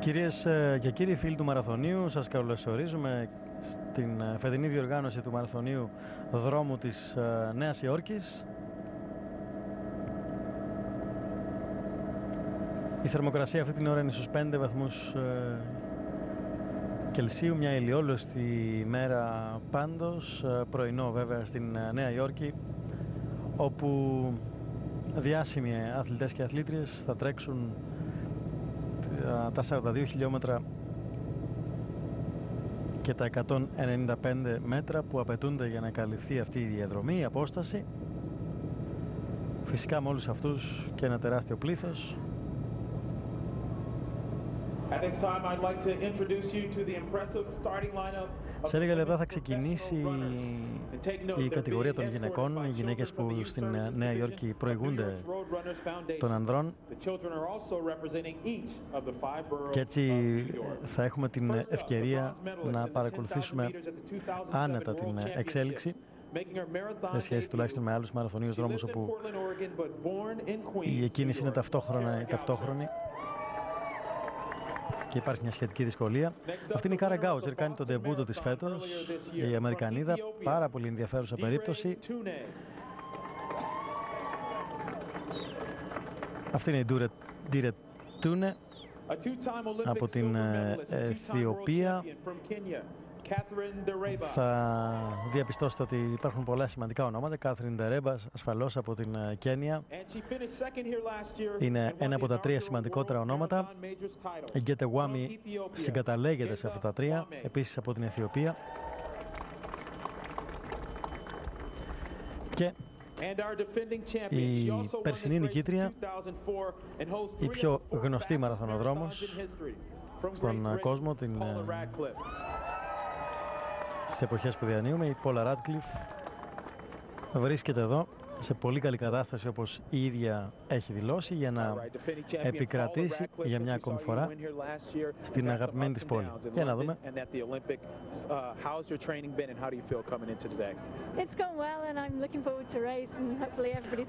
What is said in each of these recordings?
Κυρίες ε, και κύριοι φίλοι του Μαραθωνίου, σας καλωσορίζουμε στην ε, φετινή διοργάνωση του Μαραθωνίου δρόμου της ε, Νέας Υόρκης. Η θερμοκρασία αυτή την ώρα είναι στους 5 βαθμούς Κελσίου, μια ηλιόλουστη μέρα πάντως, πρωινό βέβαια στην Νέα Υόρκη, όπου διάσημοι αθλητές και αθλήτριες θα τρέξουν τα 42 χιλιόμετρα και τα 195 μέτρα που απαιτούνται για να καλυφθεί αυτή η διαδρομή, η απόσταση. Φυσικά με όλους αυτούς και ένα τεράστιο πλήθος σε λίγα λεπτά θα ξεκινήσει η κατηγορία των γυναικών, οι γυναίκες που στην Νέα Υόρκη προηγούνται των ανδρών. Και έτσι θα έχουμε την ευκαιρία να παρακολουθήσουμε άνετα την εξέλιξη σε σχέση τουλάχιστον με άλλους μαραθωνίους δρόμους όπου η εκκίνηση είναι ταυτόχρονα, ταυτόχρονη και υπάρχει μια σχετική δυσκολία. Αυτή είναι η Κάρα Γκάουτσερ, κάνει τον τεμπούτο της φέτος, η Αμερικανίδα, πάρα πολύ ενδιαφέρουσα περίπτωση. Αυτή είναι η Ντύρε Τούνε από την ε, Αιθιοπία θα διαπιστώσετε ότι υπάρχουν πολλά σημαντικά ονόματα. Κάθριν Ντερέμπα, ασφαλώς από την ε, Κένια. Είναι ένα από τα τρία σημαντικότερα ονόματα. Η Γκέτε Γουάμι συγκαταλέγεται σε αυτά τα τρία, επίσης από την Αιθιοπία. Και η περσινή νικήτρια, η πιο γνωστή μαραθωνοδρόμος στον κόσμο, την ε, στις εποχές που διανύουμε. Η Paula Radcliffe βρίσκεται εδώ σε πολύ καλή κατάσταση όπως η ίδια έχει δηλώσει για να επικρατήσει για μια ακόμη φορά στην αγαπημένη της πόλη. Για να δούμε.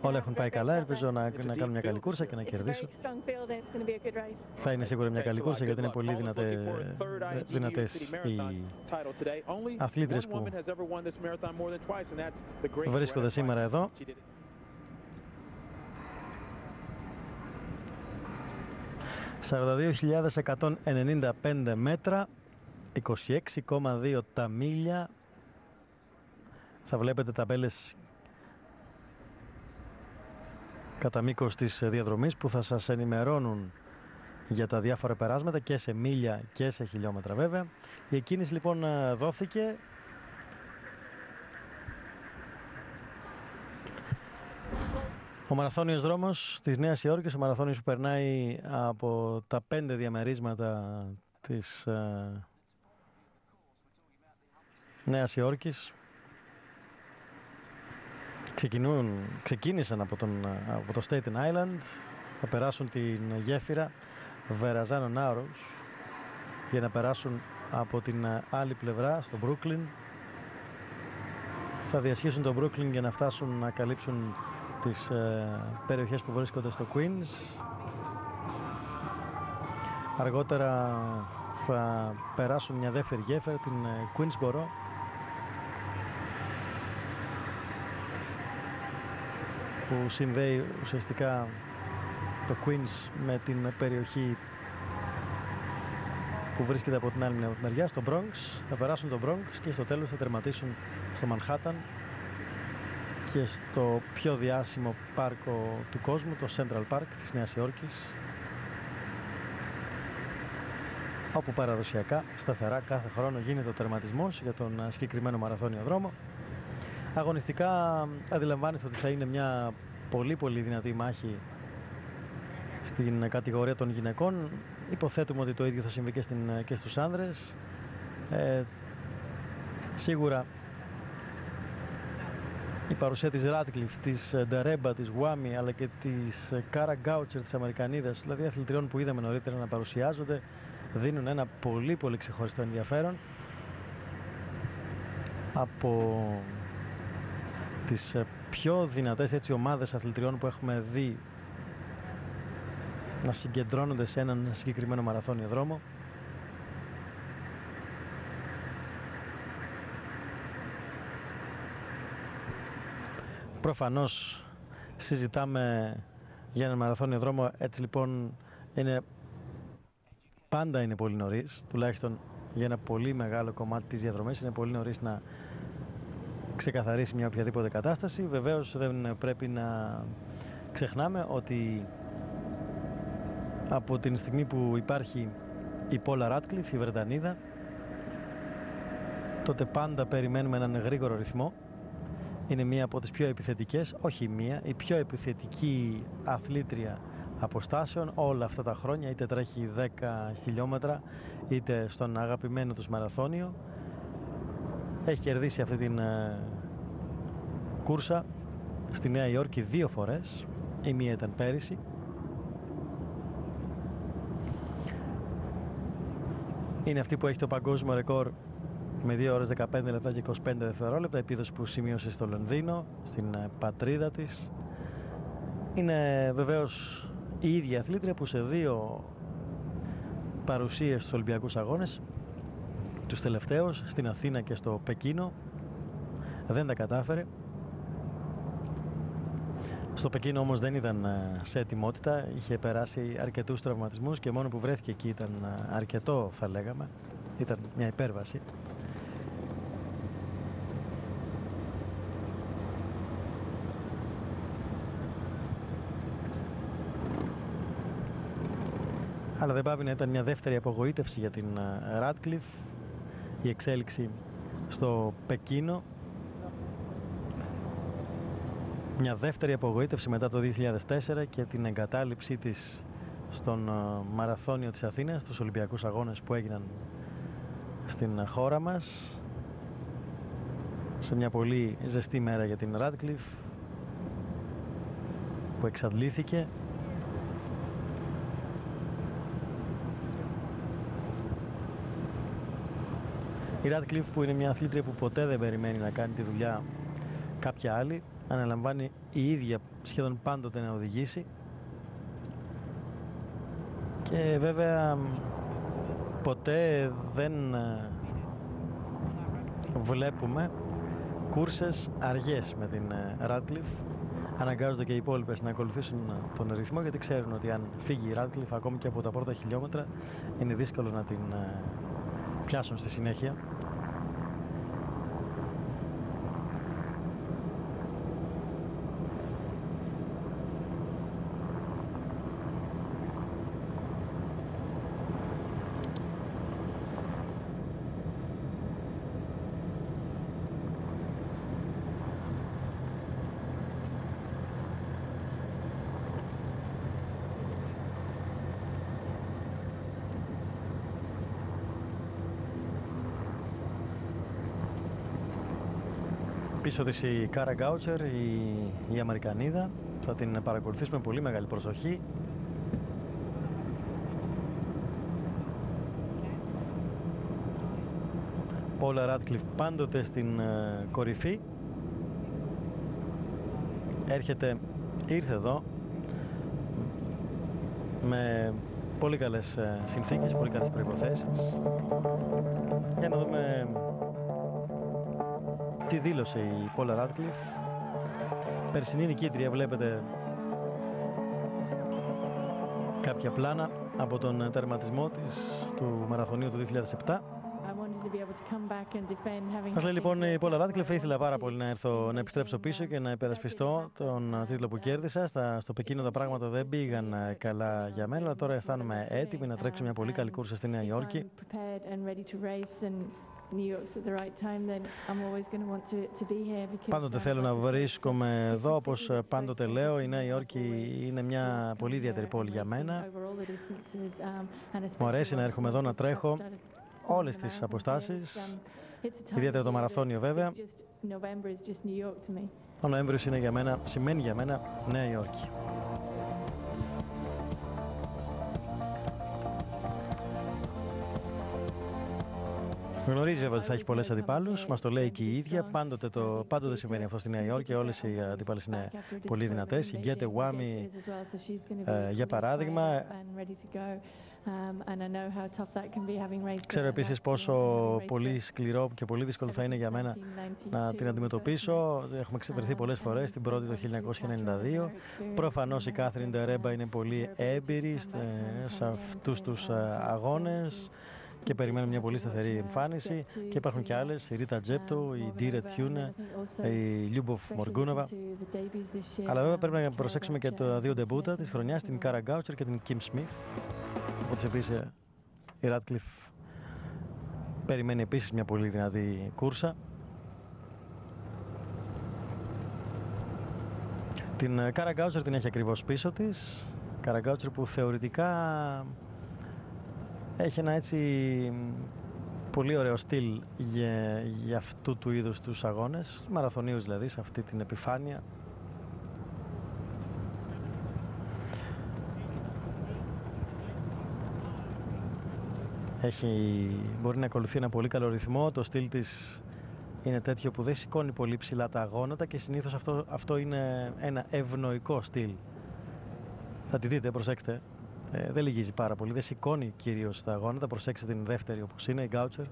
Όλα έχουν πάει καλά, ελπίζω να, να κάνω μια καλή κούρσα και να κερδίσω. Θα είναι σίγουρα μια καλή κούρσα γιατί είναι πολύ δυνατέ, δυνατές οι αθλήτρες που βρίσκονται σήμερα εδώ. 42.195 μέτρα 26,2 τα μίλια. Θα βλέπετε ταμπέλες κατά μήκος της διαδρομής που θα σας ενημερώνουν για τα διάφορα περάσματα και σε μίλια και σε χιλιόμετρα βέβαια. Η εκκίνηση λοιπόν δόθηκε Ο μαραθώνιος δρόμος της Νέας Υόρκης, ο μαραθώνιος που περνάει από τα πέντε διαμερίσματα της ε, Νέας Υόρκης. Ξεκινούν, ξεκίνησαν από, τον, από το Staten Island, θα περάσουν την γέφυρα Βεραζάνο Νάρος για να περάσουν από την άλλη πλευρά στο Brooklyn. Θα διασχίσουν το Brooklyn για να φτάσουν να καλύψουν τις ε, περιοχές που βρίσκονται στο Queens. Αργότερα θα περάσουν μια δεύτερη γέφυρα, την ε, Queensboro. που συνδέει ουσιαστικά το Queens με την περιοχή που βρίσκεται από την άλλη μεριά, στο Bronx. Θα περάσουν το Bronx και στο τέλος θα τερματίσουν στο Manhattan και στο πιο διάσημο πάρκο του κόσμου, το Central Park της Νέας Υόρκης όπου παραδοσιακά σταθερά κάθε χρόνο γίνεται ο τερματισμός για τον συγκεκριμένο μαραθώνιο δρόμο. Αγωνιστικά αντιλαμβάνεστε ότι θα είναι μια πολύ πολύ δυνατή μάχη στην κατηγορία των γυναικών. Υποθέτουμε ότι το ίδιο θα συμβεί και, στην, και στους άνδρες. Ε, σίγουρα η παρουσία της Ράτκλιφ, της Ντερέμπα, της Γουάμι αλλά και της Κάρα Γκάουτσερ της Αμερικανίδας, δηλαδή αθλητριών που είδαμε νωρίτερα να παρουσιάζονται, δίνουν ένα πολύ πολύ ξεχωριστό ενδιαφέρον από τις πιο δυνατές έτσι ομάδες αθλητριών που έχουμε δει να συγκεντρώνονται σε έναν συγκεκριμένο μαραθώνιο δρόμο. Προφανώς συζητάμε για ένα μαραθώνιο δρόμο, έτσι λοιπόν είναι, πάντα είναι πολύ νωρίς, τουλάχιστον για ένα πολύ μεγάλο κομμάτι της διαδρομής είναι πολύ νωρίς να ξεκαθαρίσει μια οποιαδήποτε κατάσταση. Βεβαίως δεν πρέπει να ξεχνάμε ότι από την στιγμή που υπάρχει η Πόλα Ράτκλιφ, η Βρετανίδα, τότε πάντα περιμένουμε έναν γρήγορο ρυθμό. Είναι μία από τις πιο επιθετικές, όχι μία, η πιο επιθετική αθλήτρια αποστάσεων όλα αυτά τα χρόνια, είτε τρέχει 10 χιλιόμετρα, είτε στον αγαπημένο τους μαραθώνιο. Έχει κερδίσει αυτή την ε, κούρσα στη Νέα Υόρκη δύο φορές, η μία ήταν πέρυσι είναι αυτή που έχει το παγκόσμιο ρεκόρ με 2 ώρες 15 λεπτά και 25 δευτερόλεπτα επίδοση που σημείωσε στο Λονδίνο στην ε, πατρίδα της. Είναι βεβαίως η ίδια αθλήτρια που σε δύο παρουσίες στους Ολυμπιακούς Αγώνες τους τελευταίους στην Αθήνα και στο Πεκίνο. Δεν τα κατάφερε. Στο Πεκίνο όμως δεν ήταν ε, σε ετοιμότητα, είχε περάσει αρκετούς τραυματισμούς και μόνο που βρέθηκε εκεί ήταν ε, αρκετό θα λέγαμε, ήταν μια υπέρβαση. Αλλά δεν πάβει να ήταν μια δεύτερη απογοήτευση για την Ράτκλιφ ε, η εξέλιξη στο Πεκίνο. Μια δεύτερη απογοήτευση μετά το 2004 και την εγκατάλειψή της στον ε, μαραθώνιο της Αθήνας, στους Ολυμπιακούς Αγώνες που έγιναν στην χώρα μας. Σε μια πολύ ζεστή μέρα για την Ράτκλιφ που εξαντλήθηκε η Ράτκλιφ που είναι μια αθλήτρια που ποτέ δεν περιμένει να κάνει τη δουλειά κάποια άλλη αναλαμβάνει η ίδια σχεδόν πάντοτε να οδηγήσει. Και βέβαια ποτέ δεν ε, βλέπουμε κούρσες αργές με την Radcliffe. Αναγκάζονται και οι υπόλοιπες να ακολουθήσουν ε, τον ρυθμό γιατί ξέρουν ότι αν φύγει η Radcliffe ακόμη και από τα πρώτα χιλιόμετρα είναι δύσκολο να την ε, πιάσουν στη συνέχεια πίσω της η Κάρα Γκάουτσερ, η, η Αμερικανίδα. Θα την παρακολουθήσουμε πολύ μεγάλη προσοχή. Πόλα Ράτκλιφ πάντοτε στην ε, κορυφή. Έρχεται, ήρθε εδώ με πολύ καλές ε, συνθήκες, πολύ καλές προϋποθέσεις. Για να δούμε τι δήλωσε η Πόλα Ράτκλιφ. Περσινή νικήτρια βλέπετε κάποια πλάνα από τον τερματισμό της του μαραθωνίου του 2007. Μας λέει λοιπόν η Πόλα Ράτκλιφ, ήθελα πάρα πολύ να έρθω να επιστρέψω πίσω και να υπερασπιστώ τον τίτλο που κέρδισα. Στα, στο Πεκίνο τα πράγματα δεν πήγαν καλά για μένα, αλλά τώρα αισθάνομαι έτοιμη να τρέξω μια πολύ καλή κούρσα στη Νέα Υόρκη. Πάντοτε θέλω να βρίσκομαι εδώ, όπως ε, πάντοτε λέω, η Νέα Υόρκη είναι μια πολύ ιδιαίτερη πόλη για μένα. Um, Μου αρέσει να έρχομαι εδώ να τρέχω όλες τις αποστάσεις, um, ιδιαίτερα το μαραθώνιο βέβαια. Ο Νοέμβριος είναι για μένα, σημαίνει για μένα Νέα Υόρκη. Γνωρίζει βέβαια ότι θα έχει πολλές αντιπάλους. Μας το λέει και η ίδια. Πάντοτε, το, πάντοτε συμβαίνει αυτό στη Νέα Υόρκη. Όλες οι αντιπάλες είναι πολύ δυνατές. Η Γκέτε Wami, ε, για παράδειγμα. Ξέρω επίσης πόσο πολύ σκληρό και πολύ δύσκολο θα είναι για μένα να την αντιμετωπίσω. Έχουμε ξεπερθεί πολλές φορές. Την πρώτη το 1992. Προφανώς η Κάθριν Ντερέμπα είναι πολύ έμπειρη σε αυτούς τους ε, αγώνες και περιμένουμε μια πολύ σταθερή εμφάνιση. και υπάρχουν και άλλες, η Ρίτα Τζέπτο, η Ντίρε Τιούνε, η Λιούμποφ Μοργκούνοβα αλλά βέβαια πρέπει να προσέξουμε και τα δύο ντεμπούτα της χρονιάς, την Κάρα Γκάουτσερ και την Κιμ Σμιθ όπως επίσης η Ράτκλιφ περιμένει επίσης μια πολύ δυνατή κούρσα. Την Κάρα Γκάουτσερ την έχει ακριβώς πίσω της. Κάρα Γκάουτσερ που θεωρητικά έχει ένα έτσι πολύ ωραίο στυλ για, για αυτού του είδους τους αγώνες, μαραθωνίους δηλαδή, σε αυτή την επιφάνεια. Έχει, μπορεί να ακολουθεί ένα πολύ καλό ρυθμό, το στυλ της είναι τέτοιο που δεν σηκώνει πολύ ψηλά τα αγώνατα και συνήθως αυτό, αυτό είναι ένα ευνοϊκό στυλ. Θα τη δείτε, προσέξτε, ε, δεν λυγίζει πάρα πολύ. Δεν σηκώνει κυρίως τα αγώνατα. Προσέξτε την δεύτερη όπως είναι, η Γκάουτσερ.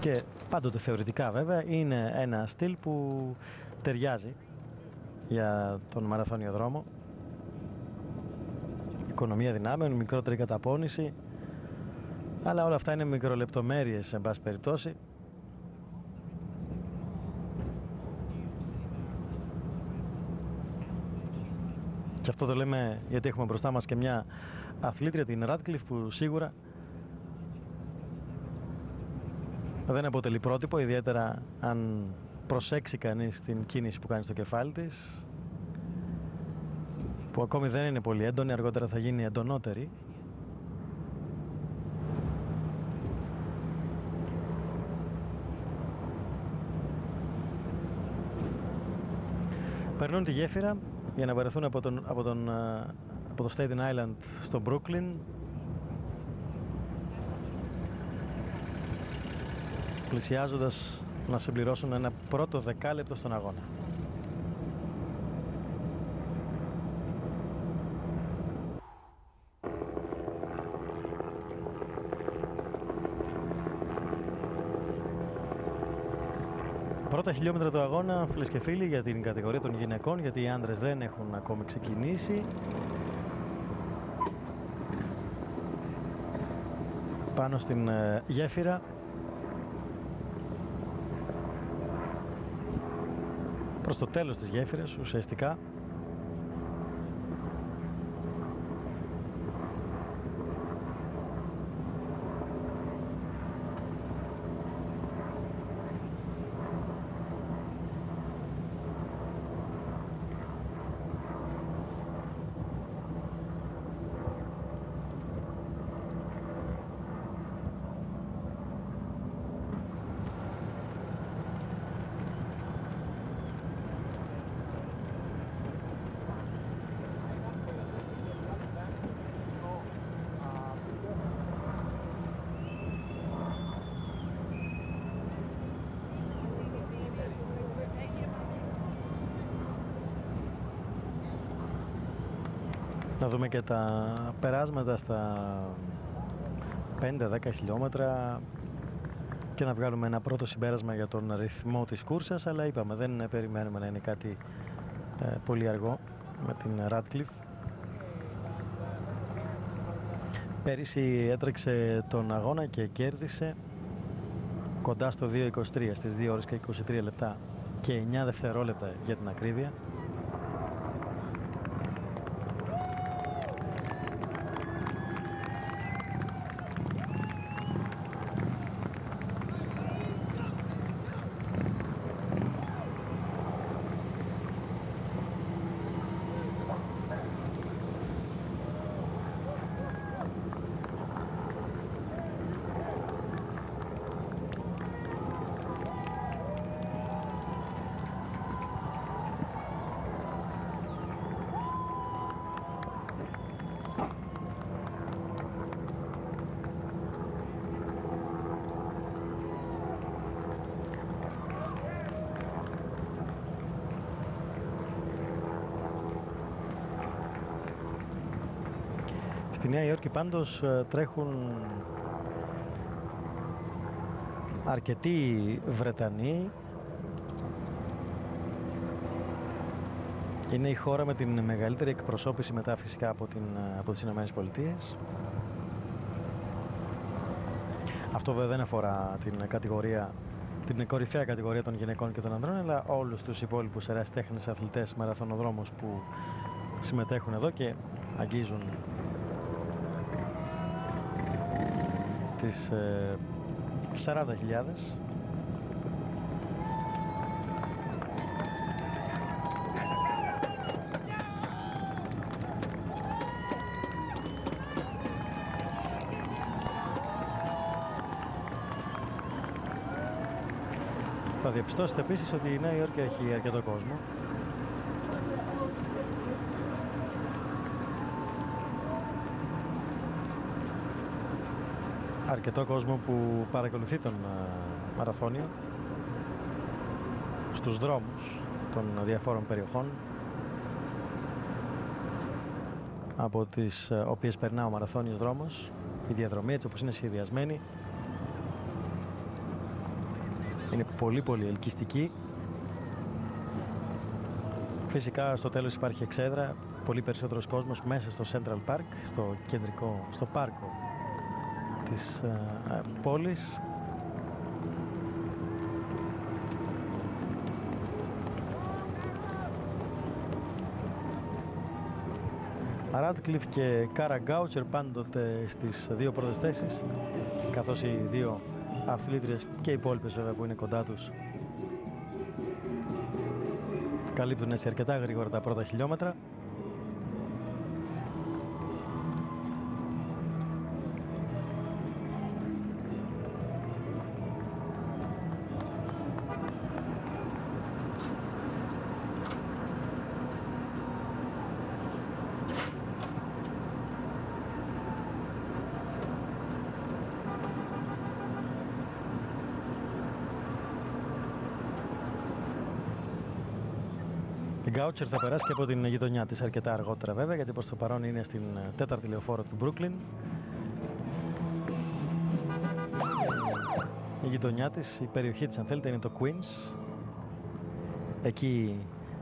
Και πάντοτε θεωρητικά βέβαια είναι ένα στυλ που ταιριάζει για τον μαραθώνιο δρόμο. Οικονομία δυνάμεων, μικρότερη καταπώνηση. Αλλά όλα αυτά είναι μικρολεπτομέρειες σε πάση περιπτώσει. Και αυτό το λέμε γιατί έχουμε μπροστά μας και μια αθλήτρια την Radcliffe που σίγουρα δεν αποτελεί πρότυπο ιδιαίτερα αν προσέξει κανείς την κίνηση που κάνει στο κεφάλι της που ακόμη δεν είναι πολύ έντονη, αργότερα θα γίνει εντονότερη Περνούν τη γέφυρα για να βαρεθούν από, τον, από, τον, από το Staten Island στο Brooklyn πλησιάζοντας να συμπληρώσουν ένα πρώτο δεκάλεπτο στον αγώνα. Πρώτα χιλιόμετρα του αγώνα, φίλες και φίλοι, για την κατηγορία των γυναικών, γιατί οι άντρες δεν έχουν ακόμη ξεκινήσει. Πάνω στην ε, γέφυρα. Προς το τέλος της γέφυρας, ουσιαστικά. Να δούμε και τα περάσματα στα 5-10 χιλιόμετρα και να βγάλουμε ένα πρώτο συμπέρασμα για τον ρυθμό της κούρσας αλλά είπαμε δεν περιμένουμε να είναι κάτι ε, πολύ αργό με την Radcliffe. Πέρυσι έτρεξε τον αγώνα και κέρδισε κοντά στο 2.23 στις 2 ώρες και 23 λεπτά και 9 δευτερόλεπτα για την ακρίβεια πάντως ε, τρέχουν αρκετοί Βρετανοί. Είναι η χώρα με την μεγαλύτερη εκπροσώπηση μετά φυσικά από, την, ε, από τις Ηνωμένες Πολιτείες. Αυτό βέβαια δεν αφορά την κατηγορία την κορυφαία κατηγορία των γυναικών και των ανδρών αλλά όλους τους υπόλοιπους εραστέχνες αθλητές μαραθωνοδρόμους που συμμετέχουν εδώ και αγγίζουν τις ε, 40.000 Θα διαπιστώσετε επίσης ότι η Νέα Υόρκη έχει αρκετό κόσμο. Αρκετό κόσμο που παρακολουθεί τον μαραθώνιο στους δρόμους των διαφόρων περιοχών από τις οποίες περνά ο μαραθώνιος δρόμος η διαδρομή έτσι όπως είναι σχεδιασμένη είναι πολύ πολύ ελκυστική. Φυσικά στο τέλος υπάρχει εξέδρα, πολύ περισσότερος κόσμος μέσα στο Central Park, στο κεντρικό, στο πάρκο της ε, ε πόλης. Ράτκλιφ και Κάρα Γκάουτσερ πάντοτε στις δύο πρώτες θέσεις καθώς οι δύο αθλήτριες και οι υπόλοιπες βέβαια που είναι κοντά τους καλύπτουν έτσι αρκετά γρήγορα τα πρώτα χιλιόμετρα Γκάουτσερ θα περάσει και από την γειτονιά της αρκετά αργότερα βέβαια γιατί προς το παρόν είναι στην ε, τέταρτη λεωφόρο του Μπρούκλιν. Η γειτονιά της, η περιοχή της αν θέλετε είναι το Queens. Εκεί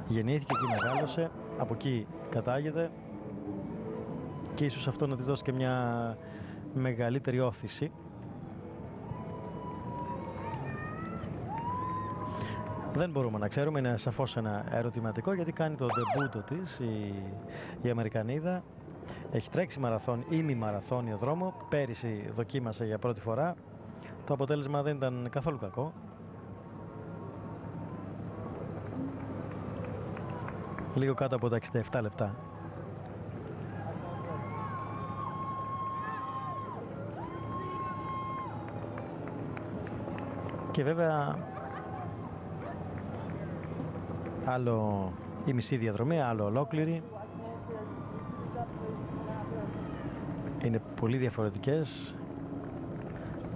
γεννήθηκε, εκεί μεγάλωσε, από εκεί κατάγεται και ίσως αυτό να της δώσει και μια μεγαλύτερη όθηση Δεν μπορούμε να ξέρουμε, είναι σαφώς ένα ερωτηματικό γιατί κάνει το ντεμπούτο της η, η Αμερικανίδα. Έχει τρέξει μαραθών, μη μαραθώνιο δρόμο. Πέρυσι δοκίμασε για πρώτη φορά. Το αποτέλεσμα δεν ήταν καθόλου κακό. Λίγο κάτω από τα 67 λεπτά. Και βέβαια άλλο η μισή διαδρομή, άλλο ολόκληρη. Είναι πολύ διαφορετικές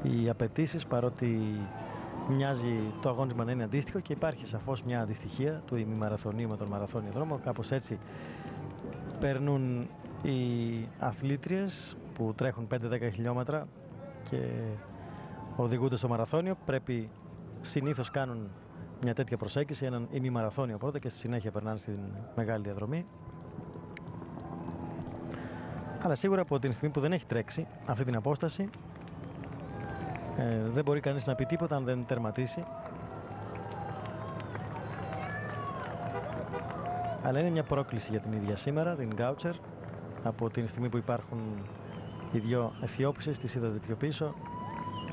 οι απαιτήσεις παρότι μοιάζει το αγώνισμα να είναι αντίστοιχο και υπάρχει σαφώς μια αντιστοιχία του ημιμαραθωνίου με τον μαραθώνιο δρόμο. Κάπως έτσι περνούν οι αθλήτριες που τρέχουν 5-10 χιλιόμετρα και οδηγούνται στο μαραθώνιο. Πρέπει συνήθως κάνουν μια τέτοια προσέγγιση, έναν ημιμαραθώνιο πρώτα και στη συνέχεια περνάνε στην μεγάλη διαδρομή. Αλλά σίγουρα από την στιγμή που δεν έχει τρέξει αυτή την απόσταση ε, δεν μπορεί κανείς να πει τίποτα αν δεν τερματίσει. Αλλά είναι μια πρόκληση για την ίδια σήμερα, την Γκάουτσερ, από την στιγμή που υπάρχουν οι δυο Αιθιόπισες, τις είδατε πιο πίσω,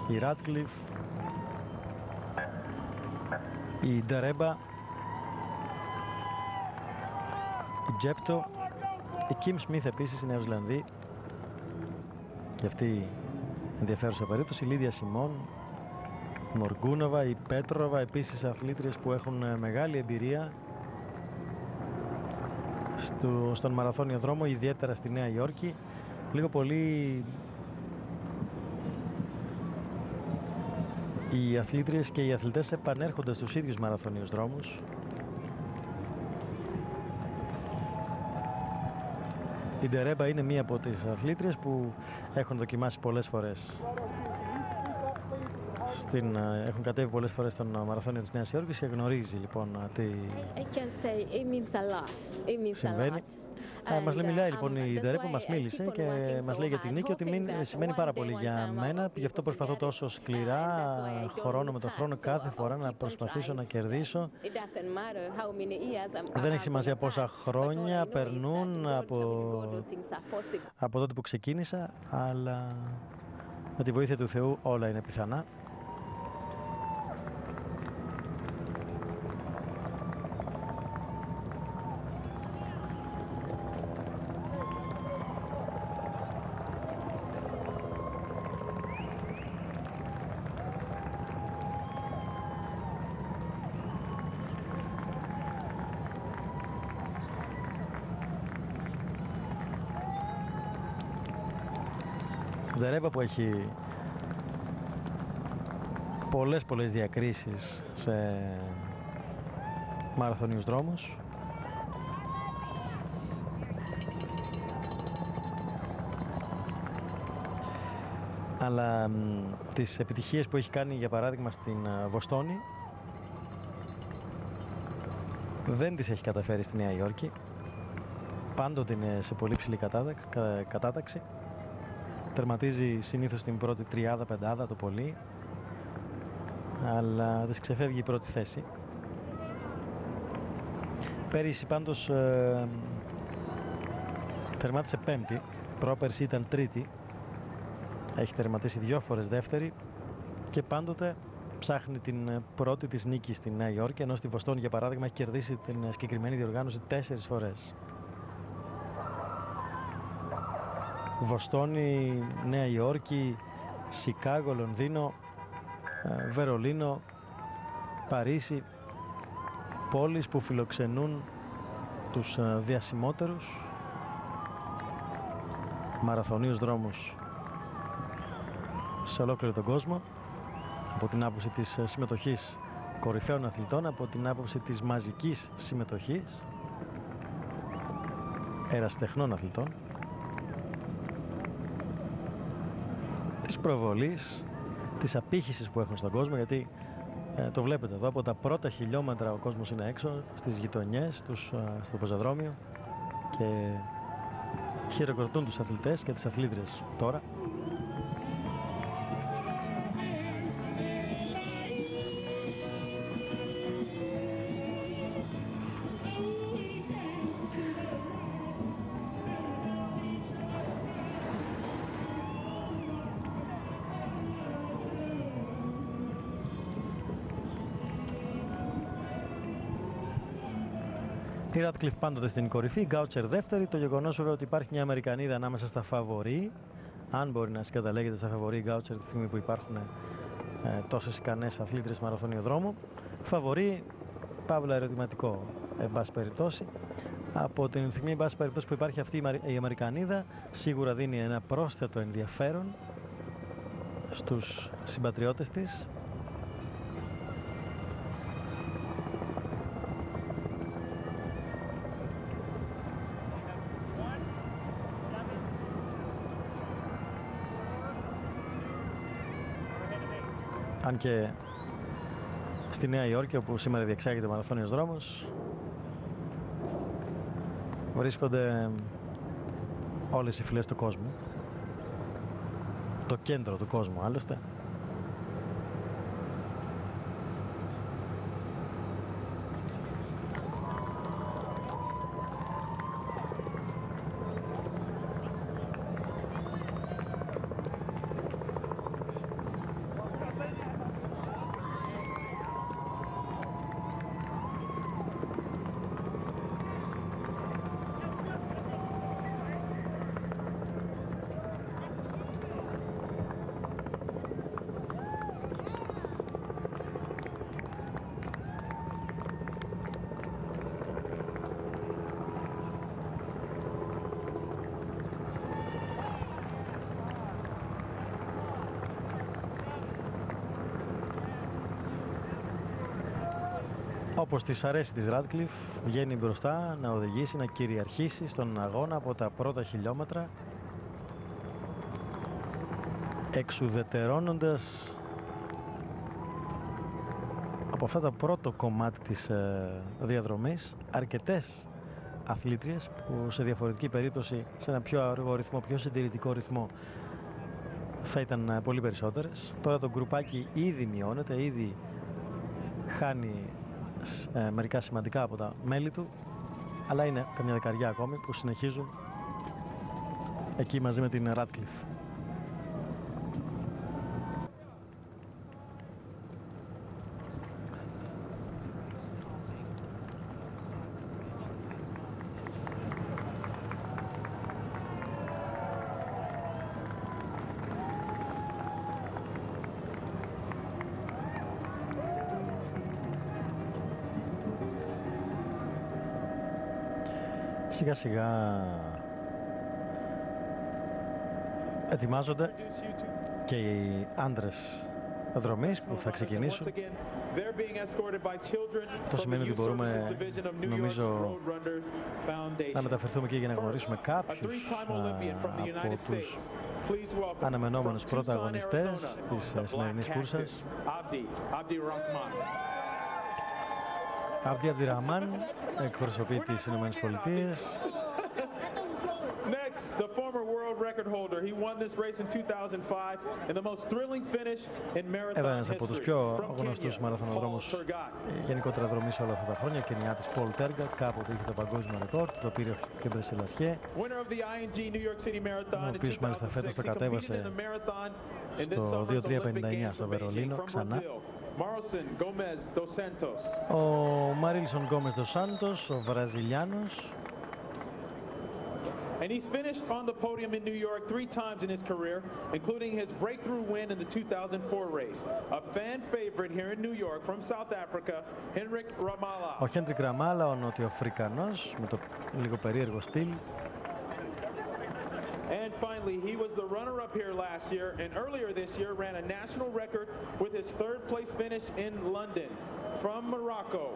η Ράτκλιφ, η Ντερέμπα, η Τζέπτο, η Κιμ Σμιθ επίσης η Νεοζηλανδή και αυτή ενδιαφέρουσα περίπτωση, η Λίδια Σιμών, η Μοργκούνοβα, η Πέτροβα, επίσης αθλήτριες που έχουν ε, μεγάλη εμπειρία στο, στον μαραθώνιο δρόμο, ιδιαίτερα στη Νέα Υόρκη. Λίγο πολύ οι αθλήτριες και οι αθλητές επανέρχονται στους ίδιους μαραθωνίους δρόμους. Η Ντερέμπα είναι μία από τις αθλήτριες που έχουν δοκιμάσει πολλές φορές. Στην, ε, έχουν κατέβει πολλές φορές στον μαραθώνιο της Νέας Υόρκης και γνωρίζει λοιπόν τι συμβαίνει; Ε, μας λέει, μιλάει λοιπόν η Ντερέ που μας μίλησε και μας λέει για την νίκη ότι μην, σημαίνει πάρα πολύ για μένα. Γι' αυτό προσπαθώ τόσο σκληρά, χρόνο με τον χρόνο, κάθε φορά να προσπαθήσω να κερδίσω. Δεν έχει σημασία πόσα χρόνια περνούν από, από τότε που ξεκίνησα, αλλά με τη βοήθεια του Θεού όλα είναι πιθανά. Δερέβα που έχει πολλές πολλές διακρίσεις σε μαραθωνίους δρόμους αλλά τις επιτυχίες που έχει κάνει για παράδειγμα στην Βοστόνη δεν τις έχει καταφέρει στη Νέα Υόρκη. Πάντοτε είναι σε πολύ ψηλή κατάταξη τερματίζει συνήθως στην πρώτη τριάδα πεντάδα το πολύ αλλά της ξεφεύγει η πρώτη θέση. Πέρυσι πάντως ε, τερμάτισε πέμπτη πρόπερση ήταν τρίτη έχει τερματίσει δυο φορές δεύτερη και πάντοτε ψάχνει την πρώτη της νίκη στη Νέα Υόρκη ενώ στη Βοστόνη για παράδειγμα έχει κερδίσει την συγκεκριμένη διοργάνωση τέσσερις φορές Βοστόνη, Νέα Υόρκη, Σικάγο, Λονδίνο, ε, Βερολίνο, Παρίσι, πόλεις που φιλοξενούν τους ε, διασημότερους μαραθωνίους δρόμους σε ολόκληρο τον κόσμο από την άποψη της ε, συμμετοχής κορυφαίων αθλητών, από την άποψη της μαζικής συμμετοχής εραστεχνών αθλητών της προβολής, της απήχησης που έχουν στον κόσμο γιατί ε, το βλέπετε εδώ από τα πρώτα χιλιόμετρα ο κόσμος είναι έξω στις γειτονιές τους, ε, στο πεζοδρόμιο και χειροκροτούν τους αθλητές και τις αθλήτριες τώρα Η Radcliffe πάντοτε στην κορυφή, Γκάουτσερ δεύτερη. Το γεγονός ότι υπάρχει μια Αμερικανίδα ανάμεσα στα φαβορή, αν μπορεί να συγκαταλέγεται στα φαβορή Γκάουτσερ τη στιγμή που υπάρχουν ε, τόσες ικανές αθλήτρε μαραθωνιοδρόμου. Φαβορή, παύλα ερωτηματικό, εν πάση περιπτώσει. Από την στιγμή, εν πάση περιπτώσει, που υπάρχει αυτή η Αμερικανίδα, σίγουρα δίνει ένα πρόσθετο ενδιαφέρον στους συμπατριώτες της και στη Νέα Υόρκη όπου σήμερα διεξάγεται ο μαραθώνιος δρόμος βρίσκονται όλες οι φυλές του κόσμου. Το κέντρο του κόσμου άλλωστε όπως της αρέσει της Ράτκλιφ βγαίνει μπροστά να οδηγήσει, να κυριαρχήσει στον αγώνα από τα πρώτα χιλιόμετρα εξουδετερώνοντας από αυτό το πρώτο κομμάτι της ε, διαδρομής αρκετές αθλήτριες που σε διαφορετική περίπτωση σε ένα πιο αργό ρυθμό, πιο συντηρητικό ρυθμό θα ήταν ε, πολύ περισσότερες. Τώρα το γκρουπάκι ήδη μειώνεται, ήδη χάνει ε, μερικά σημαντικά από τα μέλη του αλλά είναι καμιά δεκαριά ακόμη που συνεχίζουν εκεί μαζί με την Radcliffe. Σιγά σιγά ετοιμάζονται και οι άντρες δρομής που θα ξεκινήσουν. Αυτό σημαίνει ότι μπορούμε, νομίζω, να μεταφερθούμε και για να γνωρίσουμε κάποιους από τους αναμενόμενους πρώτα αγωνιστές της σημερινής κούρσας. Abdi Abdirahman εκπροσωπεί τις Ηνωμένες Πολιτείες. Next, the former world record holder. He won this race in 2005 in the most thrilling finish in marathon Εδώ ένας από τους πιο γνωστούς μαραθωνοδρόμους γενικότερα δρομής όλα αυτά τα χρόνια. Και Κενιάτης Πολ Τέργατ, κάποτε είχε το παγκόσμιο ρεκόρ, το πήρε και Μπρεσελασιέ. Ο οποίος μάλιστα φέτος το κατέβασε στο 2.359 στο Βερολίνο ξανά. Ο Μάριλσον Γκόμες Dos Santos, ο Βραζιλιάνος. And he's finished on the podium in New York three times in his career, including his breakthrough win in the 2004 race. A fan favorite here in New York from South Africa, Henrik Ramala. Ο Χέντρικ Ραμάλα, ο Νοτιοαφρικανός, με το λίγο περίεργο στυλ. and finally, he was the runner-up here last year, and earlier this year ran a national record with his third-place finish in London. From Morocco,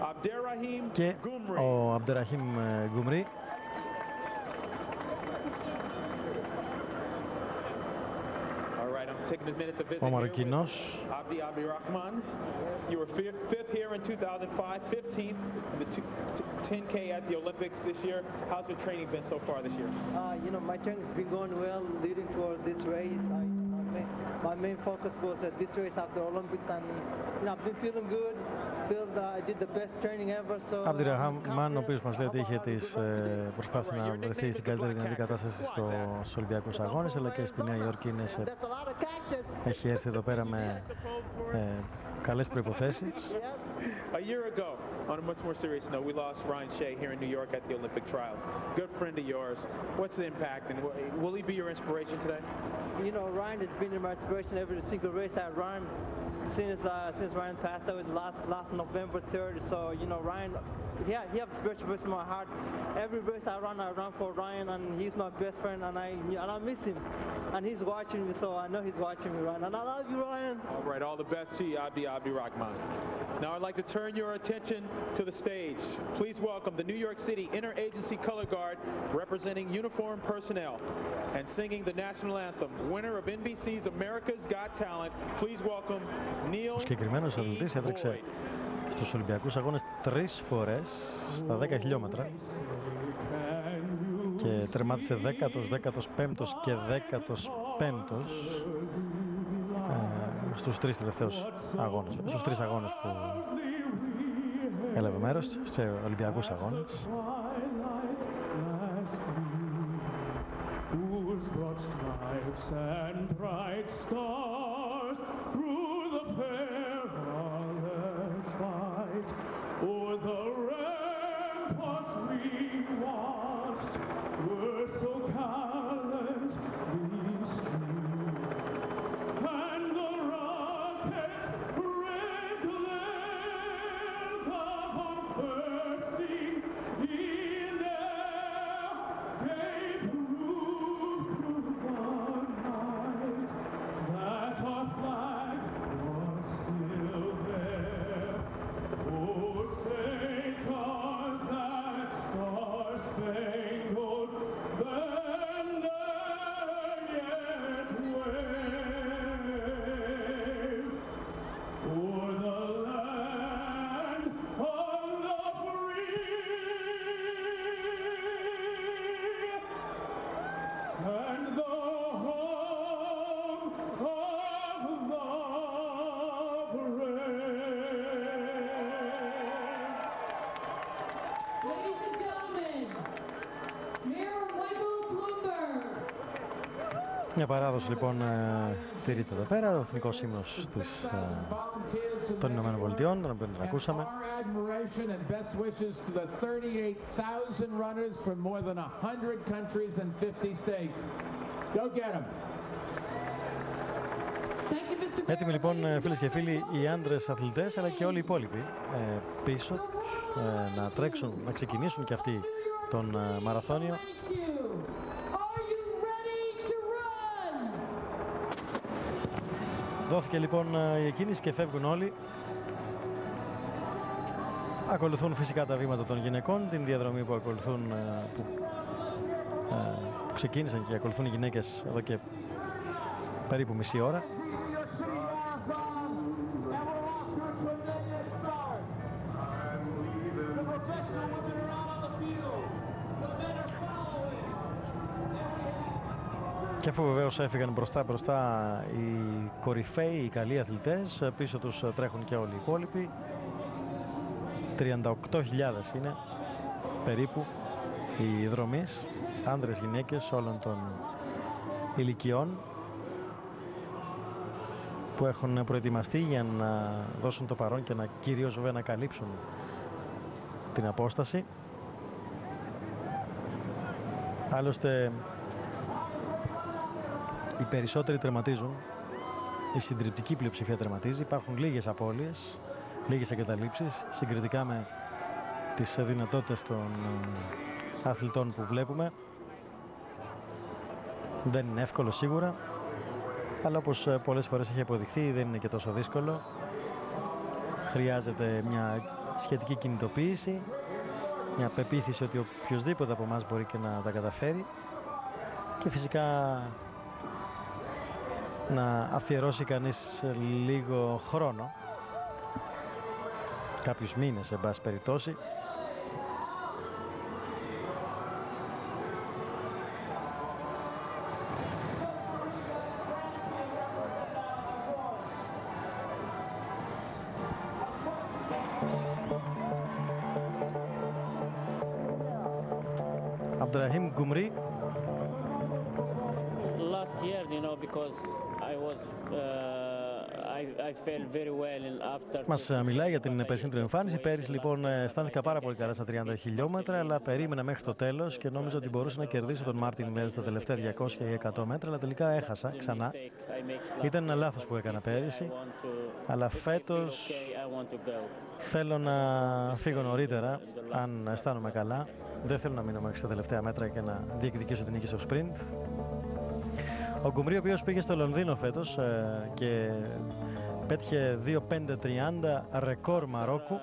Abderrahim Gumri. Oh, Abderrahim uh, Gumri. taking a minute to visit Juan Marquinhos. Abdi Abdi Rahman. You were fifth here in 2005, 15th in the 10K at the Olympics this year. How's your training been so far this year? Uh, you know, my training's been going well leading toward this race. I my, main, my main focus was at this race after Olympics, and you know, I've been feeling good. Feel that I did the best training ever. So Αμπτιραχάμ, ο οποίος μας λέει ότι είχε τις ε, προσπάθειες να βρεθεί στην καλύτερη δυνατή κατάσταση στο, στους Ολυμπιακούς Αγώνες, αλλά και στη Νέα Υόρκη είναι σε, That's a lot of cactus. έχει έρθει εδώ πέρα με ε, καλές προϋποθέσεις. A year ago, on a much more serious note, we lost Ryan Shea here in New York at the Olympic trials. Good friend of yours. What's the impact, and w- will he be your inspiration today? You know, Ryan has been my inspiration every single race I run since uh, since Ryan passed away last last November 3rd. So you know, Ryan, yeah, he has special verse in my heart. Every verse I run, I run for Ryan, and he's my best friend, and I and I miss him. And he's watching me, so I know he's watching me, Ryan. And I love you, Ryan. All right, all the best to you, Abdi Abdi Rahman. Now I'd like to turn your attention to the stage. Please welcome the New York City Interagency Color Guard representing uniformed personnel and singing the national anthem. Winner of NBC's America's Got Talent, please welcome Neil E. στους Ολυμπιακούς Αγώνες τρεις φορές στα 10 χιλιόμετρα και τερμάτισε 10ος, 15ος και 15ος ε, στους τρεις τελευταίους αγώνες, στους τρεις αγώνες που έλαβε μέρος σε Ολυμπιακούς Αγώνες. Who's got stripes and bright stars Μια παράδοση λοιπόν ε, τηρείται εδώ πέρα, ο εθνικός ύμνος της, ε, των Ηνωμένων Πολιτειών, τον οποίο τον ακούσαμε. Έτοιμοι λοιπόν ε, φίλες και φίλοι οι άντρες αθλητές αλλά και όλοι οι υπόλοιποι ε, πίσω ε, να τρέξουν, να ξεκινήσουν και αυτοί τον ε, μαραθώνιο. Δόθηκε λοιπόν η εκκίνηση και φεύγουν όλοι. Ακολουθούν φυσικά τα βήματα των γυναικών, την διαδρομή που ακολουθούν, που, που ξεκίνησαν και ακολουθούν οι γυναίκες εδώ και περίπου μισή ώρα. Και αφού βεβαίως έφυγαν μπροστά μπροστά οι κορυφαίοι, οι καλοί αθλητές, πίσω τους τρέχουν και όλοι οι υπόλοιποι. 38.000 είναι περίπου οι δρομείς, άνδρες, γυναίκες όλων των ηλικιών που έχουν προετοιμαστεί για να δώσουν το παρόν και να κυρίως βέβαια να καλύψουν την απόσταση. Άλλωστε οι περισσότεροι τερματίζουν. Η συντριπτική πλειοψηφία τερματίζει. Υπάρχουν λίγες απώλειες, λίγες εγκαταλείψεις συγκριτικά με τις δυνατότητες των ε, αθλητών που βλέπουμε. Δεν είναι εύκολο σίγουρα, αλλά όπως ε, πολλές φορές έχει αποδειχθεί δεν είναι και τόσο δύσκολο. Χρειάζεται μια σχετική κινητοποίηση, μια πεποίθηση ότι οποιοδήποτε από εμάς μπορεί και να τα καταφέρει και φυσικά να αφιερώσει κανείς λίγο χρόνο. Κάποιους μήνες σε πάση περιπτώσει in after Μας ε, μιλάει για την περσίνη εμφάνιση. Πέρυσι λοιπόν ε, αισθάνθηκα πάρα πολύ καλά στα 30 χιλιόμετρα, αλλά περίμενα μέχρι το τέλος και νόμιζα ότι μπορούσα να κερδίσω τον Μάρτιν Βέλ στα τελευταία 200 ή 100 μέτρα, αλλά τελικά έχασα ξανά. Ήταν ένα λάθος που έκανα πέρυσι, αλλά φέτος θέλω να φύγω νωρίτερα, αν αισθάνομαι καλά. Δεν θέλω να μείνω μέχρι στα τελευταία μέτρα και να διεκδικήσω την νίκη στο sprint. Ο Γκουμρί, ο οποίος πήγε στο Λονδίνο φέτος ε, και πέτυχε 2.5.30 ρεκόρ Μαρόκου.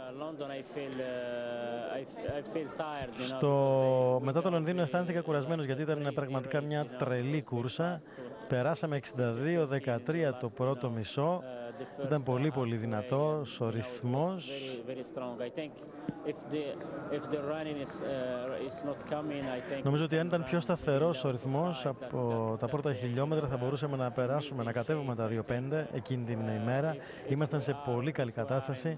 Στο... Μετά το Λονδίνο αισθάνθηκα κουρασμένος γιατί ήταν πραγματικά μια τρελή κούρσα. Περάσαμε 62-13 το πρώτο μισό. Ήταν πολύ πολύ δυνατός ο ρυθμός. Νομίζω ότι αν ήταν πιο σταθερός ο ρυθμός από τα πρώτα χιλιόμετρα θα μπορούσαμε να περάσουμε, να κατέβουμε τα 2-5 εκείνη την ημέρα. Ήμασταν σε πολύ καλή κατάσταση.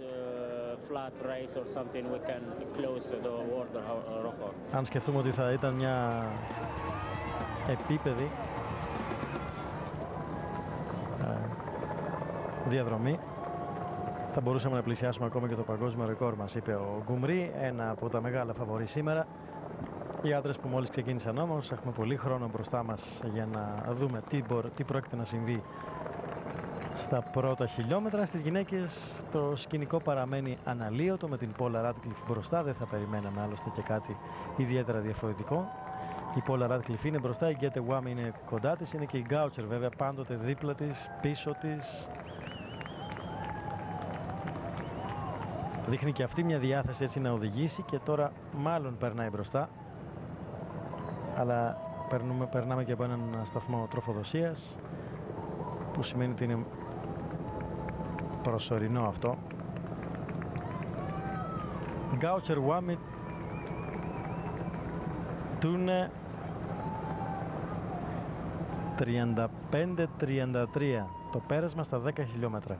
Αν σκεφτούμε ότι θα ήταν μια επίπεδη διαδρομή. Θα μπορούσαμε να πλησιάσουμε ακόμα και το παγκόσμιο ρεκόρ μας είπε ο Γκουμρί ένα από τα μεγάλα φαβορή σήμερα. Οι άντρες που μόλις ξεκίνησαν όμως έχουμε πολύ χρόνο μπροστά μας για να δούμε τι, τι πρόκειται να συμβεί στα πρώτα χιλιόμετρα. Στις γυναίκες το σκηνικό παραμένει αναλύωτο με την Πόλα Ράτκλιφ μπροστά. Δεν θα περιμέναμε άλλωστε και κάτι ιδιαίτερα διαφορετικό. Η Πόλα Ράτκλιφ είναι μπροστά, η Γκέτε Γουάμ είναι κοντά της, είναι και η Γκάουτσερ βέβαια πάντοτε δίπλα της, πίσω της. Δείχνει και αυτή μια διάθεση έτσι να οδηγήσει και τώρα μάλλον περνάει μπροστά. Αλλά περνούμε, περνάμε και από έναν σταθμό τροφοδοσίας που σημαίνει ότι είναι προσωρινό αυτό. Γκάουτσερ Βάμι Τούνε 35-33 το πέρασμα στα 10 χιλιόμετρα.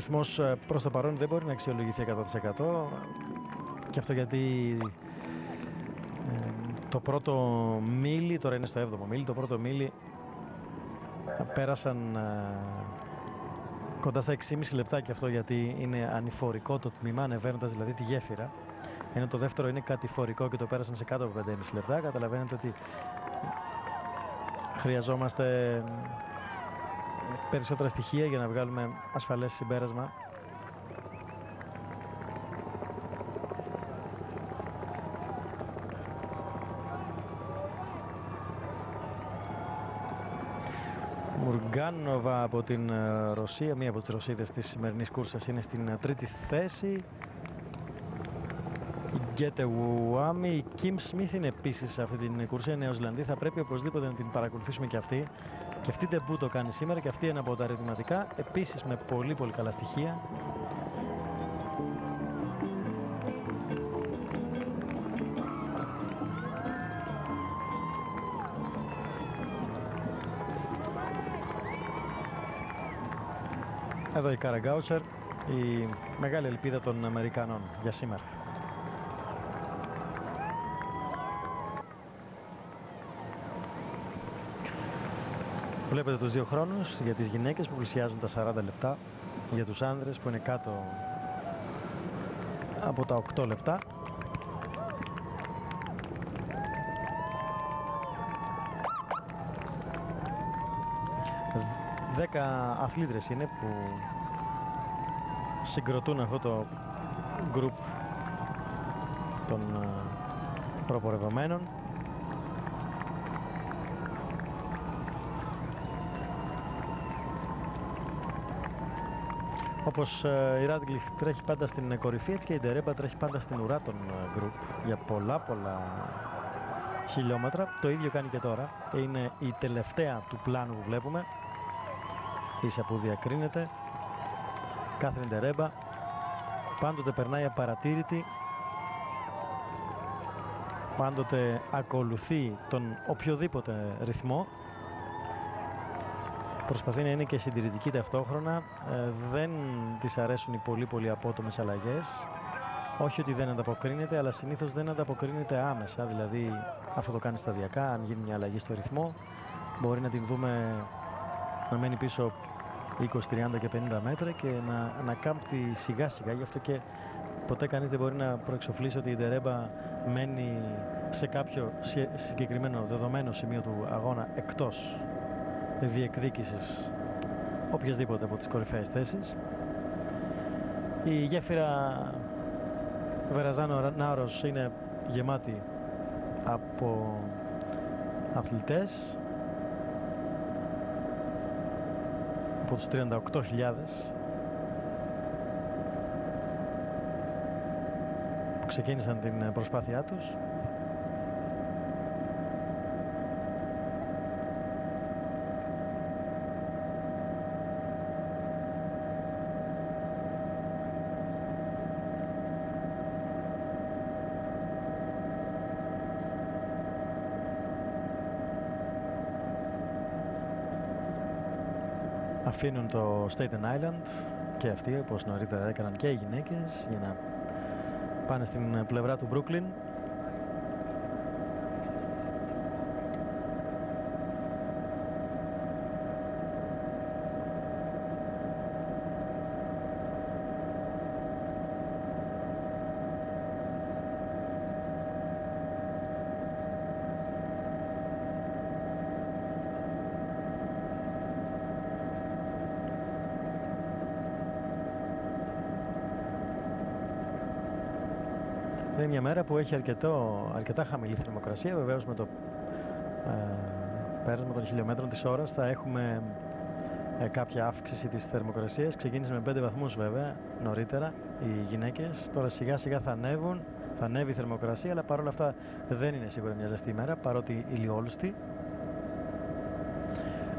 Ο ρυθμός ε, προς το παρόν δεν μπορεί να αξιολογηθεί 100% και αυτό γιατί ε, το πρώτο μίλι, τώρα είναι στο 7ο μίλι, το πρώτο μίλι πέρασαν κοντά στα 6,5 λεπτά και αυτό γιατί είναι ανηφορικό το τμήμα, ανεβαίνοντας δηλαδή τη γέφυρα. Ενώ το δεύτερο είναι κατηφορικό και το πέρασαν σε κάτω από 5,5 λεπτά. Καταλαβαίνετε ότι χρειαζόμαστε περισσότερα στοιχεία για να βγάλουμε ασφαλές συμπέρασμα. Μουργκάνοβα από την ε, Ρωσία, μία από τις Ρωσίδες της σημερινής κούρσας είναι στην ε, τρίτη θέση. Η Γκέτε Ουάμι, η Κιμ Σμιθ είναι επίσης σε αυτή την κούρσα, η Νεοζηλανδή. Θα πρέπει οπωσδήποτε να την παρακολουθήσουμε και αυτή. Και αυτή δεν το κάνει σήμερα και αυτή είναι από τα ερωτηματικά. Επίσης με πολύ πολύ καλά στοιχεία. Εδώ η Καραγκάουτσερ, η μεγάλη ελπίδα των Αμερικανών για σήμερα. Βλέπετε τους δύο χρόνους για τις γυναίκες που πλησιάζουν τα 40 λεπτά, για τους άνδρες που είναι κάτω από τα 8 λεπτά. Δέκα αθλήτρες είναι που συγκροτούν αυτό το γκρουπ των ε, προπορευομένων. Όπως ε, η Ράτγκλιφ τρέχει πάντα στην κορυφή, έτσι και η Ντερέμπα τρέχει πάντα στην ουρά των γκρουπ για πολλά πολλά χιλιόμετρα. Το ίδιο κάνει και τώρα. Είναι η τελευταία του πλάνου που βλέπουμε. Ίσα που διακρίνεται. Κάθριν Ντερέμπα πάντοτε περνάει απαρατήρητη πάντοτε ακολουθεί τον οποιοδήποτε ρυθμό προσπαθεί να είναι και συντηρητική ταυτόχρονα. Ε, δεν της αρέσουν οι πολύ πολύ απότομες αλλαγές. Όχι ότι δεν ανταποκρίνεται, αλλά συνήθως δεν ανταποκρίνεται άμεσα. Δηλαδή αυτό το κάνει σταδιακά, αν γίνει μια αλλαγή στο ρυθμό. Μπορεί να την δούμε να μένει πίσω 20, 30 και 50 μέτρα και να, να κάμπτει σιγά σιγά. Γι' αυτό και ποτέ κανείς δεν μπορεί να προεξοφλήσει ότι η Ντερέμπα μένει σε κάποιο συγκεκριμένο δεδομένο σημείο του αγώνα εκτός διεκδίκησης οποιασδήποτε από τις κορυφαίες θέσεις. Η γέφυρα Βεραζάνο Νάρος είναι γεμάτη από αθλητές από τους 38.000 που ξεκίνησαν την προσπάθειά τους αφήνουν το Staten Island και αυτοί όπως νωρίτερα έκαναν και οι γυναίκες για να πάνε στην πλευρά του Brooklyn μια μέρα που έχει αρκετό, αρκετά χαμηλή θερμοκρασία. Βεβαίως με το ε, πέρασμα των χιλιόμετρων της ώρας θα έχουμε ε, κάποια αύξηση της θερμοκρασίας. Ξεκίνησε με 5 βαθμούς βέβαια νωρίτερα οι γυναίκες. Τώρα σιγά σιγά θα ανέβουν, θα ανέβει η θερμοκρασία, αλλά παρόλα αυτά δεν είναι σίγουρα μια ζεστή μέρα, παρότι ηλιόλουστη.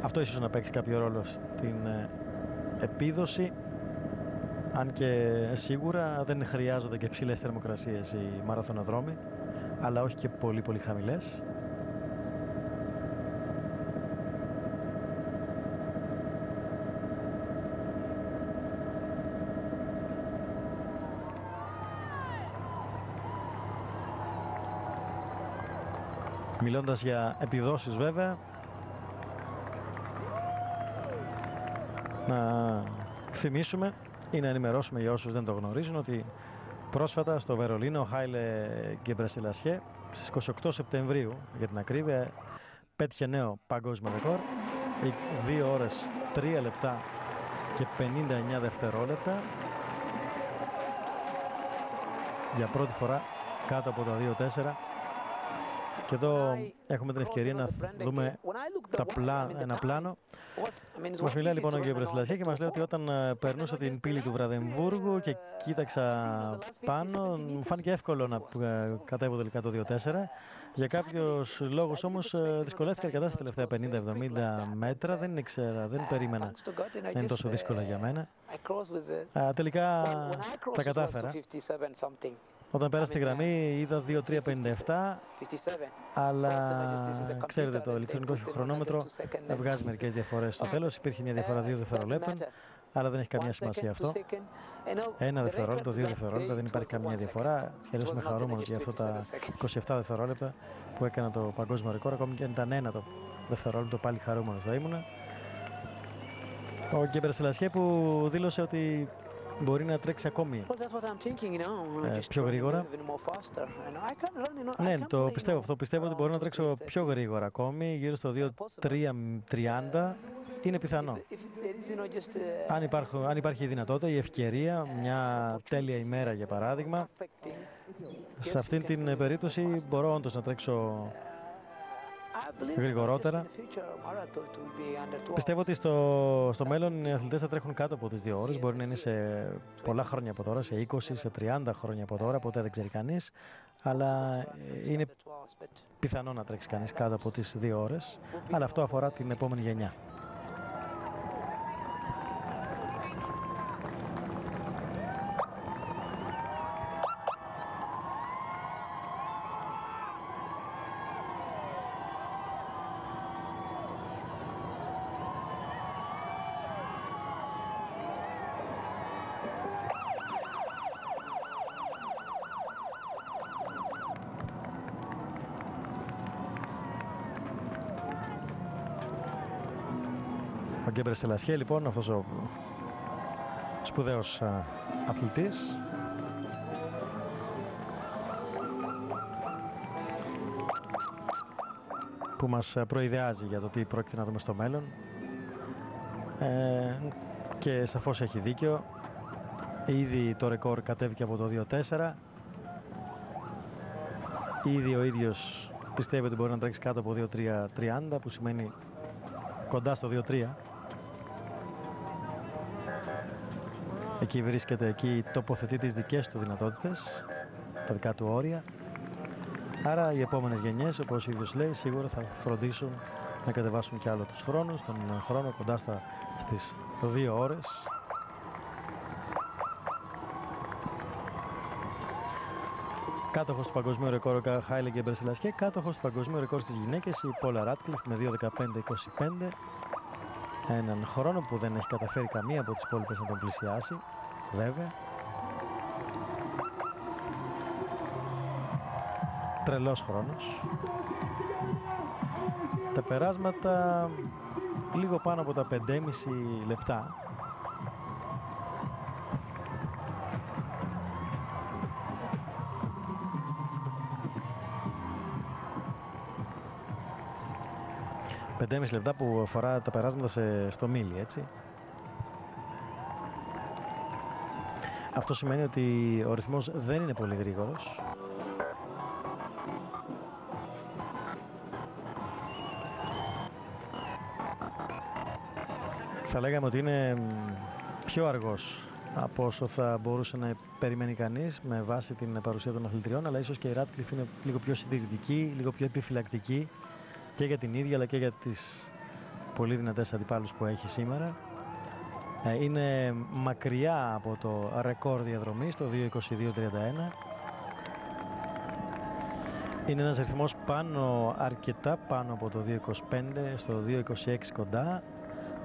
Αυτό ίσως να παίξει κάποιο ρόλο στην ε, επίδοση αν και σίγουρα δεν χρειάζονται και ψηλές θερμοκρασίες οι μαραθωνοδρόμοι, αλλά όχι και πολύ πολύ χαμηλές. Μιλώντας για επιδόσεις βέβαια, να θυμίσουμε ή να ενημερώσουμε για όσους δεν το γνωρίζουν ότι πρόσφατα στο Βερολίνο ο Χάιλε Γκεμπρεσελασιέ στις 28 Σεπτεμβρίου για την ακρίβεια πέτυχε νέο παγκόσμιο ρεκόρ. 2 ώρες 3 λεπτά και 59 δευτερόλεπτα. Για πρώτη φορά κάτω από τα 2-4 και εδώ έχουμε την ευκαιρία να δούμε τα πλά, ένα πλάνο. Μας μιλάει λοιπόν ο κ. Πρεσλασία και μας λέει ότι όταν ε, περνούσα την πύλη του Βραδεμβούργου και κοίταξα πάνω, μου φάνηκε εύκολο να ε, κατέβω τελικά το 2-4. Για κάποιους λόγους όμως ε, δυσκολεύτηκα αρκετά στα τελευταία 50-70 μέτρα. Δεν ήξερα, δεν περίμενα να είναι τόσο δύσκολα για μένα. τελικά τα κατάφερα. Όταν πέρασε τη γραμμή είδα 2-3-57, αλλά ξέρετε το ηλεκτρονικό χρονόμετρο βγάζει μερικές διαφορές στο τέλος. Υπήρχε μια διαφορά 2 δευτερολέπτων, αλλά δεν έχει καμία σημασία αυτό. Ένα δευτερόλεπτο, δύο δευτερόλεπτα, δεν υπάρχει καμία διαφορά. Και είμαι χαρούμενο για αυτά τα 27 δευτερόλεπτα που έκανα το παγκόσμιο ρεκόρ. Ακόμη και αν ήταν ένα το δευτερόλεπτο, πάλι χαρούμενος θα ήμουν. Ο Γκέμπερ Σελασιέ που δήλωσε ότι μπορεί να τρέξει ακόμη ε, πιο γρήγορα. Ναι, το πιστεύω αυτό. Πιστεύω ότι μπορώ να τρέξω πιο γρήγορα ακόμη, γύρω στο 2-3-30. Είναι πιθανό. Αν, υπάρχουν, αν υπάρχει η δυνατότητα, η ευκαιρία, μια τέλεια ημέρα για παράδειγμα, σε αυτήν την περίπτωση μπορώ όντως να τρέξω γρηγορότερα. Πιστεύω ότι στο, στο μέλλον οι αθλητές θα τρέχουν κάτω από τις δύο ώρες. Μπορεί να είναι σε πολλά χρόνια από τώρα, σε 20, σε 30 χρόνια από τώρα, ποτέ δεν ξέρει κανείς. Αλλά είναι πιθανό να τρέξει κανείς κάτω από τις δύο ώρες. Αλλά αυτό αφορά την επόμενη γενιά. Γκέμπρε Σελασιέ λοιπόν αυτός ο σπουδαίος αθλητής. Που μας προειδεάζει για το τι πρόκειται να δούμε στο μέλλον. Ε, και σαφώς έχει δίκιο. Ήδη το ρεκόρ κατέβηκε από το 2-4 ήδη ο ίδιος πιστεύει ότι μπορεί να τρέξει κάτω από 2-3-30 που σημαίνει κοντά στο 2-3 Εκεί βρίσκεται, εκεί τοποθετεί τις δικές του δυνατότητες, τα δικά του όρια. Άρα οι επόμενες γενιές, όπως ο ίδιος λέει, σίγουρα θα φροντίσουν να κατεβάσουν κι άλλο τους χρόνους, τον χρόνο κοντά στα, στις δύο ώρες. Κάτοχος του παγκοσμίου ρεκόρ ο Χάιλε Γκέμπερ και κάτοχος του παγκοσμίου ρεκόρ στις γυναίκες η Πόλα Ράτκλιφ με 2.15.25 έναν χρόνο που δεν έχει καταφέρει καμία από τις υπόλοιπες να τον πλησιάσει βέβαια. Τρελός χρόνος. Τα περάσματα λίγο πάνω από τα 5,5 λεπτά μισή λεπτά που αφορά τα περάσματα σε, στο μίλι, έτσι. Αυτό σημαίνει ότι ο ρυθμός δεν είναι πολύ γρήγορος. Θα λέγαμε ότι είναι πιο αργός από όσο θα μπορούσε να περιμένει κανείς με βάση την παρουσία των αθλητριών αλλά ίσως και η Ράτκλιφ είναι λίγο πιο συντηρητική, λίγο πιο επιφυλακτική και για την ίδια αλλά και για τις πολύ δυνατές αντιπάλους που έχει σήμερα. Ε, είναι μακριά από το ρεκόρ διαδρομής, το 2.22.31. Είναι ένας ρυθμός πάνω, αρκετά πάνω από το 2.25, στο 2.26 κοντά.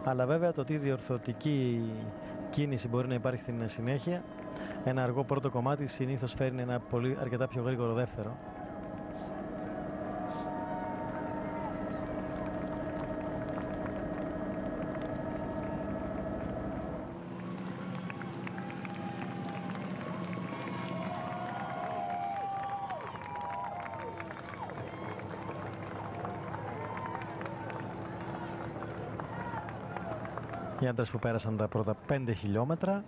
Αλλά βέβαια το τι διορθωτική κίνηση μπορεί να υπάρχει στην συνέχεια. Ένα αργό πρώτο κομμάτι συνήθως φέρνει ένα πολύ, αρκετά πιο γρήγορο δεύτερο. Οι άντρες που πέρασαν τα πρώτα 5 χιλιόμετρα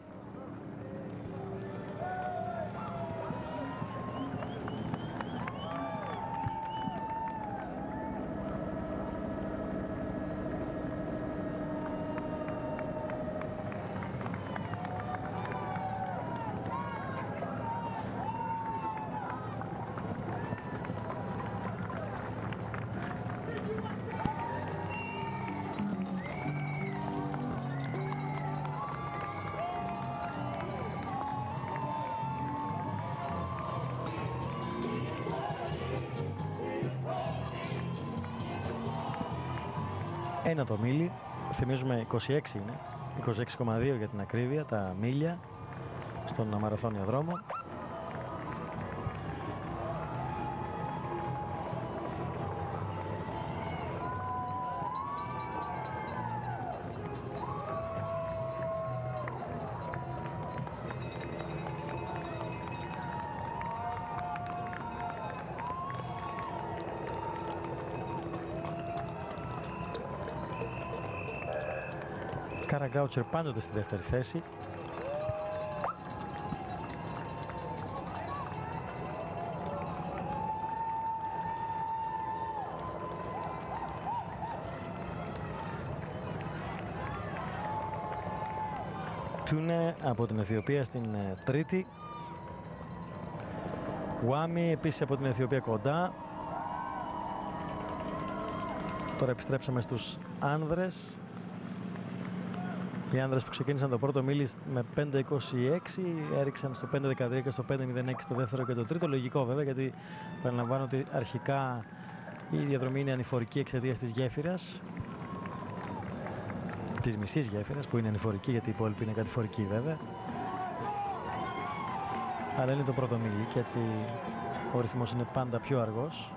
ένα το μίλι, θυμίζουμε 26 είναι, 26,2 για την ακρίβεια, τα μίλια στον μαραθώνιο δρόμο. Γκάουτσερ πάντοτε στη δεύτερη θέση. Τούνε από την Αιθιοπία στην ε, τρίτη. Γουάμι επίσης από την Αιθιοπία κοντά. Τώρα επιστρέψαμε στους άνδρες. Οι άνδρες που ξεκίνησαν το πρώτο μίλι με 5.26 έριξαν στο 5.13 και στο 5.06 το δεύτερο και το τρίτο. Λογικό βέβαια γιατί παραλαμβάνω ότι αρχικά η διαδρομή είναι ανηφορική εξαιτίας της γέφυρας της μισής γέφυρας που είναι ανηφορική γιατί η υπόλοιπη είναι κατηφορική βέβαια αλλά είναι το πρώτο μίλι και έτσι ο ρυθμός είναι πάντα πιο αργός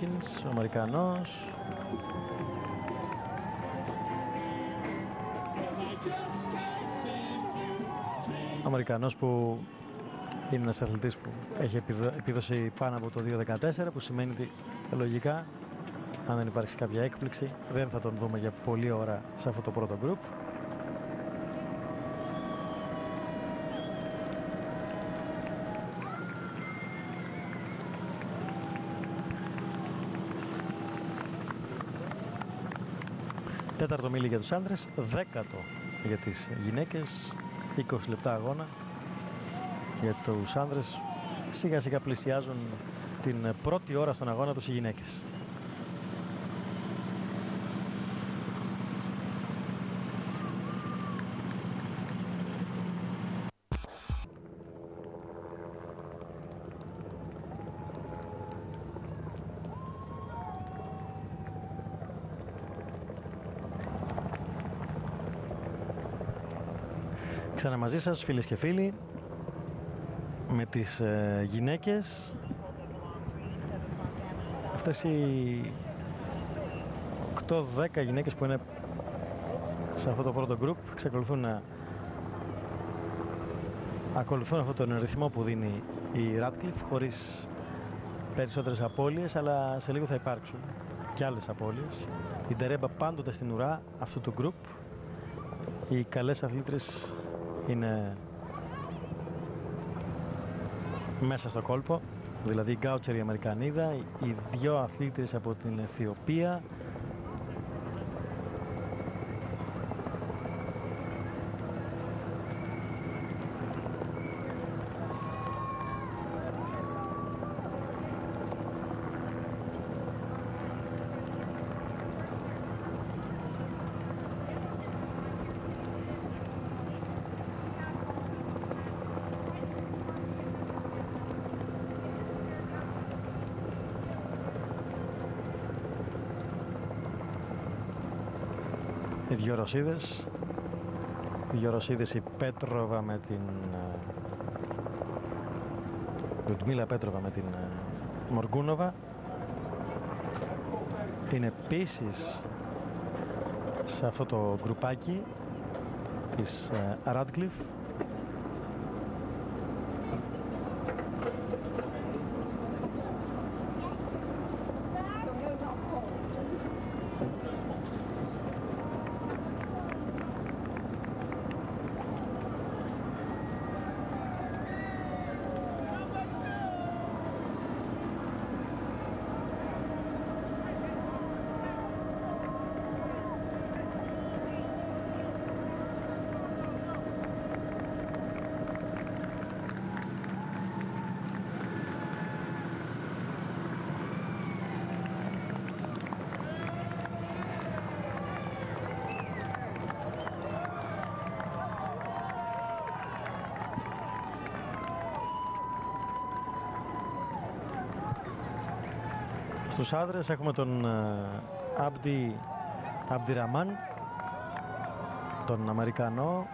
Jenkins, ο Αμερικανός. Ο Αμερικανός που είναι ένας αθλητής που έχει επίδοση πάνω από το 2.14 που σημαίνει ότι λογικά αν δεν υπάρξει κάποια έκπληξη δεν θα τον δούμε για πολλή ώρα σε αυτό το πρώτο γκρουπ. Τέταρτο μίλι για τους άντρες, δέκατο για τις γυναίκες, 20 λεπτά αγώνα για τους άντρες. Σιγά σιγά πλησιάζουν την πρώτη ώρα στον αγώνα τους οι γυναίκες. Ξαναμαζί σας φίλες και φίλοι με τις ε, γυναίκες. Αυτές οι 8-10 γυναίκες που είναι σε αυτό το πρώτο γκρουπ ξεκολουθούν να ακολουθούν αυτόν τον ρυθμό που δίνει η Radcliffe χωρίς περισσότερες απώλειες αλλά σε λίγο θα υπάρξουν και άλλες απώλειες. Η Ντερέμπα πάντοτε στην ουρά αυτού του γκρουπ οι καλές αθλήτρες είναι μέσα στο κόλπο. Δηλαδή η Γκάουτσερ η Αμερικανίδα οι δυο αθλήτες από την Αιθιοπία οι δυο Ρωσίδες. Οι δυο Ρωσίδες η Πέτροβα με την... Λουτμίλα Πέτροβα με την Μοργκούνοβα. Είναι επίσης σε αυτό το γκρουπάκι της Radcliffe Στους άντρες έχουμε τον Αμπτι, Αμπτι Ραμάν, τον Αμερικανό,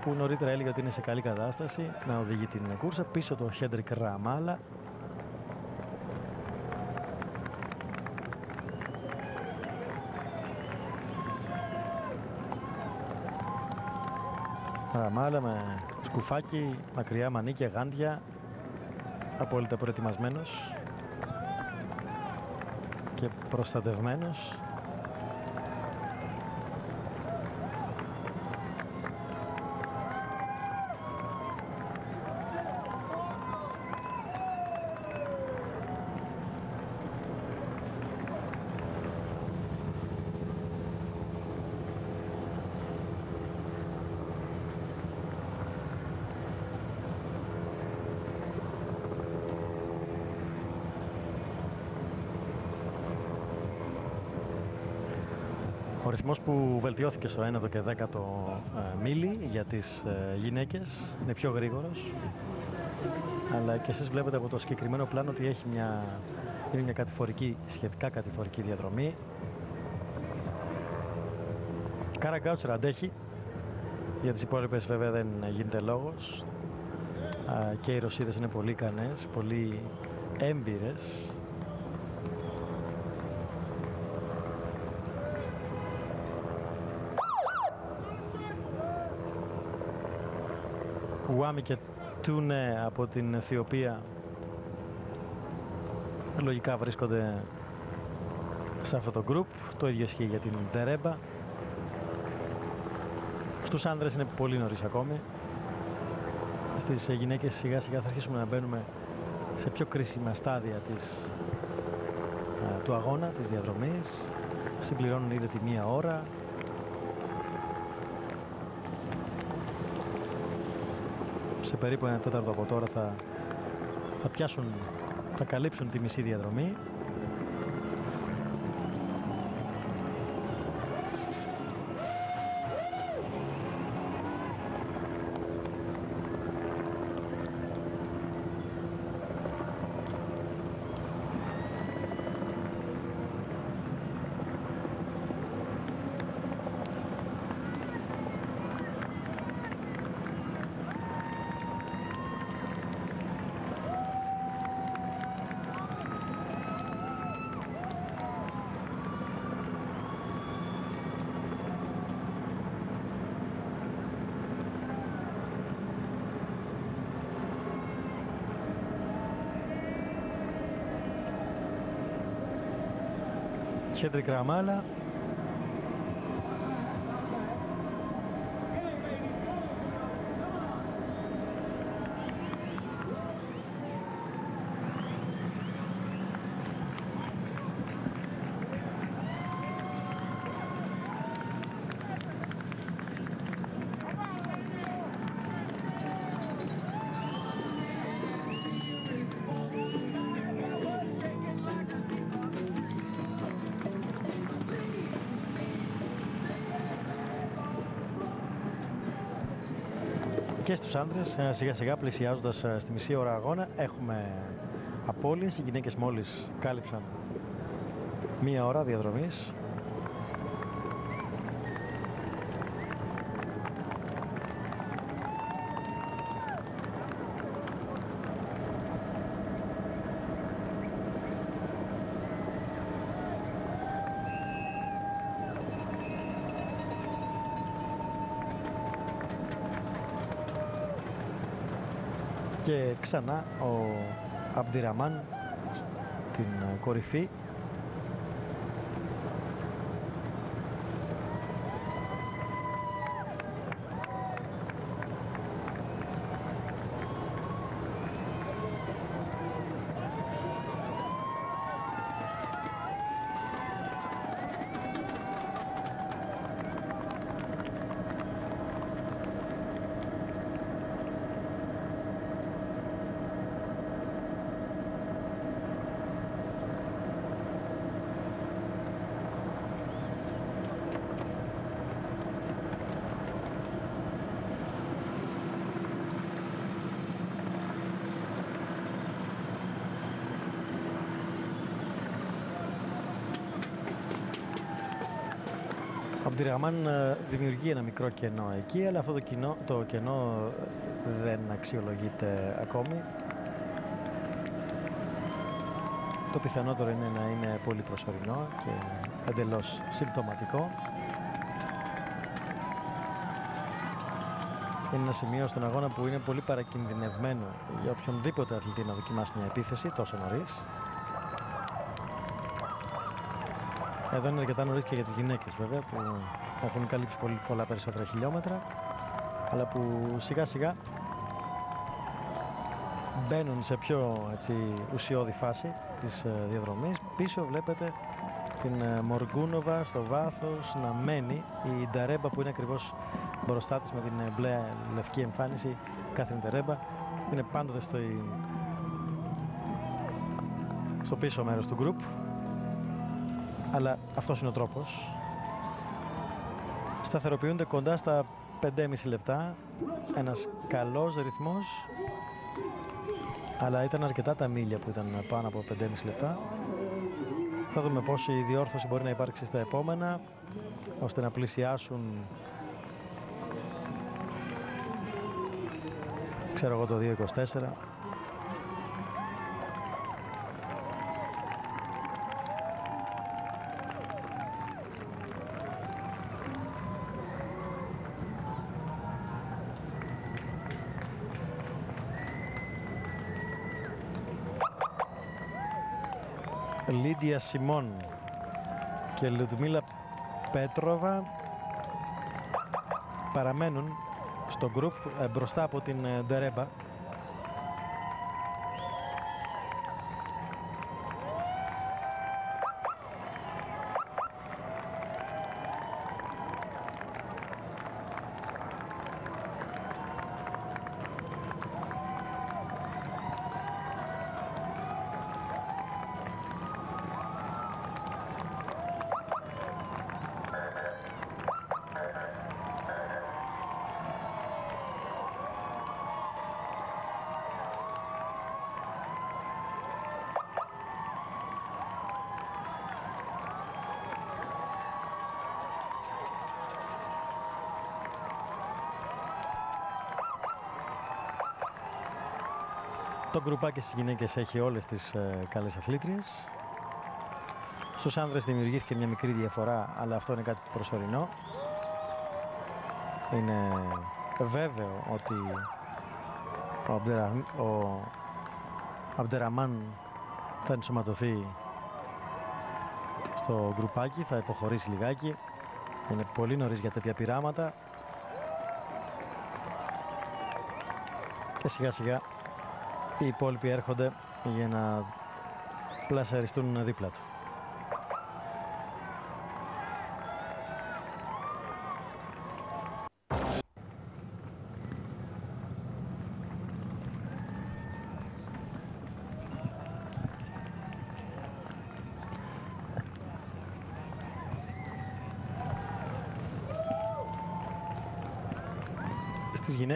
που νωρίτερα έλεγε ότι είναι σε καλή κατάσταση να οδηγεί την κούρσα. Πίσω το Χέντρικ Ραμάλα. Ραμάλα με σκουφάκι, μακριά μανίκια, γάντια, απόλυτα προετοιμασμένος και προστατευμένος ρυθμός που βελτιώθηκε στο 1ο και 10ο ε, μίλι για τις ε, γυναίκες. Είναι πιο γρήγορος. Αλλά και εσείς βλέπετε από το συγκεκριμένο πλάνο ότι έχει μια, είναι μια κατηφορική, σχετικά κατηφορική διαδρομή. Κάρα αντέχει. Για τις υπόλοιπες βέβαια δεν γίνεται λόγος. Και οι Ρωσίδες είναι πολύ ικανές, πολύ έμπειρες Γουάμι και Τούνε από την Αιθιοπία λογικά βρίσκονται σε αυτό το γκρουπ. Το ίδιο ισχύει για την Τερέμπα. Στους άνδρες είναι πολύ νωρίς ακόμη. Στις γυναίκες σιγά σιγά θα αρχίσουμε να μπαίνουμε σε πιο κρίσιμα στάδια της, του αγώνα, της διαδρομής. Συμπληρώνουν ήδη τη μία ώρα, σε περίπου ένα τέταρτο από τώρα θα, θα πιάσουν, θα καλύψουν τη μισή διαδρομή Χέντρικ Ραμάλα και στους άντρες ε, σιγά σιγά πλησιάζοντας ε, στη μισή ώρα αγώνα έχουμε απώλειες οι γυναίκες μόλις κάλυψαν μία ώρα διαδρομής και ξανά ο Αμπτυραμάν στην κορυφή Αμπτυραμάν ε, δημιουργεί ένα μικρό κενό εκεί, αλλά αυτό το, κοινό, το κενό δεν αξιολογείται ακόμη. Το πιθανότερο είναι να είναι πολύ προσωρινό και εντελώς συμπτωματικό. Είναι ένα σημείο στον αγώνα που είναι πολύ παρακινδυνευμένο για οποιονδήποτε αθλητή να δοκιμάσει μια επίθεση τόσο νωρίς. Εδώ είναι αρκετά νωρίς και για τις γυναίκες βέβαια που έχουν καλύψει πολύ, πολλά περισσότερα χιλιόμετρα αλλά που σιγά σιγά μπαίνουν σε πιο έτσι, ουσιώδη φάση της ε, διαδρομής. Πίσω βλέπετε την ε, Μοργκούνοβα στο βάθος να μένει. Η Νταρέμπα που είναι ακριβώς μπροστά της με την ε, μπλε λευκή εμφάνιση Κάθριν Τερέμπα είναι πάντοτε στο, στο πίσω μέρος του γκρουπ. Αλλά αυτός είναι ο τρόπος σταθεροποιούνται κοντά στα 5,5 λεπτά. Ένας καλός ρυθμός αλλά ήταν αρκετά τα μίλια που ήταν πάνω από 5,5 λεπτά. Θα δούμε πώς η διόρθωση μπορεί να υπάρξει στα επόμενα ώστε να πλησιάσουν ξέρω εγώ το 2.24 Λίδια Σιμών και Λουδμίλα Πέτροβα παραμένουν στο γκρουπ ε, μπροστά από την ε, Ντερέμπα Το γκρουπάκι στις γυναίκες έχει όλες τις ε, καλές αθλήτριες. Στους άνδρες δημιουργήθηκε μια μικρή διαφορά, αλλά αυτό είναι κάτι προσωρινό. Είναι βέβαιο ότι ο, Αμπτερα, ο Αμπτεραμάν θα ενσωματωθεί στο γκρουπάκι, θα υποχωρήσει λιγάκι. Είναι πολύ νωρίς για τέτοια πειράματα. Και σιγά σιγά οι υπόλοιποι έρχονται για να πλασαριστούν δίπλα του.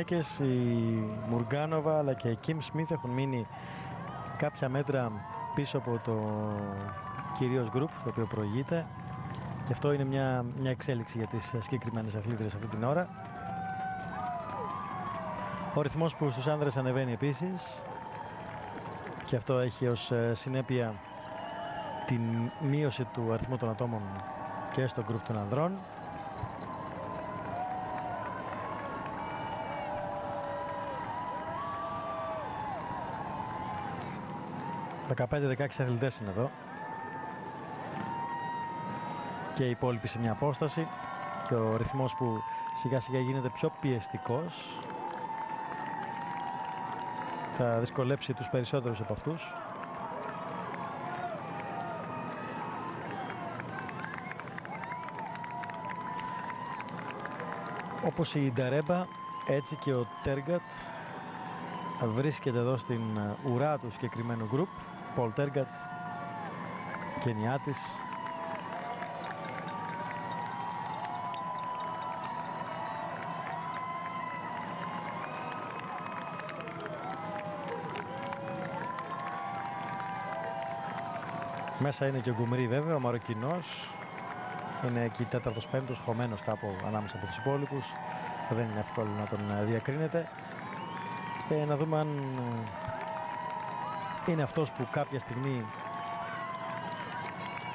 Γυναίκες η Μουργκάνοβα αλλά και η Κιμ Σμιθ έχουν μείνει κάποια μέτρα πίσω από το κυρίως γκρουπ το οποίο προηγείται. Και αυτό είναι μια, μια εξέλιξη για τις συγκεκριμένες αθλήτρες αυτή την ώρα. Ο ρυθμός που στους άνδρες ανεβαίνει επίσης. Και αυτό έχει ως ε, συνέπεια την μείωση του αριθμού των ατόμων και στο γκρουπ των ανδρών 15-16 αθλητές είναι εδώ. Και οι υπόλοιποι σε μια απόσταση. Και ο ρυθμός που σιγά σιγά γίνεται πιο πιεστικός θα δυσκολέψει τους περισσότερους από αυτούς. Όπως η Νταρέμπα, έτσι και ο Τέργατ βρίσκεται εδώ στην ουρά του συγκεκριμένου γκρουπ. Πολ Τέργατ, Κενιάτης, Μέσα είναι και ο Γκουμρί βέβαια, ο Μαροκινός. Είναι εκεί τέταρτος πέμπτος, χωμένος κάπου ανάμεσα από τους υπόλοιπους. Δεν είναι εύκολο να τον ε, διακρίνεται. Και να δούμε αν ε, είναι αυτός που κάποια στιγμή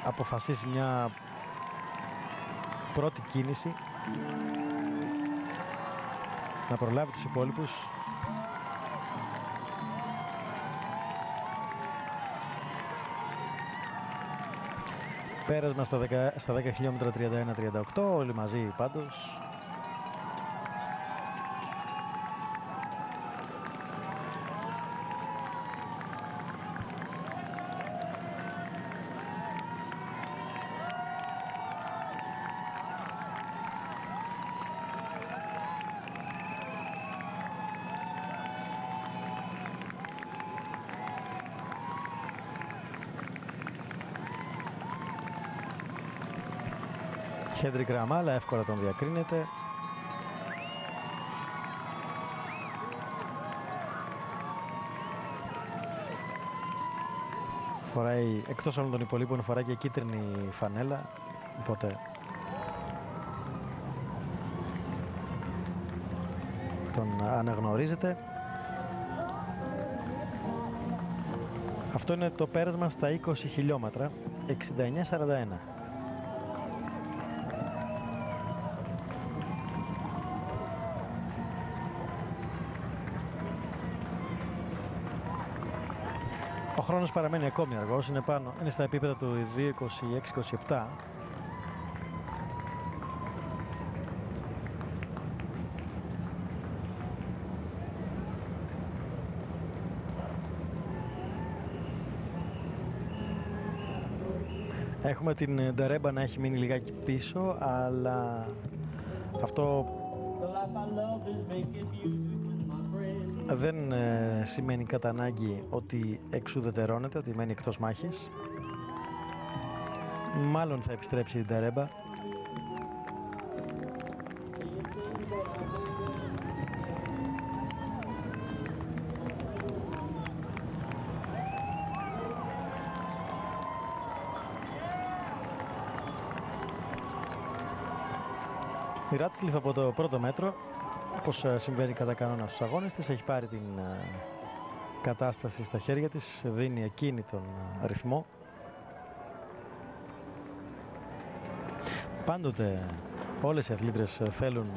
αποφασίσει μια πρώτη κίνηση να προλάβει τους υπόλοιπους Πέρασμα στα 10, στα 10 χιλιόμετρα 31-38, όλοι μαζί πάντως. Χέντρικ Ραμάλα εύκολα τον διακρίνεται. Φοράει, εκτός όλων των υπολείπων, φοράει και κίτρινη φανέλα, οπότε τον αναγνωρίζεται. Αυτό είναι το πέρασμα στα 20 χιλιόμετρα, 69-41. Χρόνος παραμένει ακόμη αργός, είναι, πάνω, είναι στα επίπεδα του 2.26-27. Έχουμε την Νταρέμπα να έχει μείνει λιγάκι πίσω, αλλά αυτό δεν ε, σημαίνει κατά ανάγκη ότι εξουδετερώνεται, ότι μένει εκτός μάχης. Μάλλον θα επιστρέψει την Ταρέμπα. Η Ράτκλιφ από το πρώτο μέτρο όπως ε, συμβαίνει κατά κανόνα στους αγώνες της. Έχει πάρει την ε, κατάσταση στα χέρια της. Δίνει εκείνη τον ε, ρυθμό. Πάντοτε όλες οι αθλήτρες θέλουν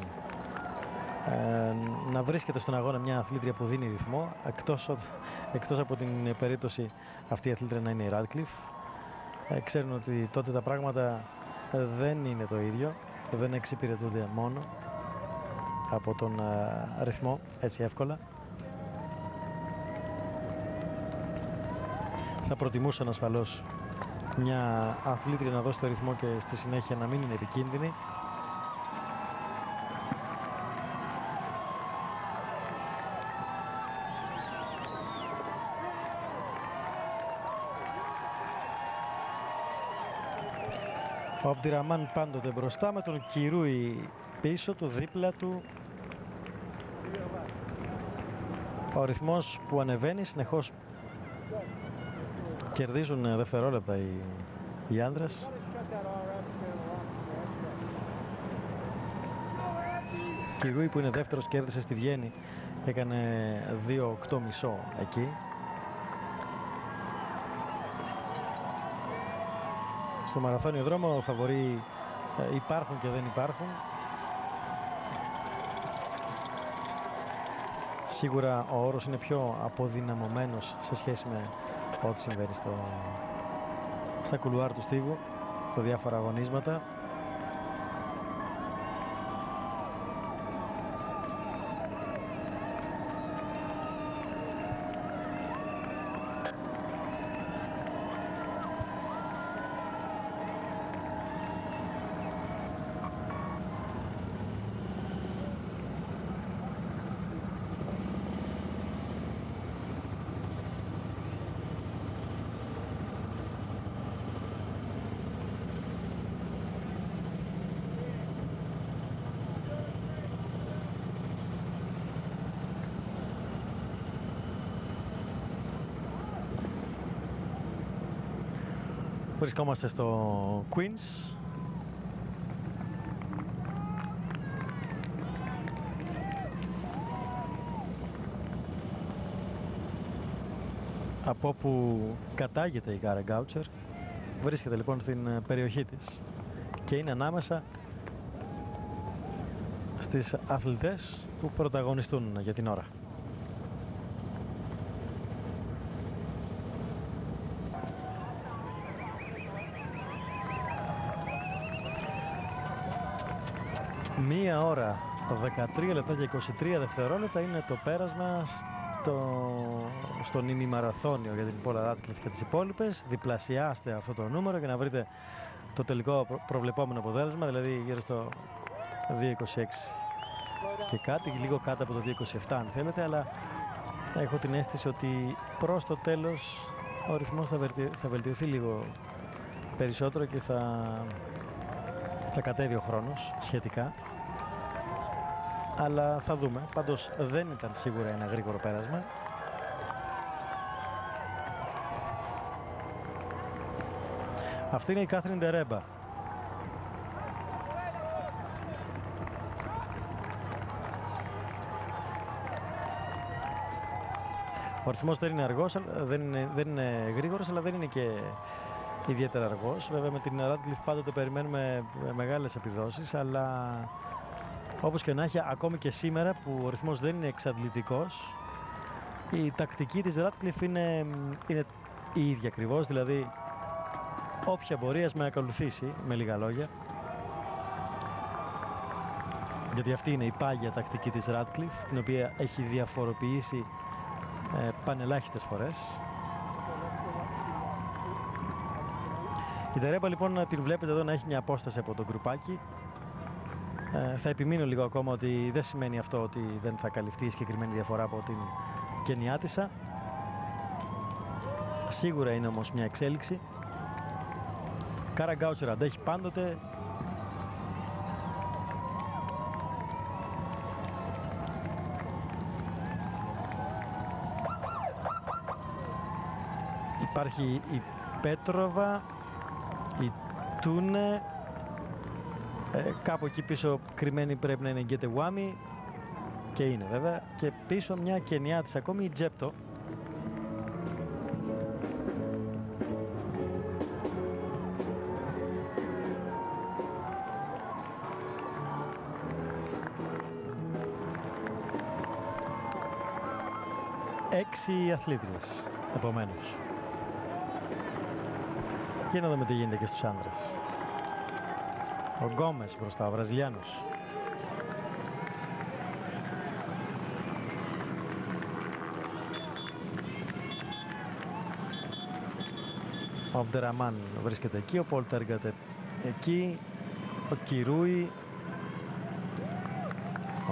να βρίσκεται στον αγώνα μια αθλήτρια που δίνει ρυθμό εκτός, εκτός από την περίπτωση αυτή η αθλήτρια να είναι η Radcliffe. Ξέρουν ότι τότε τα πράγματα δεν είναι το ίδιο δεν εξυπηρετούνται μόνο από τον ε, ρυθμό έτσι εύκολα. Θα προτιμούσαν ασφαλώς μια αθλήτρια να δώσει το ρυθμό και στη συνέχεια να μην είναι επικίνδυνη. Ο Αμπτυραμάν πάντοτε μπροστά με τον Κυρούι πίσω του, δίπλα του. Ο ρυθμός που ανεβαίνει συνεχώς κερδίζουν δευτερόλεπτα οι, οι άνδρες. Κυρούι που είναι δεύτερος κέρδισε στη Βιέννη έκανε 2-8 μισό εκεί. Στο μαραθώνιο δρόμο φαβορεί ε, υπάρχουν και δεν υπάρχουν. Σίγουρα ο όρος είναι πιο αποδυναμωμένος σε σχέση με ό,τι συμβαίνει στο, στα κουλουάρ του Στίβου, στα διάφορα αγωνίσματα. Βρισκόμαστε στο Queens. Από όπου κατάγεται η Γκάρα Γκάουτσερ. Βρίσκεται λοιπόν στην ε, περιοχή της και είναι ανάμεσα στις αθλητές που πρωταγωνιστούν για την ώρα. Μία ώρα, 13 λεπτά και 23 δευτερόλεπτα είναι το πέρασμα στο, στον ημιμαραθώνιο για την Πόλα Ράτκλιφ και τις υπόλοιπες. Διπλασιάστε αυτό το νούμερο για να βρείτε το τελικό προβλεπόμενο αποτέλεσμα, δηλαδή γύρω στο 2.26 και κάτι, λίγο κάτω από το 2.27 αν θέλετε, αλλά έχω την αίσθηση ότι προς το τέλος ο ρυθμός θα, θα βελτιωθεί λίγο περισσότερο και θα, θα κατέβει ο χρόνος σχετικά αλλά θα δούμε. Πάντως δεν ήταν σίγουρα ένα γρήγορο πέρασμα. Αυτή είναι η Κάθριν Ντερέμπα. Ο αριθμός δεν είναι αργός, δεν είναι, δεν είναι γρήγορος, αλλά δεν είναι και ιδιαίτερα αργός. Βέβαια με την Radcliffe πάντοτε περιμένουμε μεγάλες επιδόσεις, αλλά όπως και να έχει, ακόμη και σήμερα που ο ρυθμός δεν είναι εξαντλητικός, η τακτική της Radcliffe είναι, είναι η ίδια ακριβώς, δηλαδή όποια μπορεί ας με ακολουθήσει, με λίγα λόγια. Γιατί αυτή είναι η πάγια τακτική της Radcliffe, την οποία έχει διαφοροποιήσει ε, πανελάχιστες φορές. Η Τερέμπα λοιπόν την βλέπετε εδώ να έχει μια απόσταση από το γκρουπάκι ε, θα επιμείνω λίγο ακόμα ότι δεν σημαίνει αυτό ότι δεν θα καλυφθεί η συγκεκριμένη διαφορά από την Κενιάτισσα. Σίγουρα είναι όμως μια εξέλιξη. Κάρα Γκάουτσερ αντέχει πάντοτε. Υπάρχει η Πέτροβα, η Τούνε, ε, κάπου εκεί πίσω κρυμμένη πρέπει να είναι η Γκέτewami και είναι βέβαια. Και πίσω μια κενιά της ακόμη η Τζέπτο. Έξι αθλήτριες, επομένως. Και να δούμε τι γίνεται και στους άντρες. Ο Γκόμες μπροστά, ο Βραζιλιάνος. Ο Αμπτεραμάν βρίσκεται εκεί, ο Πόλτερ εκεί, ο Κιρούι,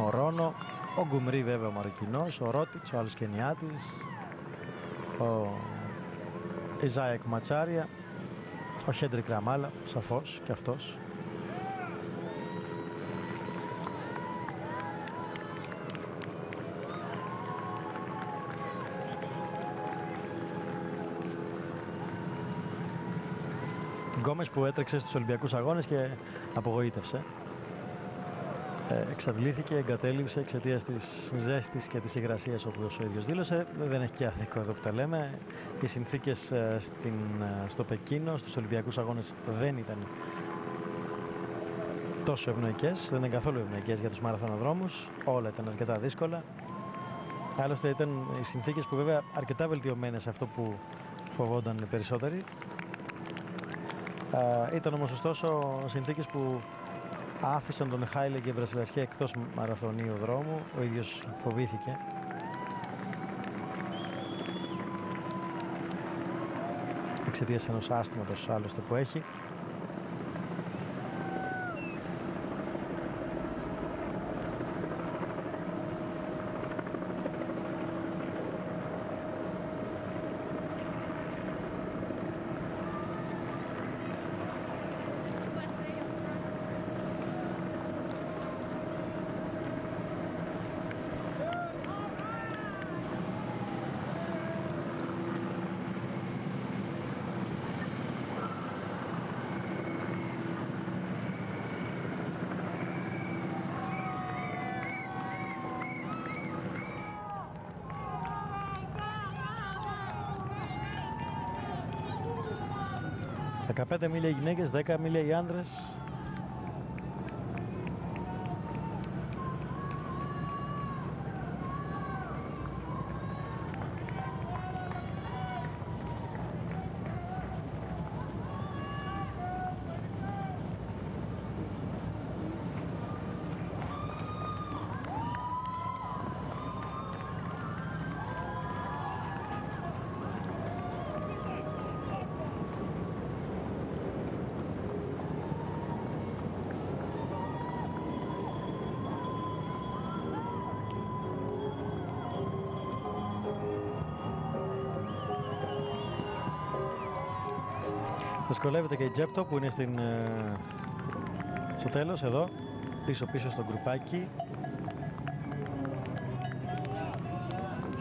ο Ρόνο, ο Γκουμρί βέβαια ο Μαροκινός, ο Ρότιτς, ο άλλος Κενιάτης, ο Ιζάεκ Ματσάρια, ο Χέντρικ Ραμάλα, σαφώς και αυτός. Που έτρεξε στους Ολυμπιακούς Αγώνες και απογοήτευσε. Ε, εξαντλήθηκε, εγκατέλειψε εξαιτίας της ζέστης και της υγρασίας όπω ο ίδιος δήλωσε. Δεν έχει και άδικο εδώ που τα λέμε. Οι συνθήκες ε, ε, στο Πεκίνο, στους Ολυμπιακούς Αγώνες δεν ήταν τόσο ευνοϊκές. Δεν ήταν καθόλου ευνοϊκές για τους μαραθωνοδρόμους. Όλα ήταν αρκετά δύσκολα. Άλλωστε ήταν οι συνθήκες που βέβαια αρκετά βελτιωμένες αυτό που φοβόνταν οι περισσότεροι. Ήταν όμως ωστόσο συνθήκες που άφησαν τον Χάιλε και Βρασιλασιά εκτός μαραθωνίου δρόμου. Ο ίδιος φοβήθηκε. Εξαιτίας ενός άστηματος άλλωστε που έχει. Μίλια οι γυναίκες, 10 μίλια οι άντρες. Δυσκολεύεται και η Τζέπτο που είναι στην, ε, στο τέλος εδώ πίσω πίσω στο γκρουπάκι.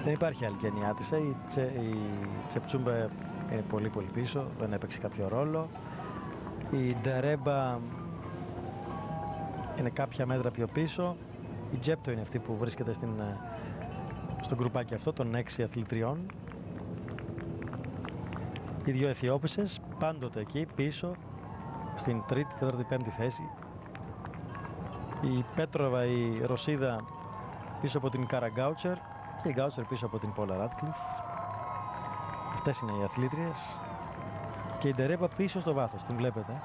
Δεν υπάρχει άλλη γενιά η, Τσε, η Τσεπτσούμπα είναι πολύ πολύ πίσω. Δεν έπαιξε κάποιο ρόλο. Η Ντερέμπα είναι κάποια μέτρα πιο πίσω. Η Τζέπτο είναι αυτή που βρίσκεται στην, ε, στο γκρουπάκι αυτό των 6 αθλητριών οι δύο Αιθιόπισες πάντοτε εκεί πίσω στην τρίτη, τέταρτη, πέμπτη θέση. Η Πέτροβα, η Ρωσίδα πίσω από την Καραγκάουτσερ και η Γκάουτσερ πίσω από την Πόλα Ράτκλιφ. Αυτές είναι οι αθλήτριες. Και η Ντερέπα πίσω στο βάθος, την βλέπετε.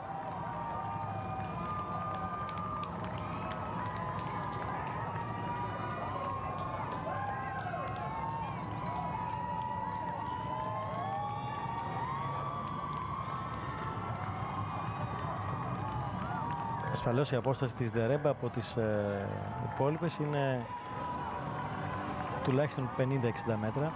Ασφαλώς η απόσταση της Δερέμπα από τις ε, υπόλοιπες είναι τουλάχιστον 50-60 μέτρα.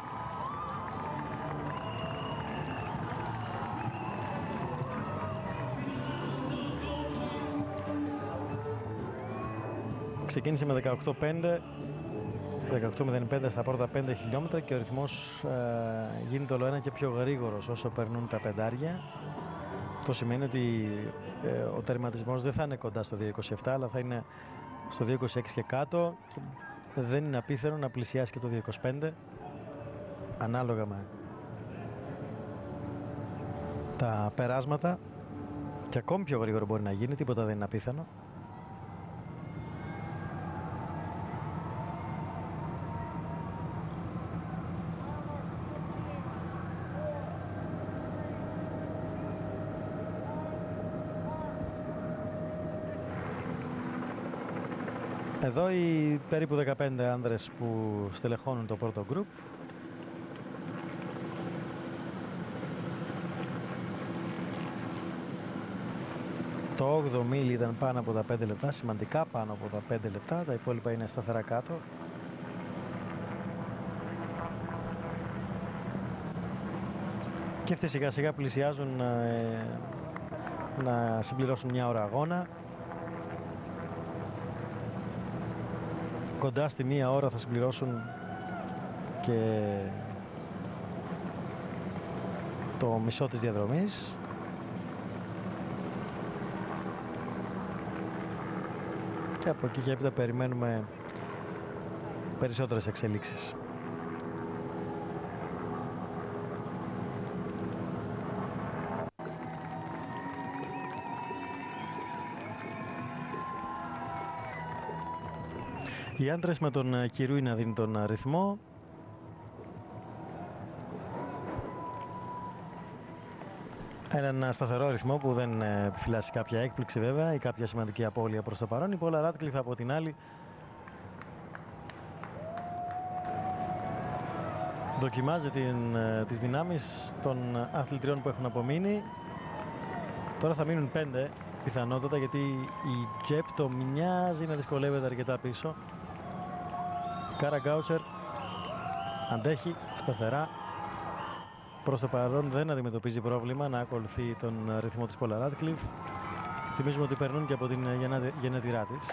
Ξεκίνησε με 18-5 18.05 στα πρώτα 5 χιλιόμετρα και ο ρυθμός ε, γίνεται όλο ένα και πιο γρήγορος όσο περνούν τα πεντάρια. Αυτό σημαίνει ότι ε, ο τερματισμός δεν θα είναι κοντά στο 2.27 αλλά θα είναι στο 2.26 και κάτω και δεν είναι απίθανο να πλησιάσει και το 2.25 ανάλογα με τα περάσματα και ακόμη πιο γρήγορο μπορεί να γίνει, τίποτα δεν είναι απίθανο. Εδώ οι περίπου 15 άνδρες που στελεχώνουν το πρώτο γκρουπ. Το 8ο μίλι ήταν πάνω από τα 5 λεπτά, σημαντικά πάνω από τα 5 λεπτά, τα υπόλοιπα είναι σταθερά κάτω. Και αυτοί σιγά σιγά πλησιάζουν ε, να συμπληρώσουν μια ώρα αγώνα. Κοντά στη μία ώρα θα συμπληρώσουν και το μισό της διαδρομής και από εκεί και έπειτα περιμένουμε περισσότερες εξελίξεις. Οι άντρες με τον ε, Κυρούι να δίνει τον αριθμό. έναν σταθερό ρυθμό που δεν ε, επιφυλάσσει κάποια έκπληξη βέβαια ή κάποια σημαντική απώλεια προς το παρόν. Η Πόλα Ράτκλιφ από την άλλη δοκιμάζει την, ε, τις δυνάμεις των αθλητριών που έχουν απομείνει. Τώρα θα μείνουν πέντε πιθανότατα γιατί η Τζέπτο μοιάζει να δυσκολεύεται αρκετά πίσω. Κάρα Γκάουτσερ αντέχει σταθερά. Προς το παρόν δεν αντιμετωπίζει πρόβλημα να ακολουθεί τον ρυθμό της Πόλα Ράτκλιφ. Θυμίζουμε ότι περνούν και από την γενέτειρά της.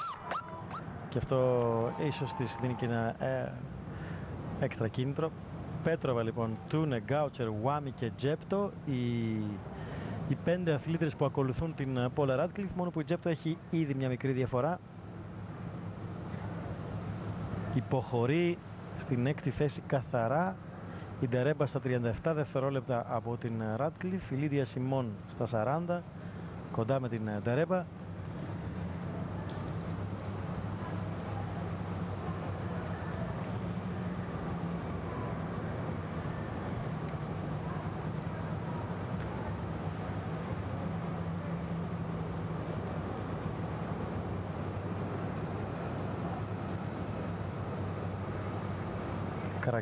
Και αυτό ίσως της δίνει και ένα ε, έξτρα κίνητρο. Πέτροβα λοιπόν, Τούνε, Γκάουτσερ, Βάμι και Τζέπτο. Οι, οι πέντε αθλήτρες που ακολουθούν την Πόλα Ράτκλιφ, μόνο που η Τζέπτο έχει ήδη μια μικρή διαφορά. Υποχωρεί στην έκτη θέση καθαρά η Ντερέμπα στα 37 δευτερόλεπτα από την Ράτκλιφ, η Λίδια Σιμών στα 40 κοντά με την Ντερέμπα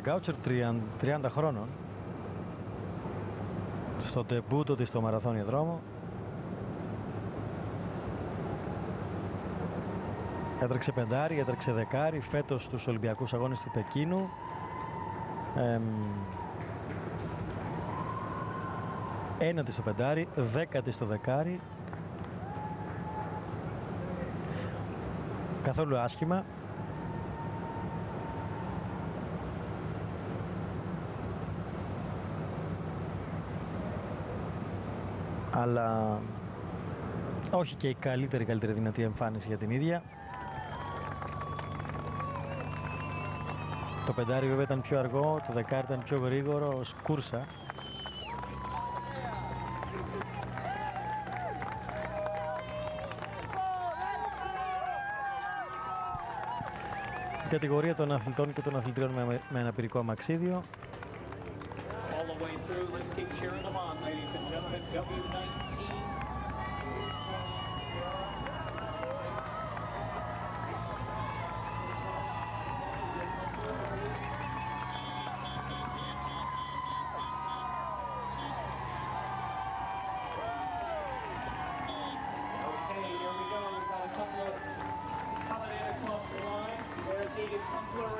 Καραγκάουτσερ 30 χρόνων. Στο τεμπούτο της στο μαραθώνιο δρόμο. Έτρεξε πεντάρι, έτρεξε δεκάρι φέτος στους Ολυμπιακούς Αγώνες του Πεκίνου. Εμ, ένατη στο πεντάρι, δέκατη στο δεκάρι. Καθόλου άσχημα αλλά όχι και η καλύτερη καλύτερη δυνατή εμφάνιση για την ίδια. Το πεντάρι βέβαια ήταν πιο αργό, το δεκάρι ήταν πιο γρήγορο ως κούρσα. Η κατηγορία των αθλητών και των αθλητριών με, με αναπηρικό αμαξίδιο all the way through. Let's keep cheering them on, ladies and gentlemen. W19.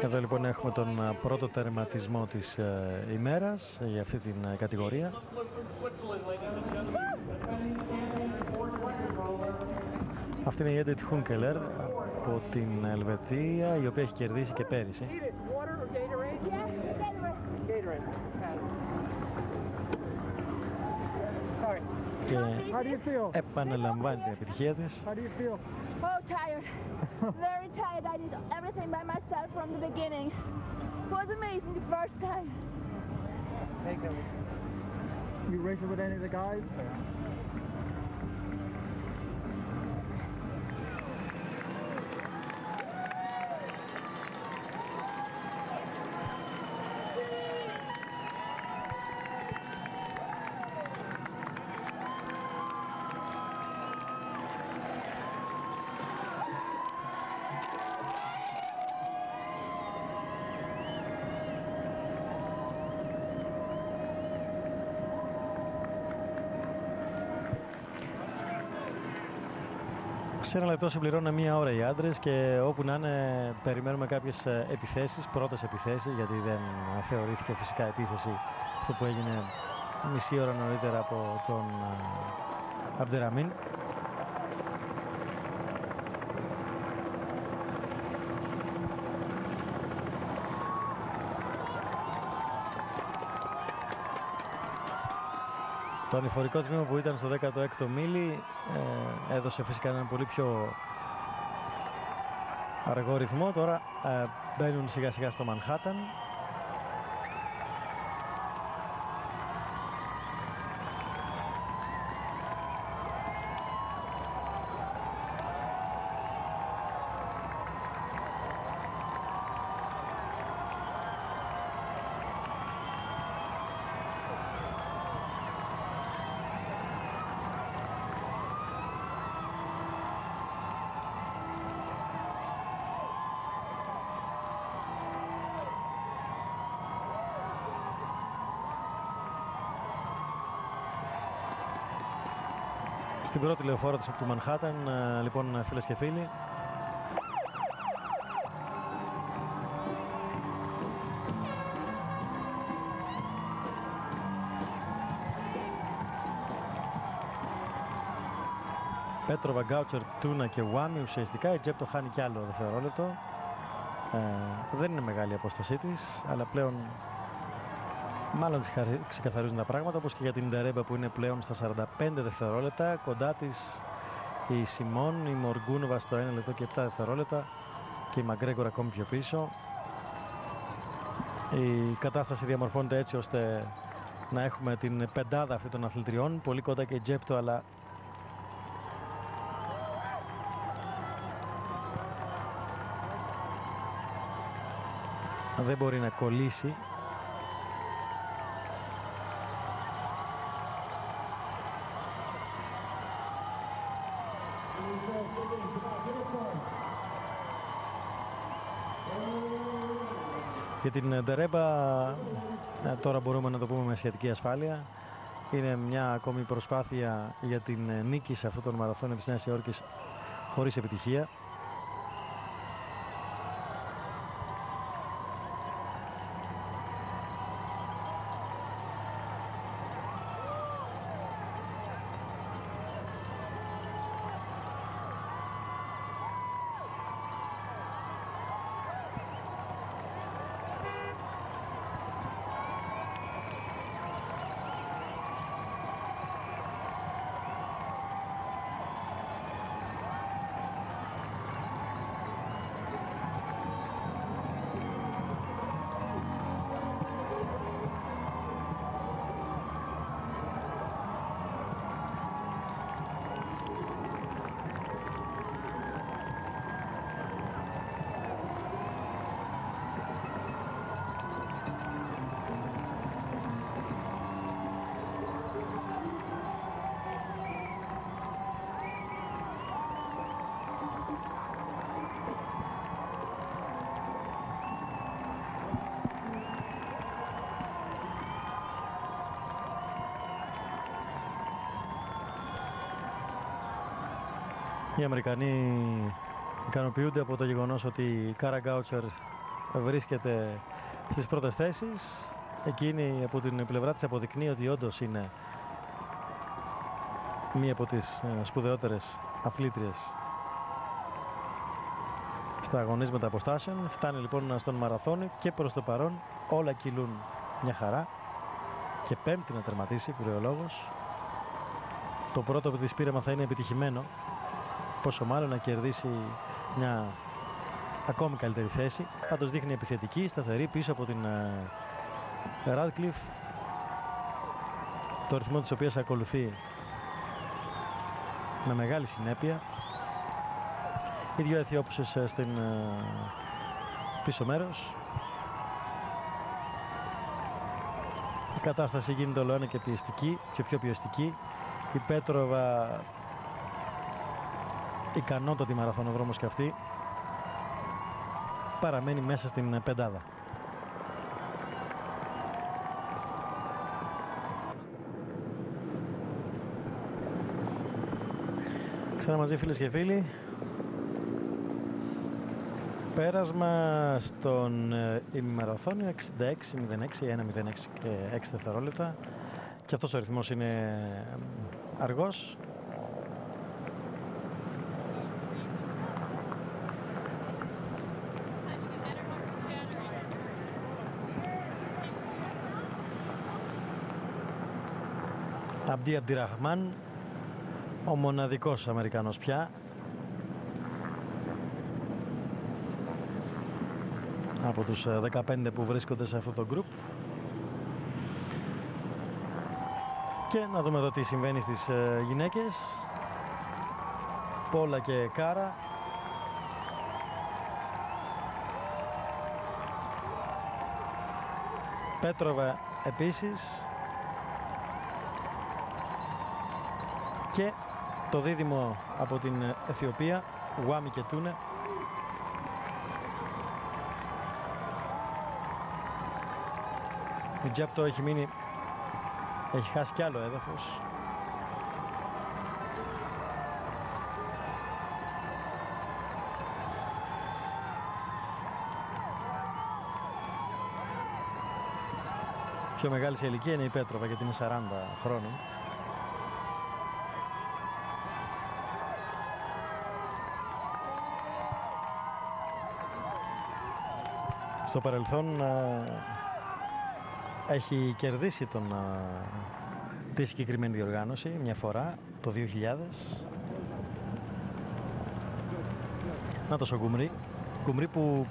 Εδώ λοιπόν έχουμε τον α, πρώτο τερματισμό της ε, ημέρας ε, για αυτή την ε, κατηγορία. Hunkler from Switzerland, ladies and gentlemen. Αυτή είναι η Edith Χούνκελερ από την Ελβετία η οποία έχει κερδίσει και πέρυσι. Water or Gatorade? Gatorade. Sorry. και How do you feel? επαναλαμβάνει την επιτυχία της. Tired. I did everything by myself from the beginning. It was amazing the first time. You racing with any of the guys? Σε ένα λεπτό συμπληρώνουν μία ώρα οι άντρες και όπου να είναι περιμένουμε κάποιες επιθέσεις, πρώτες επιθέσεις, γιατί δεν ε, θεωρήθηκε φυσικά επίθεση αυτό που έγινε μισή ώρα νωρίτερα από τον ε, Αμπτεραμίν. Το ανηφορικό τμήμα που ήταν στο 16ο μίλι ε, έδωσε φυσικά έναν πολύ πιο αργό ρυθμό. Τώρα ε, μπαίνουν σιγά σιγά στο Μανχάταν. Πρώτη λεωφόρο της του Μανχάταν, λοιπόν φίλες και φίλοι. Πέτροβα, Γκάουτσερ, Τούνα και Βάμι ουσιαστικά η Τζέπτο χάνει κι άλλο δευτερόλεπτο. Ε, δεν είναι μεγάλη η απόστασή της, αλλά πλέον μάλλον ξεκαθαρίζουν τα πράγματα όπως και για την Ντερέμπα που είναι πλέον στα 45 δευτερόλεπτα κοντά της η Σιμών, η Μοργκούνοβα στο 1 λεπτό και 7 δευτερόλεπτα και η Μαγκρέγκορ ακόμη πιο πίσω. Η κατάσταση διαμορφώνεται έτσι ώστε να έχουμε την πεντάδα αυτή των αθλητριών πολύ κοντά και η Τζέπτο αλλά δεν μπορεί να κολλήσει Για την Ντερέμπα ε, τώρα μπορούμε να το πούμε με σχετική ασφάλεια. Είναι μια ακόμη προσπάθεια για την ε, νίκη σε αυτό τον μαραθώνιο της Νέας Υόρκης χωρίς επιτυχία. Οι Αμερικανοί ικανοποιούνται από το γεγονός ότι η Κάρα Γκάουτσερ βρίσκεται στις πρώτες θέσεις. Εκείνη από την πλευρά της αποδεικνύει ότι όντως είναι μία από τις ε, σπουδαιότερες αθλήτριες στα αγωνίσματα αποστάσεων. Φτάνει λοιπόν στον μαραθώνιο και προς το παρόν όλα κυλούν μια χαρά και πέμπτη να τερματίσει, λόγος. Το πρώτο που της πείραμα θα είναι επιτυχημένο πόσο μάλλον να κερδίσει μια ακόμη καλύτερη θέση. Πάντως δείχνει επιθετική, σταθερή πίσω από την Radcliffe το ρυθμό της οποίας ακολουθεί με μεγάλη συνέπεια. Οι δύο Αιθιόπουσες ε, στην ε, πίσω μέρος. Η κατάσταση γίνεται όλο ένα και πιεστική και πιο πιεστική. Η Πέτροβα ικανότατη μαραθωνοδρόμος και αυτή. Παραμένει μέσα στην πεντάδα. Ξανά μαζί φίλες και φίλοι. Πέρασμα στον ε, ημιμαραθώνιο 66, 06, 1, 06 και 6 δευτερόλεπτα. Και αυτός ο ρυθμός είναι αργός Αμπτή Αμπτυραχμάν, ο μοναδικός Αμερικανός πια. Από τους 15 ε, που βρίσκονται σε αυτό το γκρουπ. Και να δούμε εδώ τι συμβαίνει στις ε, γυναίκες. Πόλα και Κάρα. Πέτροβα επίσης και το δίδυμο από την Αιθιοπία, Γουάμι και Τούνε. Η Τζάπτο έχει μείνει, έχει χάσει κι άλλο έδαφος. Πιο μεγάλη σε ηλικία είναι η Πέτροβα γιατί είναι 40 χρόνια. Παρελθόν ε, έχει κερδίσει τον, ε, τη συγκεκριμένη διοργάνωση μια φορά το 2000 να το Γκουμρί Γκουμρί που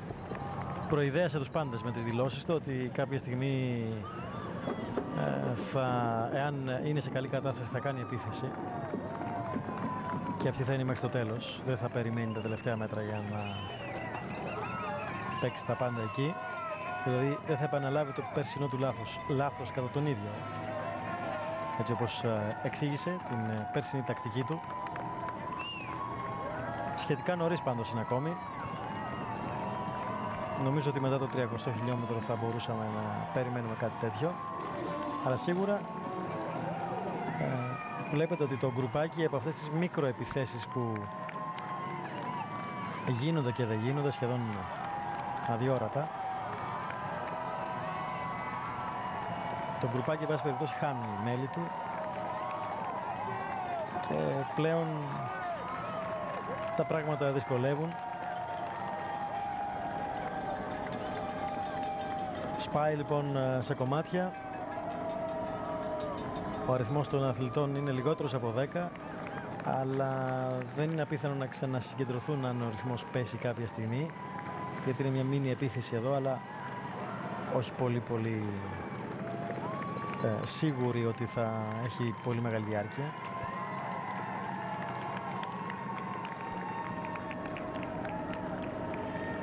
προειδέασε τους πάντες με τις δηλώσεις του ότι κάποια στιγμή ε, θα, εάν είναι σε καλή κατάσταση θα κάνει επίθεση. Και αυτή θα είναι μέχρι το τέλος. Δεν θα περιμένει τα τελευταία μέτρα για να παίξει τα πάντα εκεί. Δηλαδή δεν θα επαναλάβει το περσινό του λάθος. Λάθος κατά τον ίδιο. Έτσι όπως ε, εξήγησε την ε, περσινή τακτική του. Σχετικά νωρίς πάντως είναι ακόμη. Νομίζω ότι μετά το 30 χιλιόμετρο θα μπορούσαμε να περιμένουμε κάτι τέτοιο. Αλλά σίγουρα ε, βλέπετε ότι το γκρουπάκι από αυτές τις μικροεπιθέσεις που γίνονται και δεν γίνονται σχεδόν αδιόρατα. Το γκρουπάκι βάση περιπτώσει χάνει μέλη του. Και πλέον τα πράγματα δυσκολεύουν. Σπάει λοιπόν ε, σε κομμάτια. Ο αριθμός των αθλητών είναι λιγότερος από 10 αλλά δεν είναι απίθανο να ξανασυγκεντρωθούν αν ο αριθμός πέσει κάποια στιγμή γιατί είναι μια μίνι επίθεση εδώ αλλά όχι πολύ πολύ ε, σίγουροι ότι θα έχει πολύ μεγάλη διάρκεια.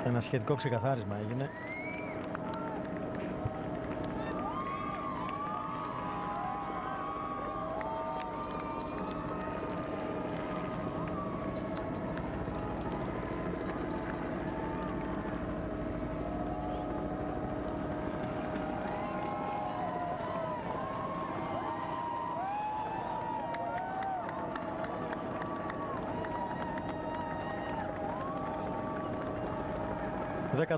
Ένα σχετικό ξεκαθάρισμα έγινε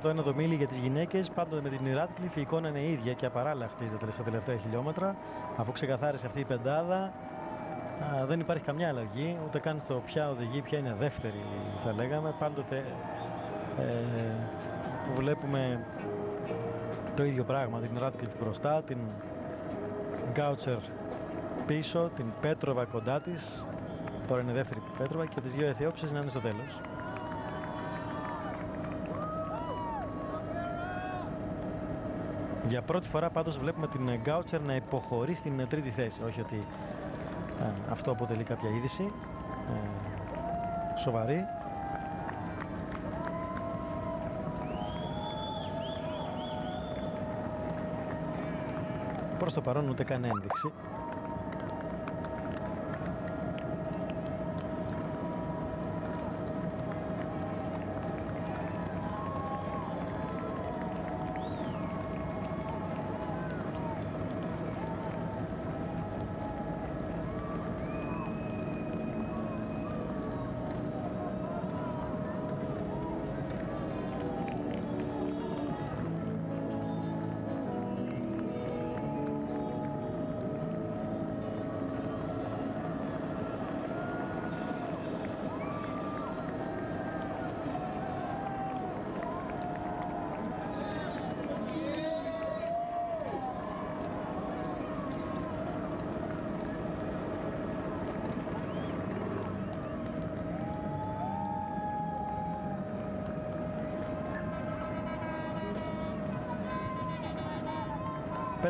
19ο μίλη για τις γυναίκες πάντοτε με την Radcliffe η εικόνα είναι ίδια και απαράλλαχτη τα τελευταία χιλιόμετρα. Αφού ξεκαθάρισε αυτή η πεντάδα α, δεν υπάρχει καμιά αλλαγή ούτε καν στο ποια οδηγεί ποια είναι δεύτερη θα λέγαμε. Πάντοτε ε, βλέπουμε το ίδιο πράγμα την Radcliffe μπροστά την Γκάουτσερ πίσω την Πέτροβα κοντά της. Τώρα είναι δεύτερη Πέτροβα και τις δύο Αιθιόψεις να είναι στο τέλος Για πρώτη φορά πάντως βλέπουμε την Γκάουτσερ να υποχωρεί στην τρίτη θέση. Όχι ότι ε, αυτό αποτελεί κάποια είδηση ε, σοβαρή. Προς το παρόν ούτε καν ένδειξη.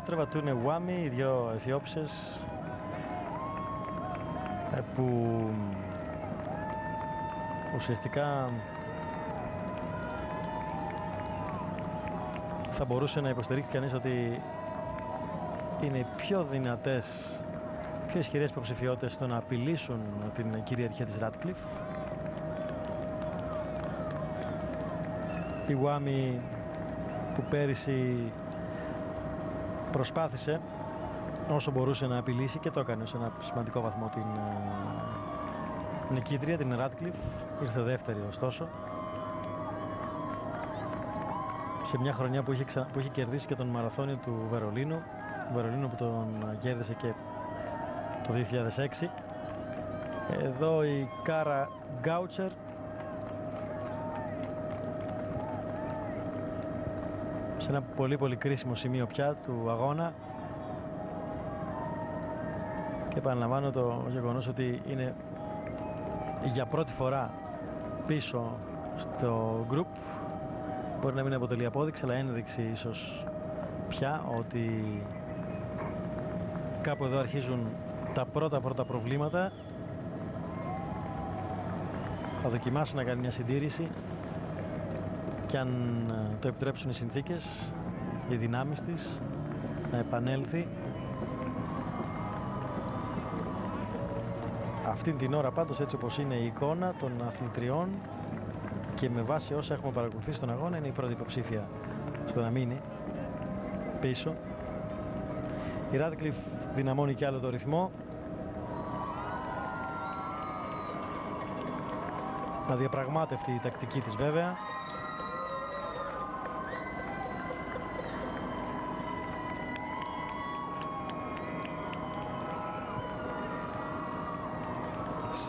Πέτροβα του είναι Wami, οι δυο Αιθιόψες ε, που ουσιαστικά θα μπορούσε να υποστηρίξει κανείς ότι είναι οι πιο δυνατές, πιο ισχυρές υποψηφιότητες στο να απειλήσουν την κυριαρχία της Ράτκλιφ. Η Wami που πέρυσι προσπάθησε όσο μπορούσε να απειλήσει και το έκανε σε ένα σημαντικό βαθμό την uh, νικήτρια, την Radcliffe. Ήρθε δεύτερη ωστόσο. Σε μια χρονιά που είχε, που είχε κερδίσει και τον μαραθώνιο του Βερολίνου Βερολίνο που τον κέρδισε και το 2006. Εδώ η Κάρα Γκάουτσερ σε ένα πολύ πολύ κρίσιμο σημείο πια του αγώνα. Και επαναλαμβάνω το γεγονός ότι είναι για πρώτη φορά πίσω στο group. Μπορεί να μην αποτελεί απόδειξη αλλά ένδειξη ίσως πια ότι κάπου εδώ αρχίζουν τα πρώτα πρώτα προβλήματα. Θα δοκιμάσει να κάνει μια συντήρηση και αν ε, το επιτρέψουν οι συνθήκες οι δυνάμεις της να επανέλθει. Αυτήν την ώρα πάντως έτσι όπως είναι η εικόνα των αθλητριών και με βάση όσα έχουμε παρακολουθεί στον αγώνα είναι η πρώτη υποψήφια στο να μείνει πίσω. Η Radcliffe δυναμώνει και άλλο το ρυθμό. Αδιαπραγμάτευτη η τακτική της βέβαια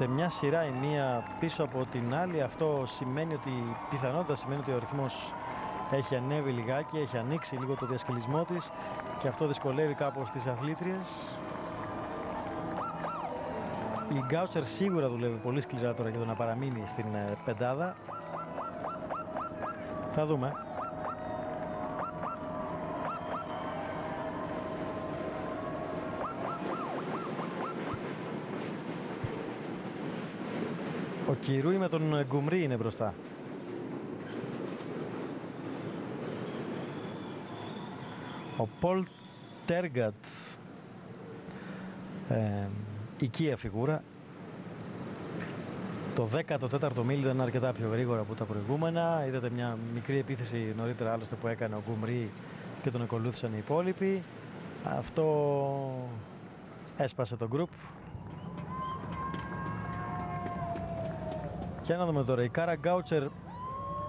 σε μια σειρά η μία πίσω από την άλλη. Αυτό σημαίνει ότι πιθανότητα σημαίνει ότι ο ρυθμός έχει ανέβει λιγάκι, έχει ανοίξει λίγο το διασκελισμό της και αυτό δυσκολεύει κάπως τις αθλήτριες. Η Γκάουτσερ σίγουρα δουλεύει πολύ σκληρά τώρα για το να παραμείνει στην ε, πεντάδα. Θα δούμε Ο Κυρούι με τον Γκουμρί είναι μπροστά. Ο Πολ Τέργατ ε, οικία φιγούρα. Το 14ο μίλι ήταν αρκετά πιο γρήγορα από τα προηγούμενα. Είδατε μια μικρή επίθεση νωρίτερα άλλωστε που έκανε ο Γκουμρί και τον ακολούθησαν οι υπόλοιποι. Αυτό έσπασε το γκρουπ Για να δούμε τώρα. Η Κάρα Γκάουτσερ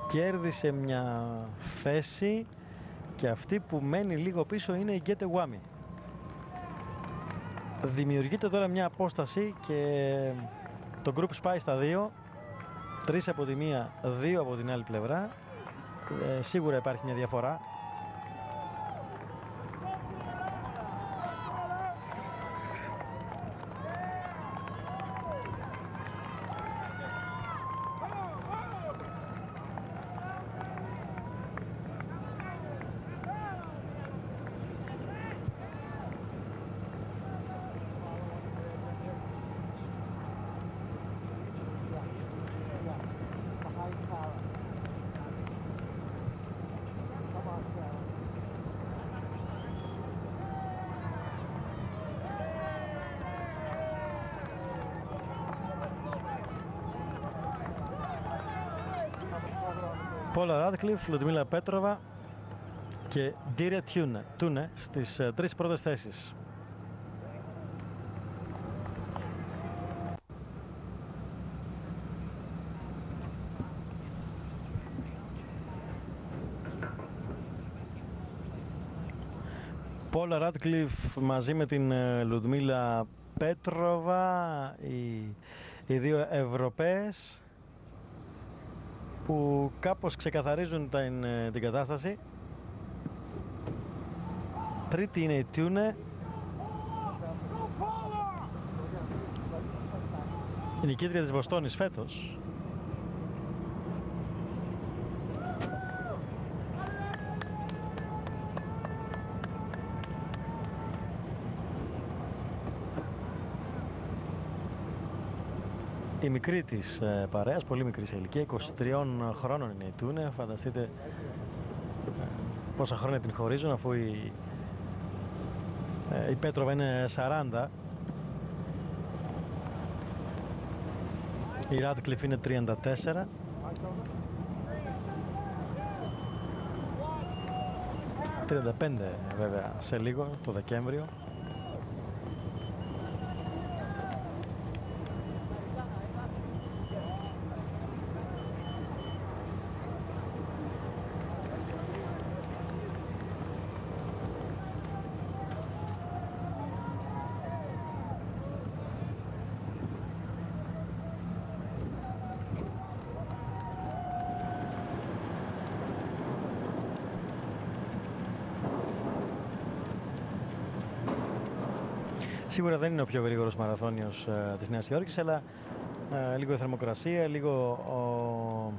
κέρδισε μια θέση και αυτή που μένει λίγο πίσω είναι η Γκέτε Γουάμι. Δημιουργείται τώρα μια απόσταση και το group σπάει στα δύο. Τρεις από τη μία, δύο από την άλλη πλευρά. Ε, σίγουρα υπάρχει μια διαφορά Πόλα Ράτκλιφ, Λουτμίλα Πέτροβα και Ντίρια Τιούνε, Τούνε στις ε, τρεις πρώτες θέσεις. Πόλα Ράτκλιφ μαζί με την ε, Λουτμίλα Πέτροβα, οι, οι δύο Ευρωπαίες που κάπως ξεκαθαρίζουν την, ε, την κατάσταση. Τρίτη είναι η Τιούνε. Η νικήτρια της Βοστόνης φέτος. η μικρή της ε, παρέας, πολύ μικρή σε ηλικία, 23 χρόνων είναι η Τούνε, φανταστείτε ε, πόσα χρόνια την χωρίζουν αφού η, ε, η Πέτροβα είναι 40 η Ράτκλιφ είναι 34 35 βέβαια σε λίγο το Δεκέμβριο Σίγουρα δεν είναι ο πιο γρήγορος μαραθώνιος ε, της Νέας Υόρκης, αλλά ε, λίγο η θερμοκρασία, λίγο ο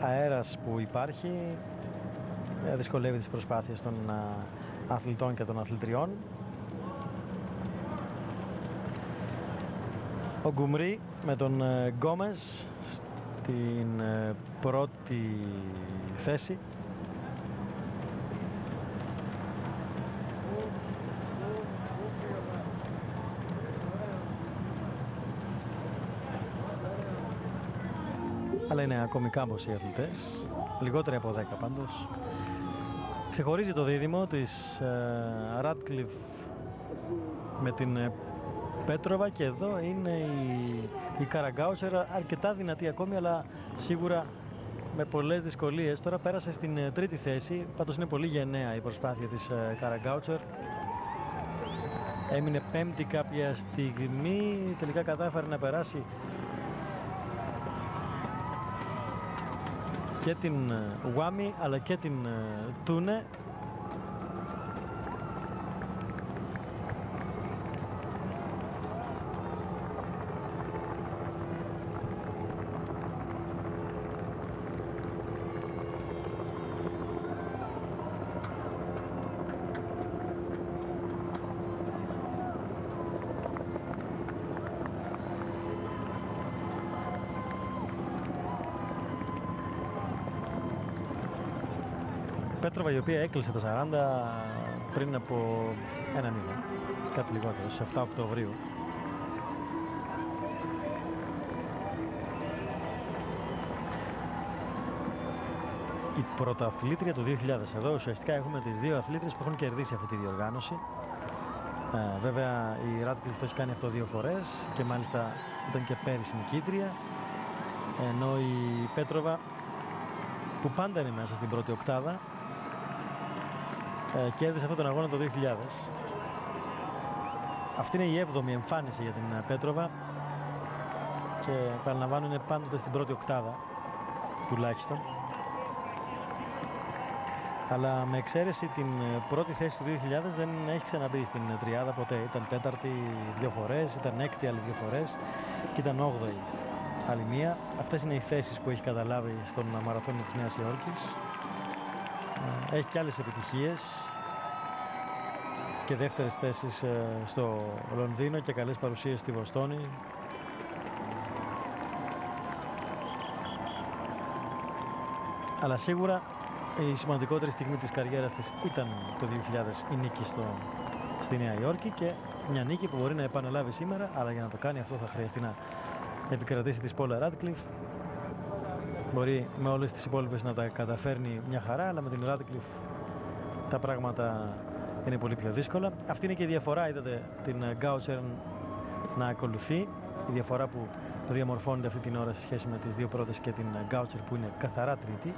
αέρας που υπάρχει ε, δυσκολεύει τις προσπάθειες των ε, αθλητών και των αθλητριών. Ο Γκουμρί με τον ε, Γκόμες στην ε, πρώτη θέση. Αλλά είναι ακόμη κάμπος οι αθλητές. Λιγότεροι από 10 πάντως. Ξεχωρίζει το δίδυμο της ε, Radcliffe με την ε, Πέτροβα και εδώ είναι η, η Καραγκάουτσερ αρκετά δυνατή ακόμη αλλά σίγουρα με πολλές δυσκολίες. Τώρα πέρασε στην ε, τρίτη θέση, πάντως είναι πολύ γενναία η προσπάθεια της ε, Καραγκάουτσερ. Έμεινε πέμπτη κάποια στιγμή, τελικά κατάφερε να περάσει και την ε, Wami αλλά και την ε, Τούνε Πέτροβα η οποία έκλεισε τα 40 πριν από ένα μήνα, κάτι λιγότερο, σε 7 Οκτωβρίου. Η πρωταθλήτρια του 2000. Εδώ ουσιαστικά έχουμε τις δύο αθλήτριες που έχουν κερδίσει αυτή τη διοργάνωση. Ε, βέβαια η Radcliffe το έχει κάνει αυτό δύο φορές και μάλιστα ήταν και πέρυσι νικήτρια. Ενώ η Πέτροβα που πάντα είναι μέσα στην πρώτη οκτάδα ε, κέρδισε αυτόν τον αγώνα το 2000. Αυτή είναι η έβδομη εμφάνιση για την ε, Πέτροβα και παραλαμβάνω είναι πάντοτε στην πρώτη οκτάδα τουλάχιστον. Αλλά με εξαίρεση την ε, πρώτη θέση του 2000 δεν έχει ξαναμπεί στην ε, τριάδα ποτέ. Ήταν τέταρτη δύο φορές, ήταν έκτη άλλες δύο φορές και ήταν όγδοη άλλη μία. Αυτές είναι οι θέσεις που έχει καταλάβει στον μαραθώνιο της Νέας Υόρκης. Ε, Έχει και άλλες επιτυχίες και δεύτερες θέσεις ε, στο Λονδίνο και καλές παρουσίες στη Βοστόνη. Αλλά σίγουρα η σημαντικότερη στιγμή της καριέρας της ήταν το 2000 η νίκη στο, στη Νέα Υόρκη και μια νίκη που μπορεί να επαναλάβει σήμερα αλλά για να το κάνει αυτό θα χρειαστεί να επικρατήσει της Πόλα Radcliffe Μπορεί με όλες τις υπόλοιπες να τα καταφέρνει μια χαρά, αλλά με την Radcliffe τα πράγματα είναι πολύ πιο δύσκολα. Αυτή είναι και η διαφορά, είδατε την Gaucher να ακολουθεί. Η διαφορά που διαμορφώνεται αυτή την ώρα σε σχέση με τις δύο πρώτες και την Gaucher που είναι καθαρά τρίτη.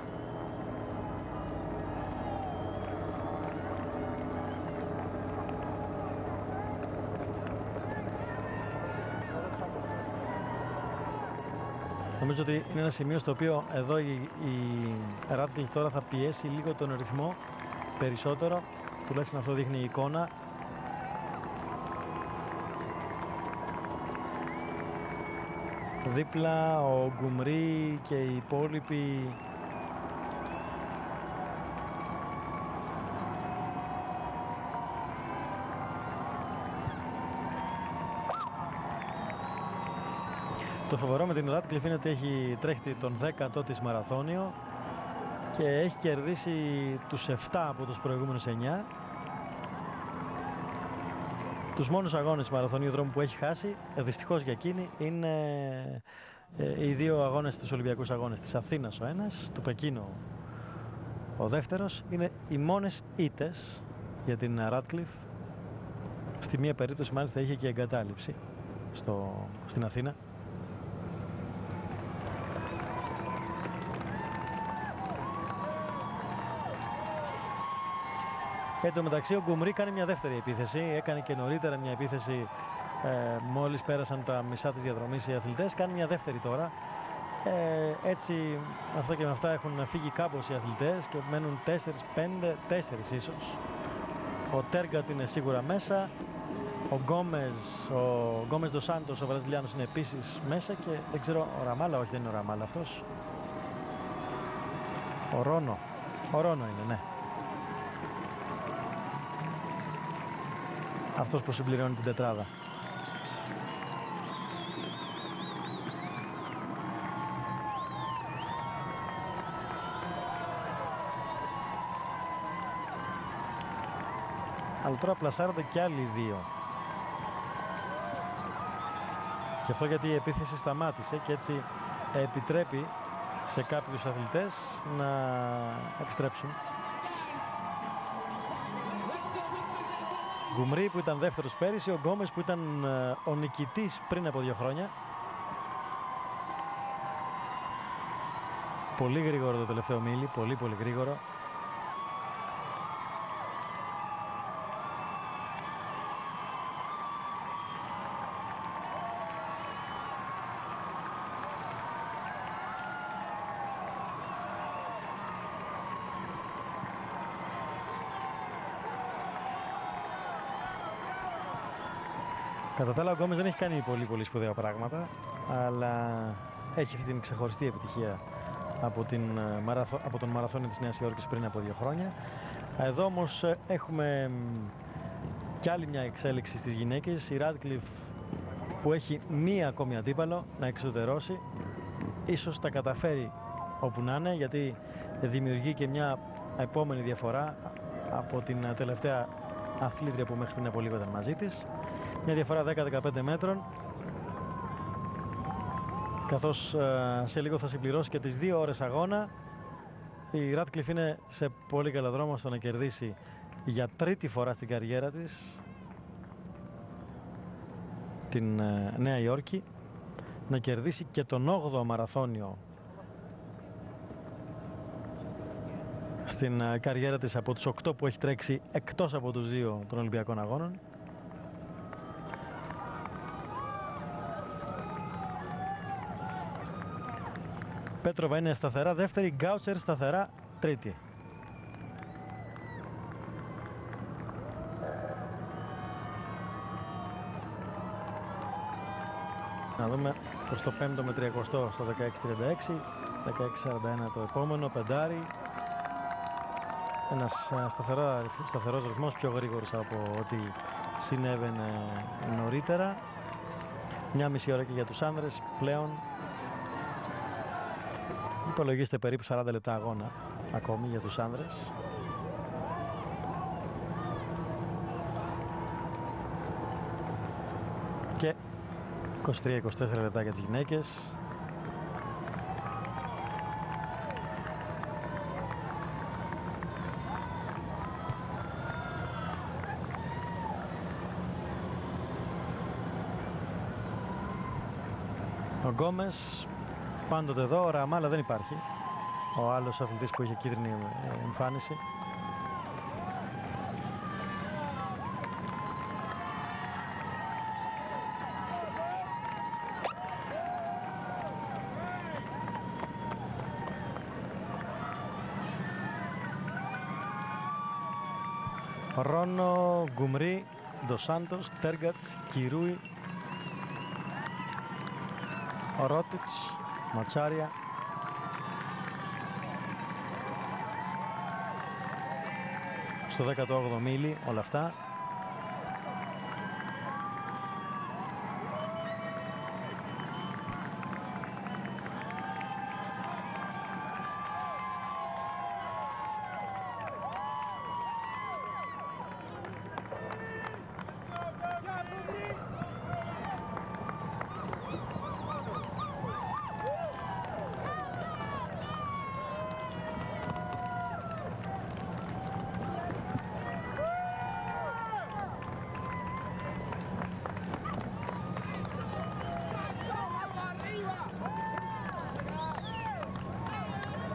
Νομίζω ότι είναι ένα σημείο στο οποίο εδώ η, η Radcliffe τώρα θα πιέσει λίγο τον ρυθμό περισσότερο. Τουλάχιστον αυτό δείχνει η εικόνα. Δίπλα ο Γκουμρί και οι υπόλοιποι Το φοβερό με την Radcliffe είναι ότι έχει τρέχει τον 10ο της μαραθώνιο και έχει κερδίσει τους 7 από τους προηγούμενους 9. Τους μόνους αγώνες μαραθωνίου δρόμου που έχει χάσει, ε, δυστυχώς για εκείνη, είναι ε, οι δύο αγώνες τους Ολυμπιακούς αγώνες της Αθήνας ο ένας, του Πεκίνου ο δεύτερος. Είναι οι μόνες ήτες για την Radcliffe. Στη μία περίπτωση μάλιστα είχε και εγκατάλειψη στο, στην Αθήνα. Εν τω μεταξύ ο Γκουμρί κάνει μια δεύτερη επίθεση. Έκανε και νωρίτερα μια επίθεση ε, μόλις πέρασαν τα μισά της διαδρομής οι αθλητές. Κάνει μια δεύτερη τώρα. Ε, έτσι αυτά και με αυτά έχουν φύγει κάπως οι αθλητές και μένουν 4, 5, 4 ίσως. Ο Τέργκατ είναι σίγουρα μέσα. Ο Γκόμες, ο Γκόμες Ντοσάντος, ο Βραζιλιάνος είναι επίσης μέσα και δεν ξέρω, ο Ραμάλα, όχι δεν είναι ο Ραμάλα αυτός. Ο Ρόνο, ο Ρόνο είναι, ναι. Αυτός που συμπληρώνει την τετράδα. Αλλά τώρα πλασάρονται και άλλοι δύο. Και αυτό γιατί η επίθεση σταμάτησε και έτσι επιτρέπει σε κάποιους αθλητές να επιστρέψουν. Γκουμρί που ήταν δεύτερος πέρυσι, ο Γκόμες που ήταν ε, ο νικητής πριν από δύο χρόνια. Πολύ γρήγορο το τελευταίο μίλι, πολύ πολύ γρήγορο. Κατά τα άλλα ο Γκόμες δεν έχει κάνει πολύ πολύ σπουδαία πράγματα αλλά έχει αυτή την ξεχωριστή επιτυχία από, την, ε, μαραθω... από τον μαραθώνιο της Νέας Υόρκης πριν από δύο χρόνια. Εδώ όμως ε, έχουμε κι άλλη μια εξέλιξη στις γυναίκες. Η Ράτκλιφ που έχει μία ακόμη αντίπαλο να εξωτερώσει ίσως τα καταφέρει όπου να είναι γιατί δημιουργεί και μια επόμενη διαφορά από την τελευταία αθλήτρια που μέχρι πριν από λίγο ήταν μαζί της. Μια διαφορά 10-15 μέτρων. Καθώς ε, σε λίγο θα συμπληρώσει και τις δύο ώρες αγώνα. Η Ράτκλιφ είναι σε πολύ καλό δρόμο στο να κερδίσει για τρίτη φορά στην καριέρα της την ε, Νέα Υόρκη να κερδίσει και τον 8ο μαραθώνιο στην ε, καριέρα της από τους 8 που έχει τρέξει εκτός από τους δύο των Ολυμπιακών Αγώνων. Πέτροβα είναι σταθερά δεύτερη, Γκάουτσερ σταθερά τρίτη. Να δούμε 25ο με 30 στο 16.36, 16.41 το επόμενο, πεντάρι. Ένας σταθερό, σταθερός ρυθμός, πιο γρήγορος από ό,τι συνέβαινε νωρίτερα. Μια μισή ώρα και για τους άνδρες πλέον Υπολογίστε περίπου 40 λεπτά αγώνα ακόμη για τους άνδρες. Και 23-24 λεπτά για τις γυναίκες. Ο Γκόμες πάντοτε εδώ, ο Ραμάλα δεν υπάρχει. Ο άλλος αθλητής που είχε κίτρινη ε, εμφάνιση. Ρόνο, Γκουμρί, Ντοσάντος, Τέργατς, Κιρούι, Ρότιτς, Ματσάρια. Στο 18ο μίλι όλα αυτά.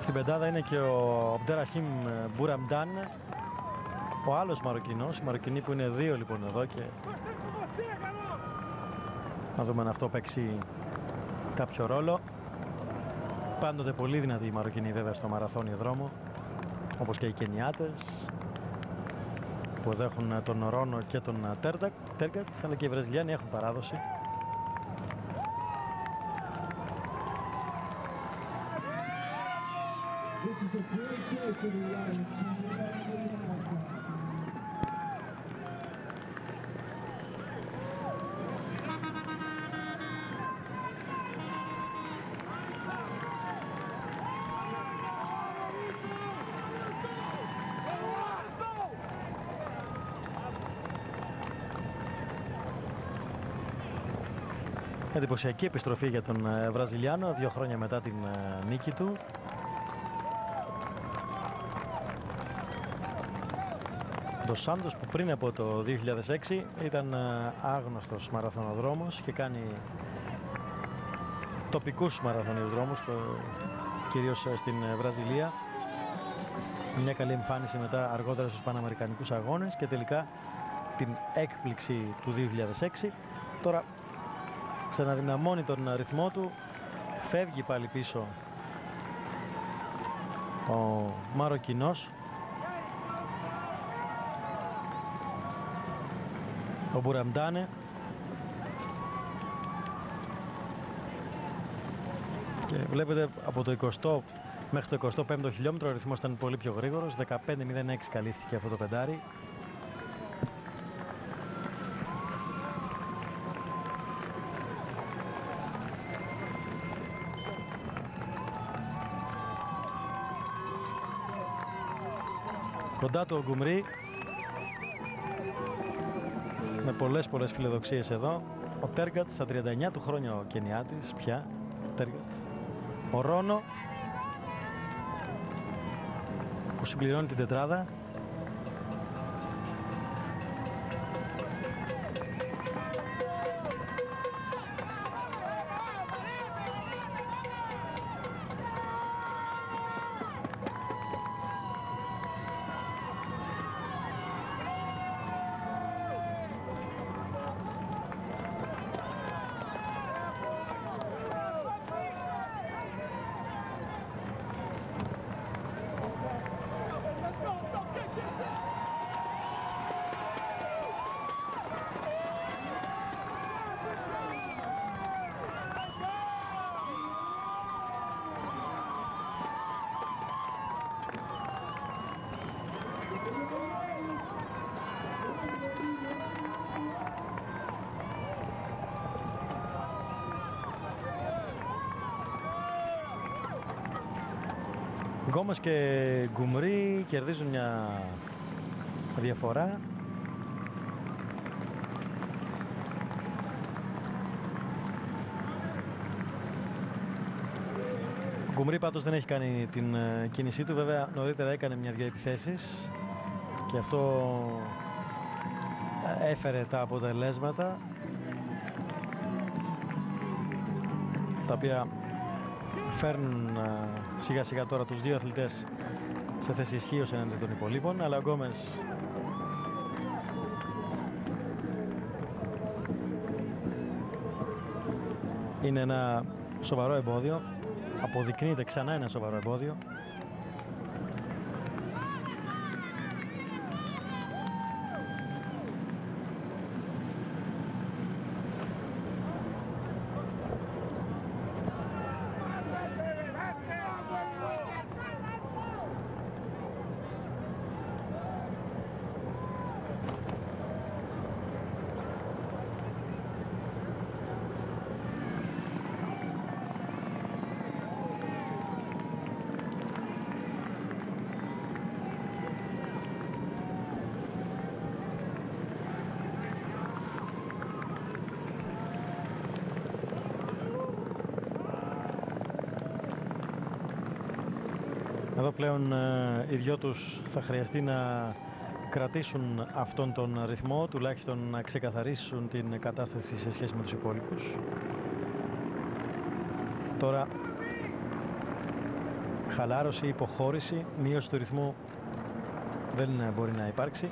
Στην πεντάδα είναι και ο Αμπτεραχήμ Μπουραμντάν, ο άλλος Μαροκινός, οι Μαροκινοί που είναι δύο λοιπόν εδώ και να δούμε αν αυτό παίξει κάποιο ρόλο. Πάντοτε πολύ δυνατοί οι Μαροκινοί βέβαια στο μαραθώνιο δρόμο, όπως και οι Κενιάτες. υποδέχουν τον Ρόνο και τον Τέργκατ, αλλά και οι Βραζιλιάνοι έχουν παράδοση. Εντυπωσιακή επιστροφή για τον ε, Βραζιλιάνο δύο χρόνια μετά την ε, νίκη του. Το Σάντος που πριν από το 2006 ήταν ε, άγνωστος μαραθωνοδρόμος και κάνει τοπικούς μαραθωνίους δρόμους κυρίως στην Βραζιλία. Μια καλή εμφάνιση μετά αργότερα στους Παναμερικανικούς Αγώνες και τελικά την έκπληξη του 2006 τώρα ξαναδυναμώνει τον ρυθμό του φεύγει πάλι πίσω ο Μαροκινός ο Μπουραμντάνε. Και βλέπετε από το 20 μέχρι το 25ο χιλιόμετρο ο ρυθμός ήταν πολύ πιο γρήγορος. 15.06 καλύφθηκε αυτό το πεντάρι. Κοντά του ο Γκουμρί. με πολλές πολλές φιλοδοξίες εδώ. Ο Τέργατς στα 39 του χρόνια ο Κενιάτης πια. Τέργατς. Ο Ρόνο που συμπληρώνει την τετράδα και Γκουμρί κερδίζουν μια διαφορά. Γκουμρί πάντως δεν έχει κάνει την ε, κίνησή του, βέβαια νωρίτερα έκανε μια-δυο επιθέσεις και αυτό ε, έφερε τα αποτελέσματα τα οποία φέρνουν σιγά σιγά τώρα τους δύο αθλητές σε θέση ισχύω έναντι των υπολείπων αλλά ο Γκόμες είναι ένα σοβαρό εμπόδιο αποδεικνύεται ξανά ένα σοβαρό εμπόδιο πλέον ε, οι δυο τους θα χρειαστεί να κρατήσουν αυτόν τον ρυθμό, τουλάχιστον να ξεκαθαρίσουν την κατάσταση σε σχέση με τους υπόλοιπους. Τώρα χαλάρωση, υποχώρηση, μείωση του ρυθμού δεν μπορεί να υπάρξει.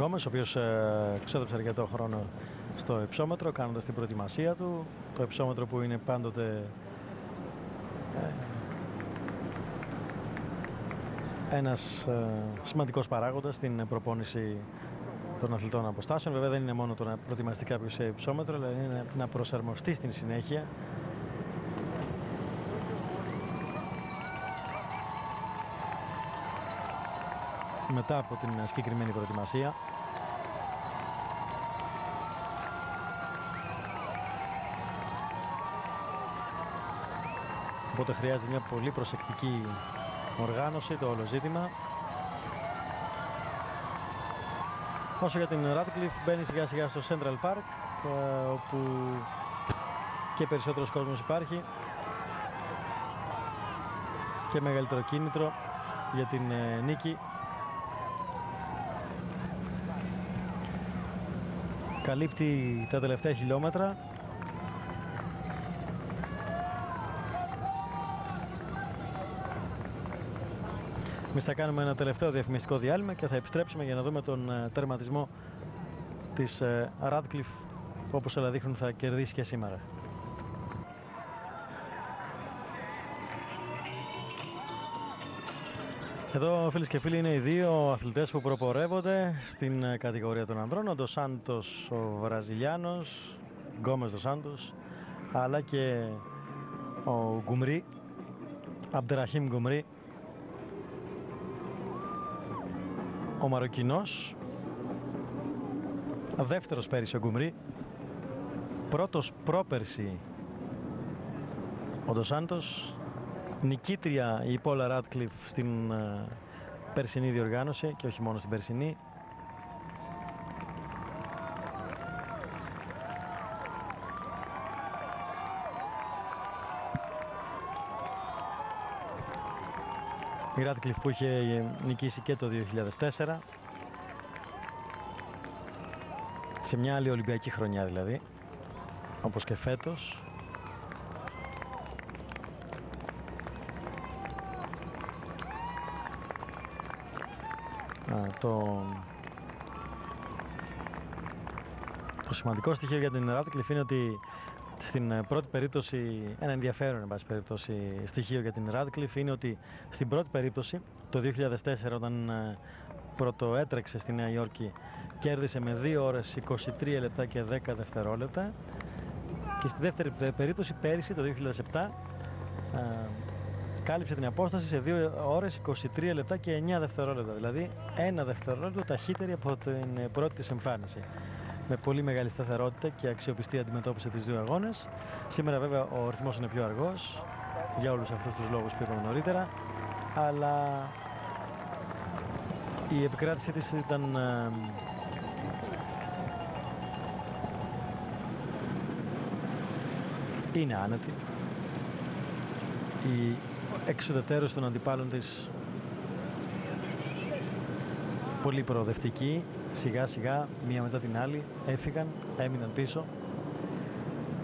Γκόμες, ο οποίος ε, ξέδεψε αρκετό χρόνο στο υψόμετρο κάνοντας την προετοιμασία του. Το υψόμετρο που είναι πάντοτε ε, ένας ε, σημαντικός παράγοντας στην προπόνηση των αθλητών αποστάσεων. Βέβαια δεν είναι μόνο το να προετοιμαστεί κάποιος σε υψόμετρο, αλλά είναι να προσαρμοστεί στην συνέχεια. Μετά από την συγκεκριμένη προετοιμασία. Οπότε χρειάζεται μια πολύ προσεκτική οργάνωση το όλο ζήτημα. Όσο για την Radcliffe μπαίνει σιγά σιγά στο Central Park ε, όπου και περισσότερος κόσμος υπάρχει και μεγαλύτερο κίνητρο για την ε, νίκη. Καλύπτει τα τελευταία χιλιόμετρα Εμείς θα κάνουμε ένα τελευταίο διαφημιστικό διάλειμμα και θα επιστρέψουμε για να δούμε τον ε, τερματισμό της ε, Radcliffe όπως όλα δείχνουν θα κερδίσει και σήμερα. Εδώ φίλες και φίλοι είναι οι δύο αθλητές που προπορεύονται στην ε, κατηγορία των ανδρών. Ο Ντοσάντος ο Βραζιλιάνος, Γκόμες Ντοσάντος, αλλά και ο Γκουμρί, Αμπτεραχήμ Γκουμρί, ο Μαροκινός δεύτερος πέρυσι ο Γκουμρί πρώτος πρόπερση ο Ντοσάντος νικήτρια η Πόλα Ράτκλιφ στην uh, περσινή διοργάνωση και όχι μόνο στην περσινή. Η Radcliffe που είχε νικήσει και το 2004 σε μια άλλη Ολυμπιακή χρονιά δηλαδή όπως και φέτος Α, το... το σημαντικό στοιχείο για την Radcliffe είναι ότι στην ε, πρώτη περίπτωση, ένα ενδιαφέρον εν πάση περίπτωση, στοιχείο για την Radcliffe είναι ότι στην πρώτη περίπτωση, το 2004 όταν ε, πρώτο έτρεξε στη Νέα Υόρκη, κέρδισε με 2 ώρες 23 λεπτά και 10 δευτερόλεπτα και στη δεύτερη περίπτωση πέρυσι το 2007 ε, κάλυψε την απόσταση σε 2 ώρες 23 λεπτά και 9 δευτερόλεπτα. Δηλαδή ένα δευτερόλεπτο ταχύτερη από την πρώτη της εμφάνιση. Με πολύ μεγάλη σταθερότητα και αξιοπιστία αντιμετώπισε τις δύο αγώνες. Σήμερα βέβαια ο ρυθμός είναι πιο αργός για όλους αυτούς τους λόγους που είπαμε νωρίτερα. Αλλά η επικράτησή της ήταν ε, είναι άνετη. Η εξουδετέρωση των αντιπάλων της. Πολύ προοδευτική σιγά σιγά μία μετά την άλλη έφυγαν, έμειναν πίσω.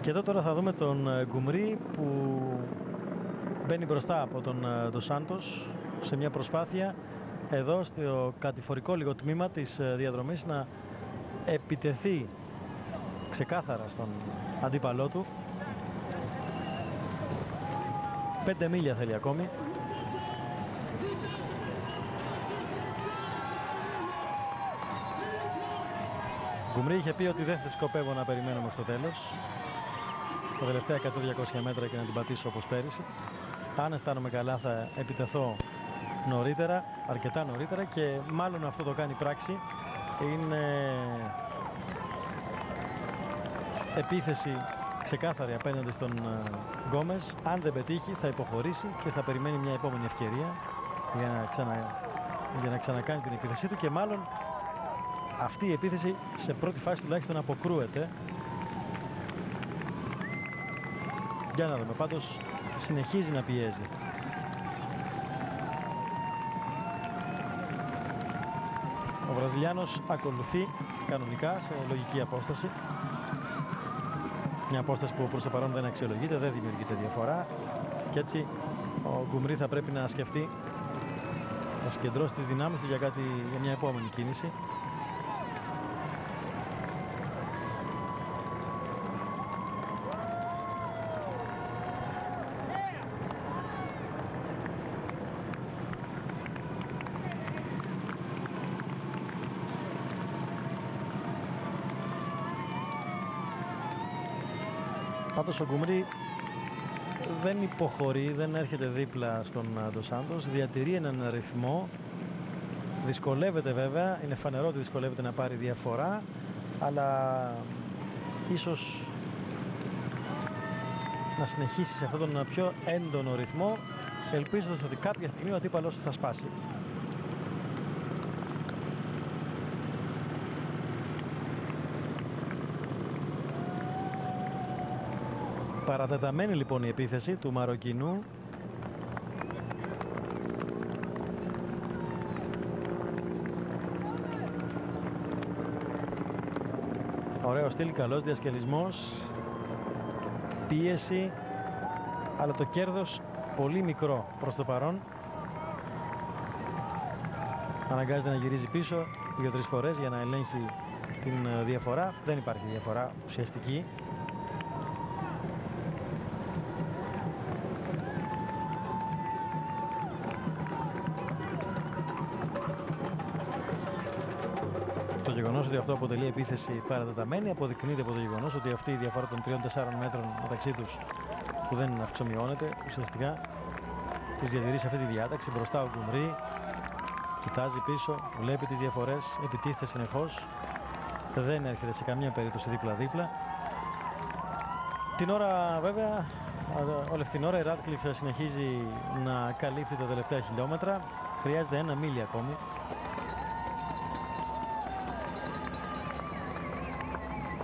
Και εδώ τώρα θα δούμε τον ε, Γκουμρί που μπαίνει μπροστά από τον Ντο Σάντος σε μια προσπάθεια εδώ στο κατηφορικό λίγο τμήμα της ε, διαδρομής να επιτεθεί ξεκάθαρα στον αντίπαλό του πέντε μίλια θέλει ακόμη Γκουμρί είχε πει ότι δεν θα σκοπεύω να περιμένω μέχρι το τέλος. Τα τελευταία 100-200 μέτρα και να την πατήσω όπως πέρυσι. Αν αισθάνομαι καλά θα επιτεθώ νωρίτερα, αρκετά νωρίτερα και μάλλον αυτό το κάνει πράξη. Είναι επίθεση ξεκάθαρη απέναντι στον ε, Γκόμες. Αν δεν πετύχει θα υποχωρήσει και θα περιμένει μια επόμενη ευκαιρία για να, ξανα... για να ξανακάνει την επίθεσή του και μάλλον αυτή η επίθεση σε πρώτη φάση τουλάχιστον αποκρούεται. Για να δούμε. Πάντως συνεχίζει να πιέζει. Ο Βραζιλιάνος ακολουθεί κανονικά σε λογική απόσταση. Μια απόσταση που προς το παρόν δεν αξιολογείται, δεν δημιουργείται διαφορά. Και έτσι ο Γκουμρί θα πρέπει να σκεφτεί, να συγκεντρώσει τις δυνάμεις του για, κάτι, για μια επόμενη κίνηση. Ο Γκουμρί δεν υποχωρεί, δεν έρχεται δίπλα στον Ντοσάντος, διατηρεί έναν ρυθμό, δυσκολεύεται βέβαια, είναι φανερό ότι δυσκολεύεται να πάρει διαφορά, αλλά ίσως να συνεχίσει σε αυτόν τον πιο έντονο ρυθμό, ελπίζοντας ότι κάποια στιγμή ο αντίπαλος θα σπάσει. Παρατεταμένη λοιπόν η επίθεση του Μαροκινού. Ωραίος στυλ, καλός διασκελισμός, πίεση, αλλά το κέρδος πολύ μικρό προς το παρόν. Αναγκάζεται να γυρίζει πίσω δύο-τρεις φορές για να ελέγχει την ε, διαφορά. Δεν υπάρχει διαφορά ουσιαστική. Αυτό αποτελεί επίθεση παρατεταμένη αποδεικνύεται από το γεγονός ότι αυτή η διαφορά των 3-4 μέτρων μεταξύ τους που δεν αυξομοιώνεται ουσιαστικά τους διατηρεί σε αυτή τη διάταξη. Μπροστά ο Γκουμρί κοιτάζει πίσω, βλέπει τις διαφορές, επιτίθεται συνεχώς. Δεν έρχεται σε καμία περίπτωση δίπλα-δίπλα. Την ώρα βέβαια, όλη αυτή την ώρα η Radcliffe συνεχίζει να καλύπτει τα τελευταία χιλιόμετρα. Χρειάζεται ένα μίλι ακόμη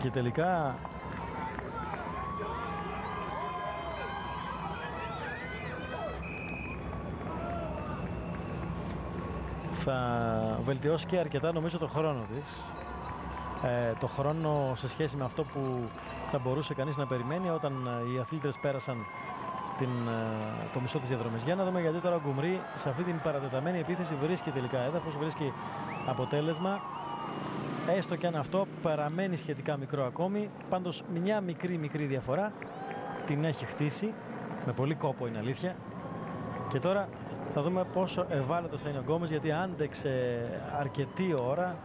Και τελικά θα βελτιώσει και αρκετά νομίζω το χρόνο της. Ε, το χρόνο σε σχέση με αυτό που θα μπορούσε κανείς να περιμένει όταν ε, οι αθλήτες πέρασαν την, ε, το μισό της διαδρομής. Για να δούμε γιατί τώρα ο Γκουμρί σε αυτή την παρατεταμένη επίθεση βρίσκει τελικά έδαφος, βρίσκει αποτέλεσμα Έστω και αν αυτό παραμένει σχετικά μικρό ακόμη, πάντως μια μικρή μικρή διαφορά την έχει χτίσει, με πολύ κόπο είναι αλήθεια. Και τώρα θα δούμε πόσο ευάλωτος θα είναι ο Γκόμες, γιατί άντεξε αρκετή ώρα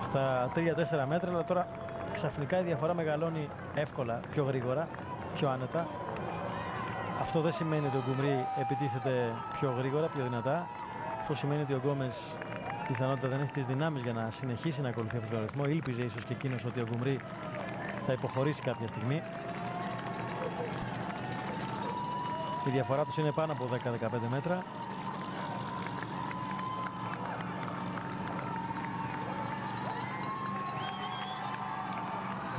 στα 3-4 μέτρα, αλλά τώρα ξαφνικά η διαφορά μεγαλώνει εύκολα, πιο γρήγορα, πιο άνετα. Αυτό δεν σημαίνει ότι ο Γκουμρί επιτίθεται πιο γρήγορα, πιο δυνατά. Αυτό σημαίνει ότι ο Γκόμες πιθανότητα δεν έχει τις δυνάμεις για να συνεχίσει να ακολουθεί αυτόν τον αριθμό. Ήλπιζε ίσως και εκείνος ότι ο Γκουμρί θα υποχωρήσει κάποια στιγμή. Η διαφορά τους είναι πάνω από 10-15 μέτρα.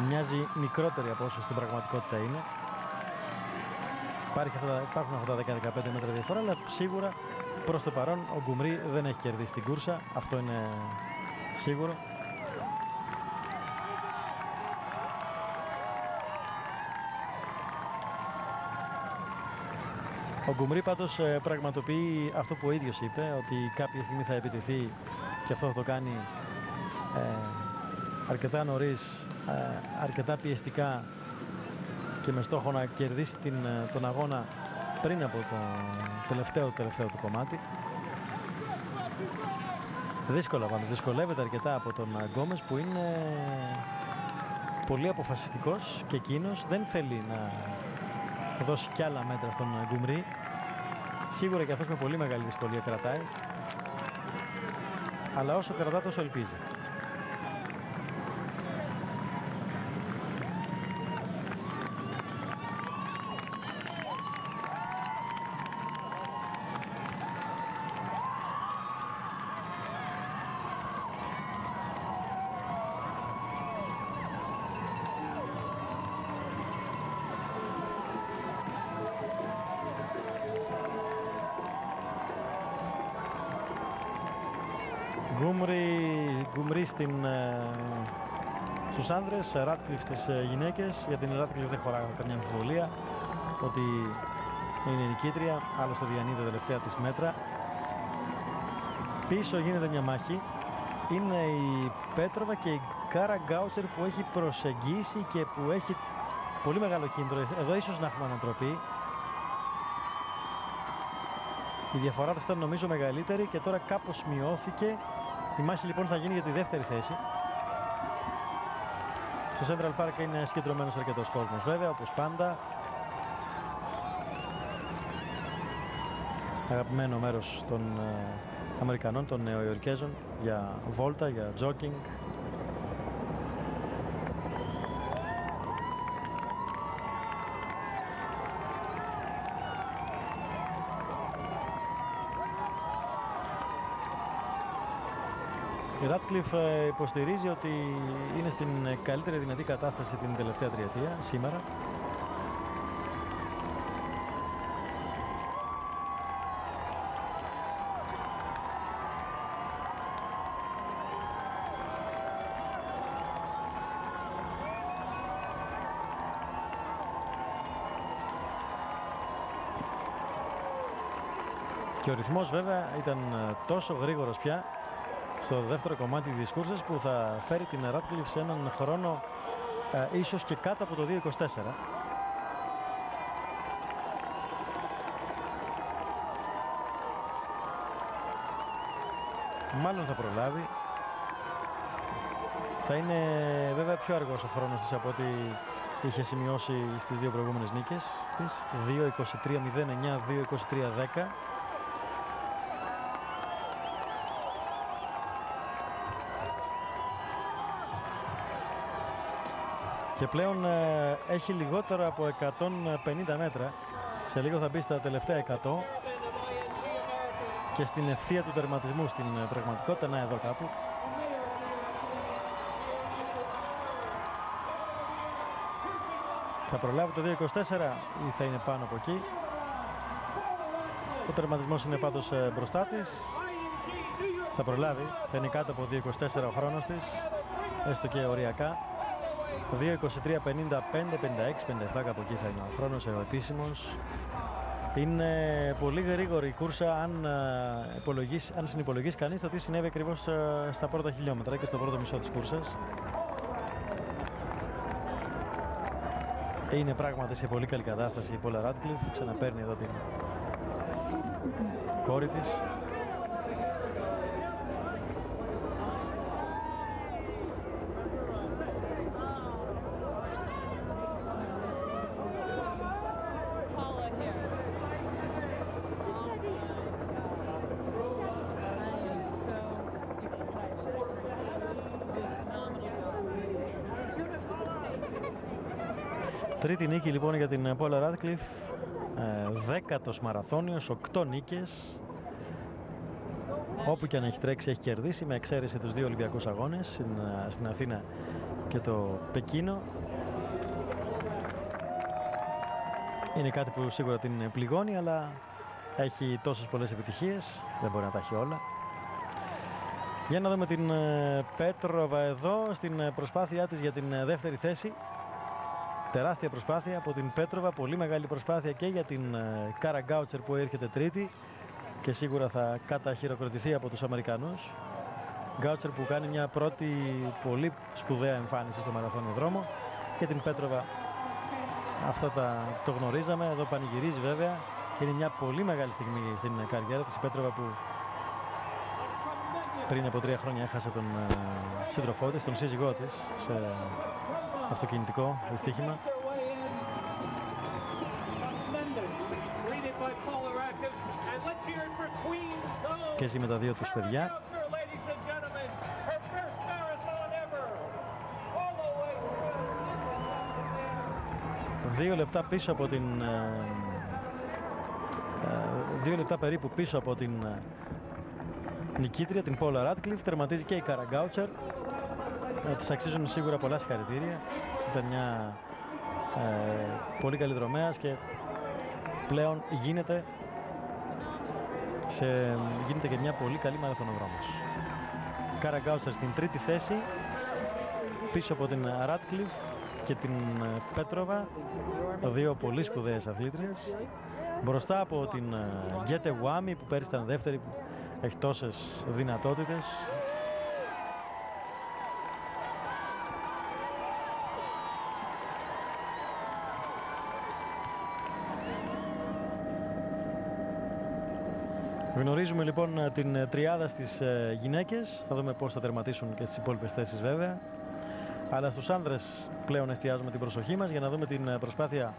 Μοιάζει μικρότερη από όσο στην πραγματικότητα είναι. Υπάρχουν αυτά τα 10-15 μέτρα διαφορά, αλλά σίγουρα Προς το παρόν ο Γκουμρί δεν έχει κερδίσει την κούρσα. Αυτό είναι σίγουρο. Ο Γκουμρί πάντως ε, πραγματοποιεί αυτό που ο ίδιος είπε, ότι κάποια στιγμή θα επιτεθεί και αυτό θα το κάνει ε, αρκετά νωρίς, ε, αρκετά πιεστικά και με στόχο να κερδίσει την, ε, τον αγώνα πριν από το τελευταίο τελευταίο του κομμάτι. Δύσκολα πάντως, δυσκολεύεται αρκετά από τον Γκόμες που είναι πολύ αποφασιστικός και εκείνος δεν θέλει να δώσει κι άλλα μέτρα στον Γκουμρί. Σίγουρα και αυτός με πολύ μεγάλη δυσκολία κρατάει. Αλλά όσο κρατά τόσο ελπίζει. Στους άνδρες, Ράτκλιφ στις ε, γυναίκες. Για την Ράτκλιφ δεν χωράει καμιά αμφιβολία ότι είναι νικήτρια, άλλωστε διανύει τα τελευταία της μέτρα. Πίσω γίνεται μια μάχη. Είναι η Πέτροβα και η Κάρα Γκάουσερ που έχει προσεγγίσει και που έχει πολύ μεγάλο κίνητρο. Εδώ ίσως να έχουμε ανατροπή. Η διαφορά τους ήταν νομίζω μεγαλύτερη και τώρα κάπως μειώθηκε η μάχη λοιπόν θα γίνει για τη δεύτερη θέση. Στο Central Park είναι συγκεντρωμένος αρκετός κόσμος βέβαια, όπως πάντα. Αγαπημένο μέρος των ε, Αμερικανών, των Νεοϊορκέζων για βόλτα, για jogging. Η Radcliffe ε, υποστηρίζει ότι είναι στην καλύτερη δυνατή κατάσταση την τελευταία τριετία σήμερα. Και ο ρυθμός βέβαια ήταν ε, τόσο γρήγορος πια στο δεύτερο κομμάτι της κούρσας που θα φέρει την Radcliffe σε έναν χρόνο ε, ίσως και κάτω από το 2.24. Μάλλον θα προλάβει. Θα είναι βέβαια πιο αργός ο χρόνος της από ό,τι είχε σημειώσει στις δύο προηγούμενες νίκες της. 2.23.09, 2.23.10. και πλέον ε, έχει λιγότερο από 150 μέτρα. Σε λίγο θα μπει στα τελευταία 100 και στην ευθεία του τερματισμού στην ε, πραγματικότητα. Να εδώ κάπου. Θα προλάβει το 2.24 ή θα είναι πάνω από εκεί. Ο τερματισμός είναι πάντως ε, μπροστά της. Θα προλάβει, θα είναι κάτω από 2.24 ο χρόνος της, έστω και οριακά. 2, 23, 55, 56, 57 κάπου εκεί θα είναι ο χρόνος ο επίσημος. Είναι πολύ γρήγορη η κούρσα αν, υπολογίσει, αν συνυπολογίσεις κανείς το τι συνέβη ακριβώς στα πρώτα χιλιόμετρα και στο πρώτο μισό της κούρσας. Είναι πράγματι σε πολύ καλή κατάσταση η Πόλα Ράτκλιφ. Ξαναπαίρνει εδώ την κόρη της. Τρίτη νίκη λοιπόν για την Πόλα Ράτκλιφ. Ε, δέκατος μαραθώνιος, οκτώ νίκες. Όπου και αν έχει τρέξει έχει κερδίσει με εξαίρεση τους δύο Ολυμπιακούς αγώνες στην, ε, στην Αθήνα και το Πεκίνο. Είναι κάτι που σίγουρα την πληγώνει αλλά έχει τόσες πολλές επιτυχίες, δεν μπορεί να τα έχει όλα. Για να δούμε την ε, Πέτροβα εδώ στην προσπάθειά της για την δεύτερη θέση. Τεράστια προσπάθεια από την Πέτροβα, πολύ μεγάλη προσπάθεια και για την ε, Κάρα Γκάουτσερ που έρχεται τρίτη και σίγουρα θα καταχειροκροτηθεί από τους Αμερικανούς. Γκάουτσερ που κάνει μια πρώτη πολύ σπουδαία εμφάνιση στο μαραθώνιο δρόμο και την Πέτροβα αυτά τα, το γνωρίζαμε, εδώ πανηγυρίζει βέβαια. Είναι μια πολύ μεγάλη στιγμή στην καριέρα της η Πέτροβα που πριν από τρία χρόνια έχασε τον ε, σύντροφό της, τον σύζυγό της σε αυτοκινητικό δυστύχημα. Και ζει με τα δύο τους παιδιά. Δύο λεπτά πίσω από την... Ε, ε, δύο λεπτά περίπου πίσω από την νικήτρια, την Πόλα Ράτκλιφ. Τερματίζει και η Καραγκάουτσερ. Ε, της αξίζουν σίγουρα πολλά συγχαρητήρια. Ήταν μια ε, πολύ καλή δρομέας και πλέον γίνεται, σε, γίνεται και μια πολύ καλή μαραθωνοδρόμος. Καραγκάουτσερ στην τρίτη θέση πίσω από την Ράτκλιφ και την ε, Πέτροβα δύο πολύ σπουδαίες αθλήτριες μπροστά από την ε, Γκέτε Γουάμι που πέρυσι ήταν δεύτερη που έχει τόσες δυνατότητες Γνωρίζουμε λοιπόν την τριάδα στις ε, γυναίκες. Θα δούμε πώς θα τερματίσουν και στις υπόλοιπες θέσεις βέβαια. Αλλά στους άνδρες πλέον εστιάζουμε την προσοχή μας για να δούμε την ε, προσπάθεια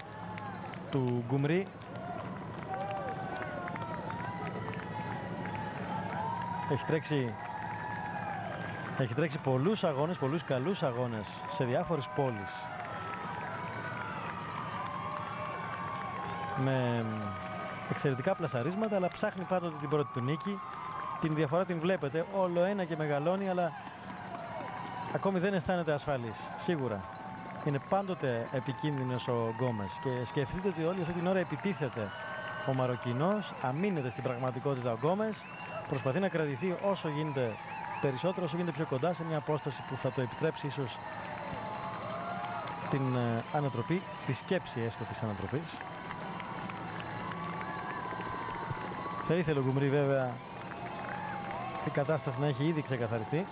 του Γκουμρί. Έχει τρέξει, έχει τρέξει πολλούς αγώνες, πολλούς καλούς αγώνες σε διάφορες πόλεις. Με εξαιρετικά πλασαρίσματα, αλλά ψάχνει πάντοτε την πρώτη του νίκη. Την διαφορά την βλέπετε, όλο ένα και μεγαλώνει, αλλά ακόμη δεν αισθάνεται ασφαλής, σίγουρα. Είναι πάντοτε επικίνδυνος ο Γκόμες και σκεφτείτε ότι όλη αυτή την ώρα επιτίθεται ο Μαροκινός, αμήνεται στην πραγματικότητα ο Γκόμες, προσπαθεί να κρατηθεί όσο γίνεται περισσότερο, όσο γίνεται πιο κοντά σε μια απόσταση που θα το επιτρέψει ίσως την ε, ανατροπή, τη σκέψη έστω της ανατροπής. Θα ήθελε ο Γκουμρί βέβαια η κατάσταση να έχει ήδη ξεκαθαριστεί.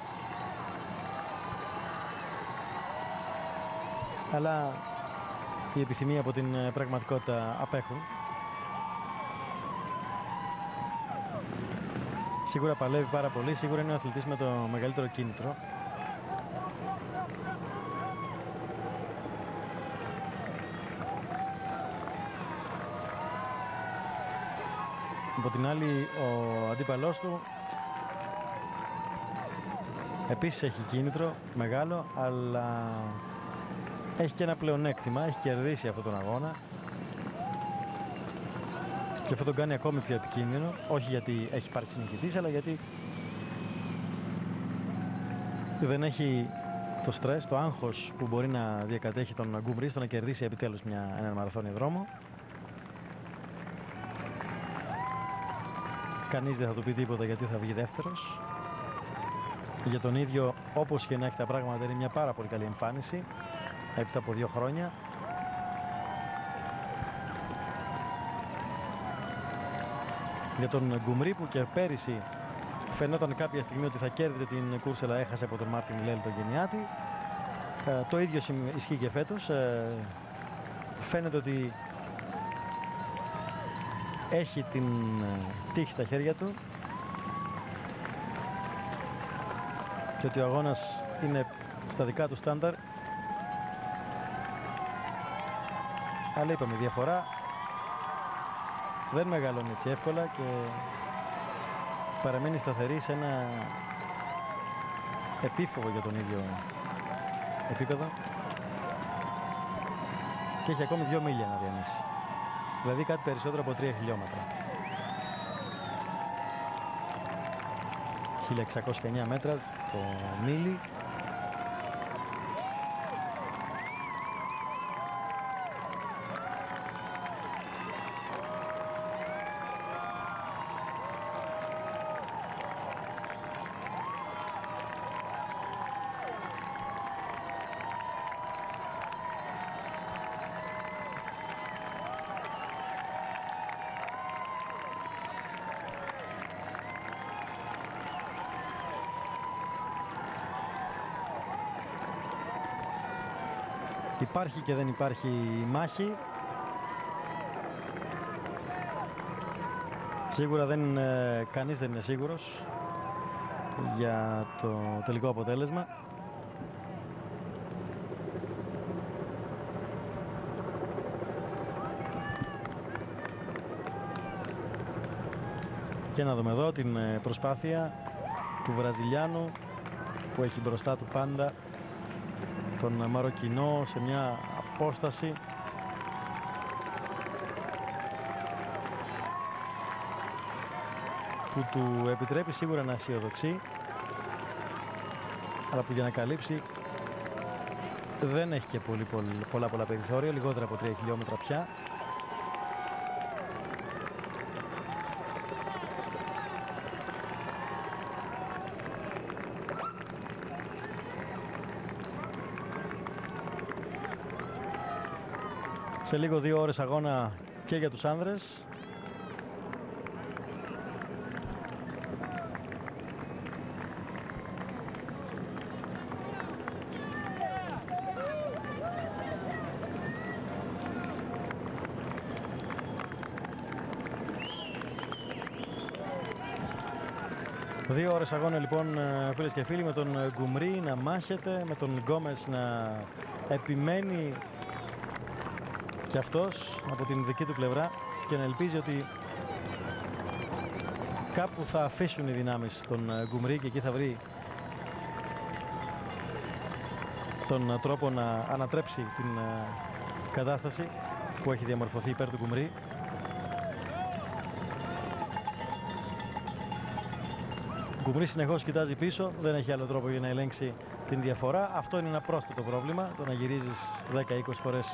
Αλλά η επιθυμία από την ε, πραγματικότητα απέχουν. Σίγουρα παλεύει πάρα πολύ, σίγουρα είναι ο αθλητής με το μεγαλύτερο κίνητρο. Από την άλλη ο αντίπαλός του επίσης έχει κίνητρο μεγάλο αλλά έχει και ένα πλεονέκτημα, έχει κερδίσει αυτόν τον αγώνα. Και αυτό τον κάνει ακόμη πιο επικίνδυνο όχι γιατί έχει υπάρξει νικητής αλλά γιατί δεν έχει το στρες, το άγχος που μπορεί να διακατέχει τον Αγκούμπρι στο να κερδίσει επιτέλους μια, έναν μαραθώνιο δρόμο Κανείς δεν θα του πει τίποτα γιατί θα βγει δεύτερος. Για τον ίδιο, όπως και να έχει τα πράγματα, είναι μια πάρα πολύ καλή εμφάνιση. Έπειτα από δύο χρόνια. Για τον Γκουμρί που και πέρυσι φαινόταν κάποια στιγμή ότι θα κέρδιζε την κούρσα έχασε από τον Μάρτιν Μιλέλη τον Γενιάτη. Ε, το ίδιο ισχύει και φέτος. Ε, φαίνεται ότι έχει την ε, τύχη στα χέρια του και ότι ο αγώνας είναι στα δικά του στάνταρ. Αλλά είπαμε διαφορά δεν μεγαλώνει έτσι εύκολα και παραμένει σταθερή σε ένα επίφοβο για τον ίδιο επίπεδο. Και έχει ακόμη δύο μίλια να διανύσει δηλαδή κάτι περισσότερο από 3 χιλιόμετρα. 1609 μέτρα το μίλι Υπάρχει και δεν υπάρχει μάχη. Σίγουρα δεν, ε, κανείς δεν είναι σίγουρος για το τελικό αποτέλεσμα. Και να δούμε εδώ την ε, προσπάθεια του Βραζιλιάνου που έχει μπροστά του πάντα τον Μαροκινό σε μια απόσταση. Που του επιτρέπει σίγουρα να αισιοδοξεί αλλά που για να καλύψει δεν έχει και πολύ, πολύ, πολλά πολλά περιθώρια, λιγότερα από 3 χιλιόμετρα πια Σε λίγο δύο ώρες αγώνα και για τους άνδρες. Δύο ώρες αγώνα λοιπόν ε, φίλες και φίλοι με τον ε, Γκουμρί να μάχεται, με τον Γκόμες να επιμένει και αυτός από την δική του πλευρά και να ελπίζει ότι κάπου θα αφήσουν οι δυνάμεις τον ε, Γκουμρί και εκεί θα βρει τον τρόπο να ανατρέψει την κατάσταση που έχει διαμορφωθεί υπέρ του Γκουμρί. Γκουμρί συνεχώς κοιτάζει πίσω, δεν έχει άλλο τρόπο για να ελέγξει την διαφορά. Αυτό είναι ένα πρόσθετο πρόβλημα, το να γυρίζεις 10-20 φορές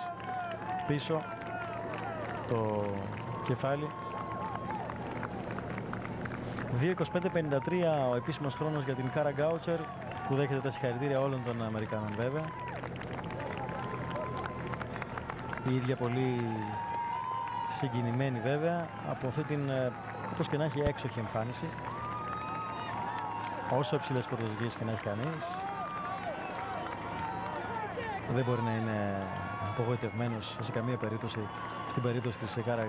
πίσω το κεφάλι. 2.25.53 ο επίσημος χρόνος για την Κάρα Γκάουτσερ που δέχεται τα συγχαρητήρια όλων των Αμερικάνων βέβαια. Η ίδια πολύ συγκινημένη βέβαια από αυτή την ε, όπως και να έχει έξοχη εμφάνιση όσο υψηλές προσδοκίες και να έχει κανείς, δεν μπορεί να είναι απογοητευμένος σε καμία περίπτωση στην περίπτωση της Κάρα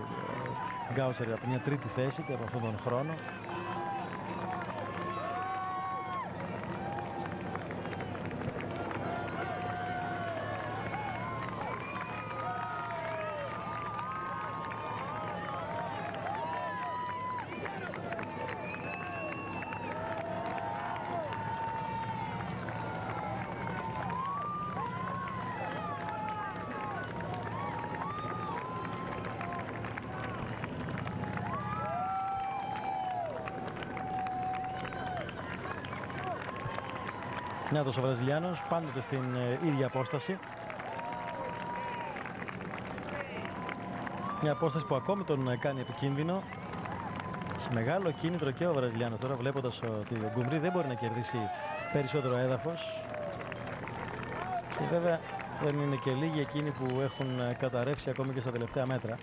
Γκάουτσερ από μια τρίτη θέση και από αυτόν τον χρόνο. Ο Βραζιλιάνος, πάντοτε στην ε, ίδια απόσταση. Μια απόσταση που ακόμη τον ε, κάνει επικίνδυνο. Έχει μεγάλο κίνητρο και ο Βραζιλιάνος τώρα βλέποντας ότι ο Γκουμπρί δεν μπορεί να κερδίσει περισσότερο έδαφος. Και βέβαια δεν είναι και λίγοι εκείνοι που έχουν ε, καταρρεύσει ακόμη και στα τελευταία μέτρα.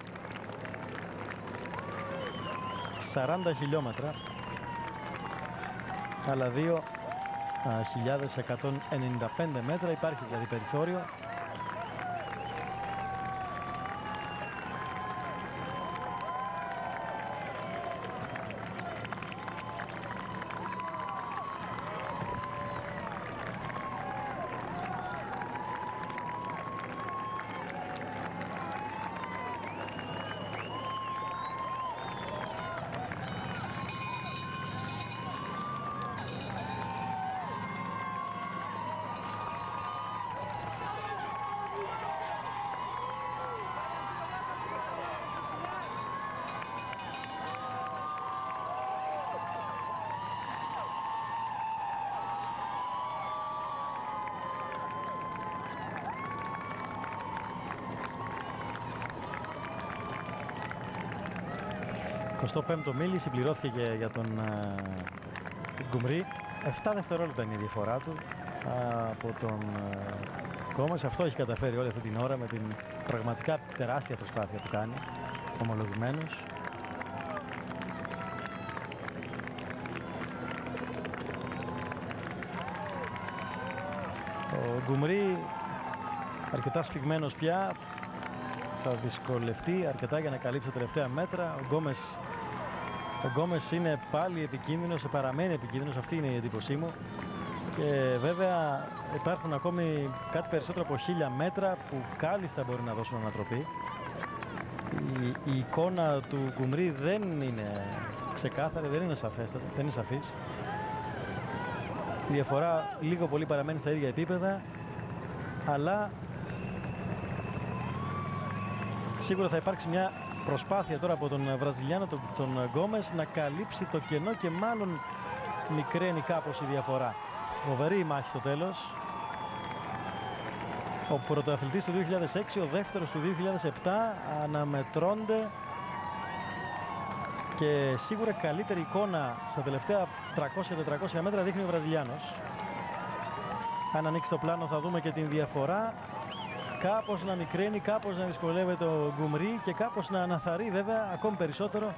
40 χιλιόμετρα αλλά δύο 1.195 μέτρα. Υπάρχει δηλαδή περιθώριο Στο πέμπτο μίλη συμπληρώθηκε για τον uh, Γκουμρί. 7 δευτερόλεπτα είναι η διαφορά του από τον uh, Αυτό έχει καταφέρει όλη αυτή την ώρα με την πραγματικά τεράστια προσπάθεια που κάνει, ομολογημένος. Ο Γκουμρί αρκετά σφιγμένος πια θα δυσκολευτεί αρκετά για να καλύψει τα τελευταία μέτρα. Ο Γκόμες ο Γκόμες είναι πάλι επικίνδυνος, παραμένει επικίνδυνος, αυτή είναι η εντύπωσή μου. Και βέβαια υπάρχουν ακόμη κάτι περισσότερο από χίλια μέτρα που κάλλιστα μπορεί να δώσουν ανατροπή. Η, η εικόνα του Κουμρί δεν είναι ξεκάθαρη, δεν είναι σαφέστατη, δεν είναι σαφής. Η διαφορά λίγο πολύ παραμένει στα ίδια επίπεδα, αλλά σίγουρα θα υπάρξει μια Προσπάθεια τώρα από τον Βραζιλιάνο, τον, τον Γκόμες, να καλύψει το κενό και μάλλον μικραίνει κάπως η διαφορά. Φοβερή η μάχη στο τέλος. Ο πρωτοαθλητής του 2006, ο δεύτερος του 2007 αναμετρώνται και σίγουρα καλύτερη εικόνα στα τελευταία 300-400 μέτρα δείχνει ο Βραζιλιάνος. Αν ανοίξει το πλάνο θα δούμε και την διαφορά κάπως να μικραίνει, κάπως να δυσκολεύεται ο Γκουμρί και κάπως να αναθαρεί βέβαια ακόμη περισσότερο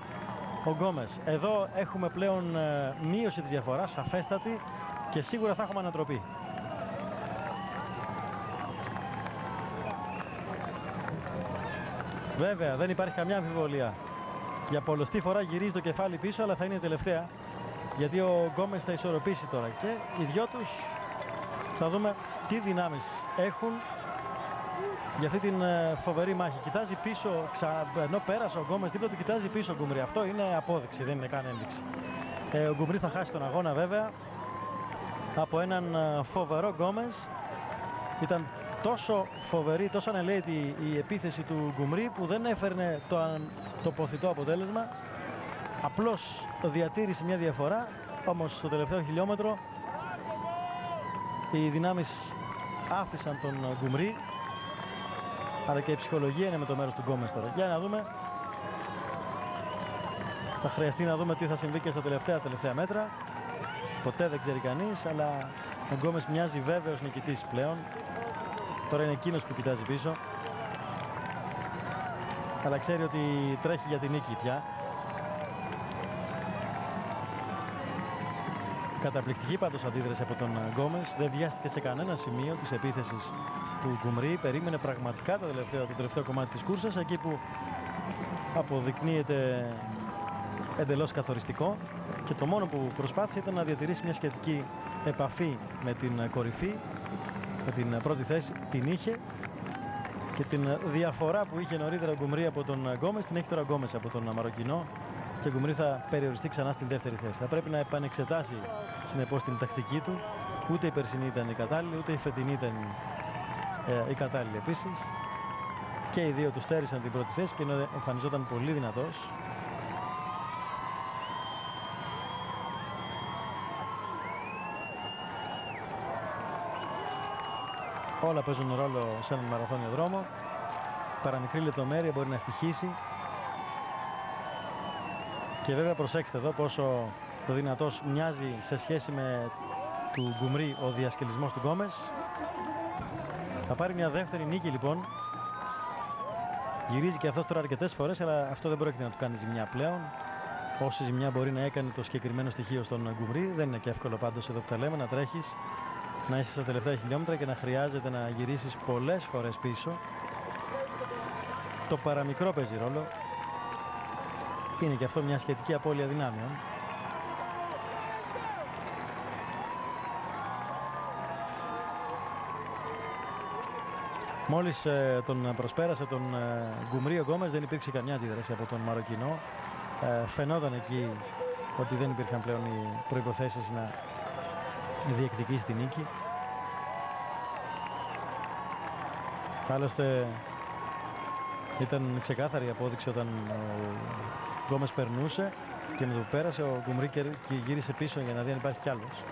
ο Γκόμες. Εδώ έχουμε πλέον ε, μείωση της διαφοράς, σαφέστατη και σίγουρα θα έχουμε ανατροπή. Βέβαια, δεν υπάρχει καμιά αμφιβολία. Για πολλωστή φορά γυρίζει το κεφάλι πίσω, αλλά θα είναι τελευταία. γιατί ο Γκόμες θα ισορροπήσει τώρα και οι δυο τους θα δούμε τι δυνάμεις έχουν για αυτή την ε, φοβερή μάχη. Κοιτάζει πίσω, ξα... ενώ πέρασε ο Γκόμες δίπλα του κοιτάζει πίσω ο Γκουμπρί. Αυτό είναι απόδειξη, δεν είναι καν ένδειξη. Ε, ο Γκουμπρί θα χάσει τον αγώνα βέβαια από έναν ε, φοβερό Γκόμες. Ήταν τόσο φοβερή, τόσο ανηλεής η επίθεση του Γκουμπρί που δεν έφερνε το, το ποθητό αποτέλεσμα. Απλώς διατήρησε μια διαφορά, όμως στο τελευταίο χιλιόμετρο οι δυνάμεις άφησαν τον Γκουμπρί αλλά και η ψυχολογία είναι με το μέρος του Γκόμες τώρα. Για να δούμε. Θα χρειαστεί να δούμε τι θα συμβεί και στα τελευταία τελευταία μέτρα. Ποτέ δεν ξέρει κανείς, αλλά ο Γκόμες μοιάζει βέβαιος νικητής πλέον. Τώρα είναι εκείνος που κοιτάζει πίσω. Αλλά ξέρει ότι τρέχει για την νίκη πια. Καταπληκτική πάντως αντίδραση από τον Γκόμες. Δεν βιάστηκε σε κανένα σημείο της επίθεσης του Γκουμρί. Περίμενε πραγματικά το τελευταίο, το τελευταίο κομμάτι της κούρσας. Εκεί που αποδεικνύεται εντελώς καθοριστικό. Και το μόνο που προσπάθησε ήταν να διατηρήσει μια σχετική επαφή με την κορυφή. Με την πρώτη θέση την είχε. Και την διαφορά που είχε νωρίτερα ο Γκουμρί από τον Γκόμες την έχει τώρα Γκόμες από τον Μαροκινό και ο Γκουμρί θα περιοριστεί ξανά στην δεύτερη θέση. Θα πρέπει να επανεξετάσει συνεπώς την τακτική του. Ούτε η περσινή ήταν η κατάλληλη, ούτε η φετινή ήταν ε, η κατάλληλη επίσης. Και οι δύο τους στέρισαν την πρώτη θέση και εμφανιζόταν πολύ δυνατός. Όλα παίζουν ρόλο σε έναν μαραθώνιο δρόμο. Παραμικρή λεπτομέρεια μπορεί να στοιχήσει και βέβαια προσέξτε εδώ πόσο το δυνατός μοιάζει σε σχέση με του Γκουμρί ο διασκελισμός του Γκόμες. Θα πάρει μια δεύτερη νίκη λοιπόν. Γυρίζει και αυτός τώρα αρκετές φορές αλλά αυτό δεν πρόκειται να του κάνει ζημιά πλέον. Όση ζημιά μπορεί να έκανε το συγκεκριμένο στοιχείο στον Γκουμρί. Δεν είναι και εύκολο πάντως εδώ που τα λέμε να τρέχεις να είσαι στα τελευταία χιλιόμετρα και να χρειάζεται να γυρίσεις πολλές φορές πίσω. Το παραμικρό παίζει ρόλο είναι και αυτό μια σχετική απώλεια δυνάμεων. Μόλις ε, τον προσπέρασε τον ε, Γκουμρίο Γκόμες δεν υπήρξε καμιά αντίδραση από τον Μαροκινό. Ε, φαινόταν εκεί ότι δεν υπήρχαν πλέον οι προϋποθέσεις να διεκδικήσει τη νίκη. Άλλωστε ήταν ξεκάθαρη η απόδειξη όταν ο Γκόμες περνούσε και με το πέρασε ο Γκουμρί και γύρισε πίσω για να δει αν υπάρχει κι άλλος.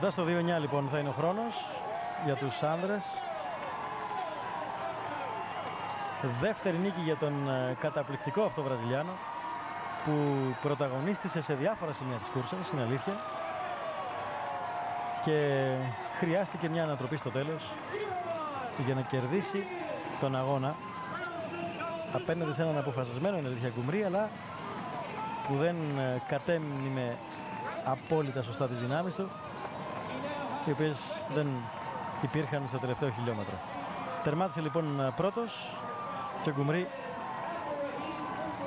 Κοντά στο 2-9 λοιπόν θα είναι ο χρόνος για τους άνδρες. Δεύτερη νίκη για τον ε, καταπληκτικό αυτό Βραζιλιάνο που πρωταγωνίστησε σε διάφορα σημεία της κούρσας, είναι αλήθεια. Και χρειάστηκε μια ανατροπή στο τέλος για να κερδίσει τον αγώνα απέναντι σε έναν αποφασισμένο είναι αλήθεια Γκουμρί αλλά που δεν ε, κατέμεινε απόλυτα σωστά τις δυνάμεις του οι οποίες δεν υπήρχαν στο τελευταίο χιλιόμετρο. Τερμάτισε λοιπόν ε, πρώτος και ο Γκουμρί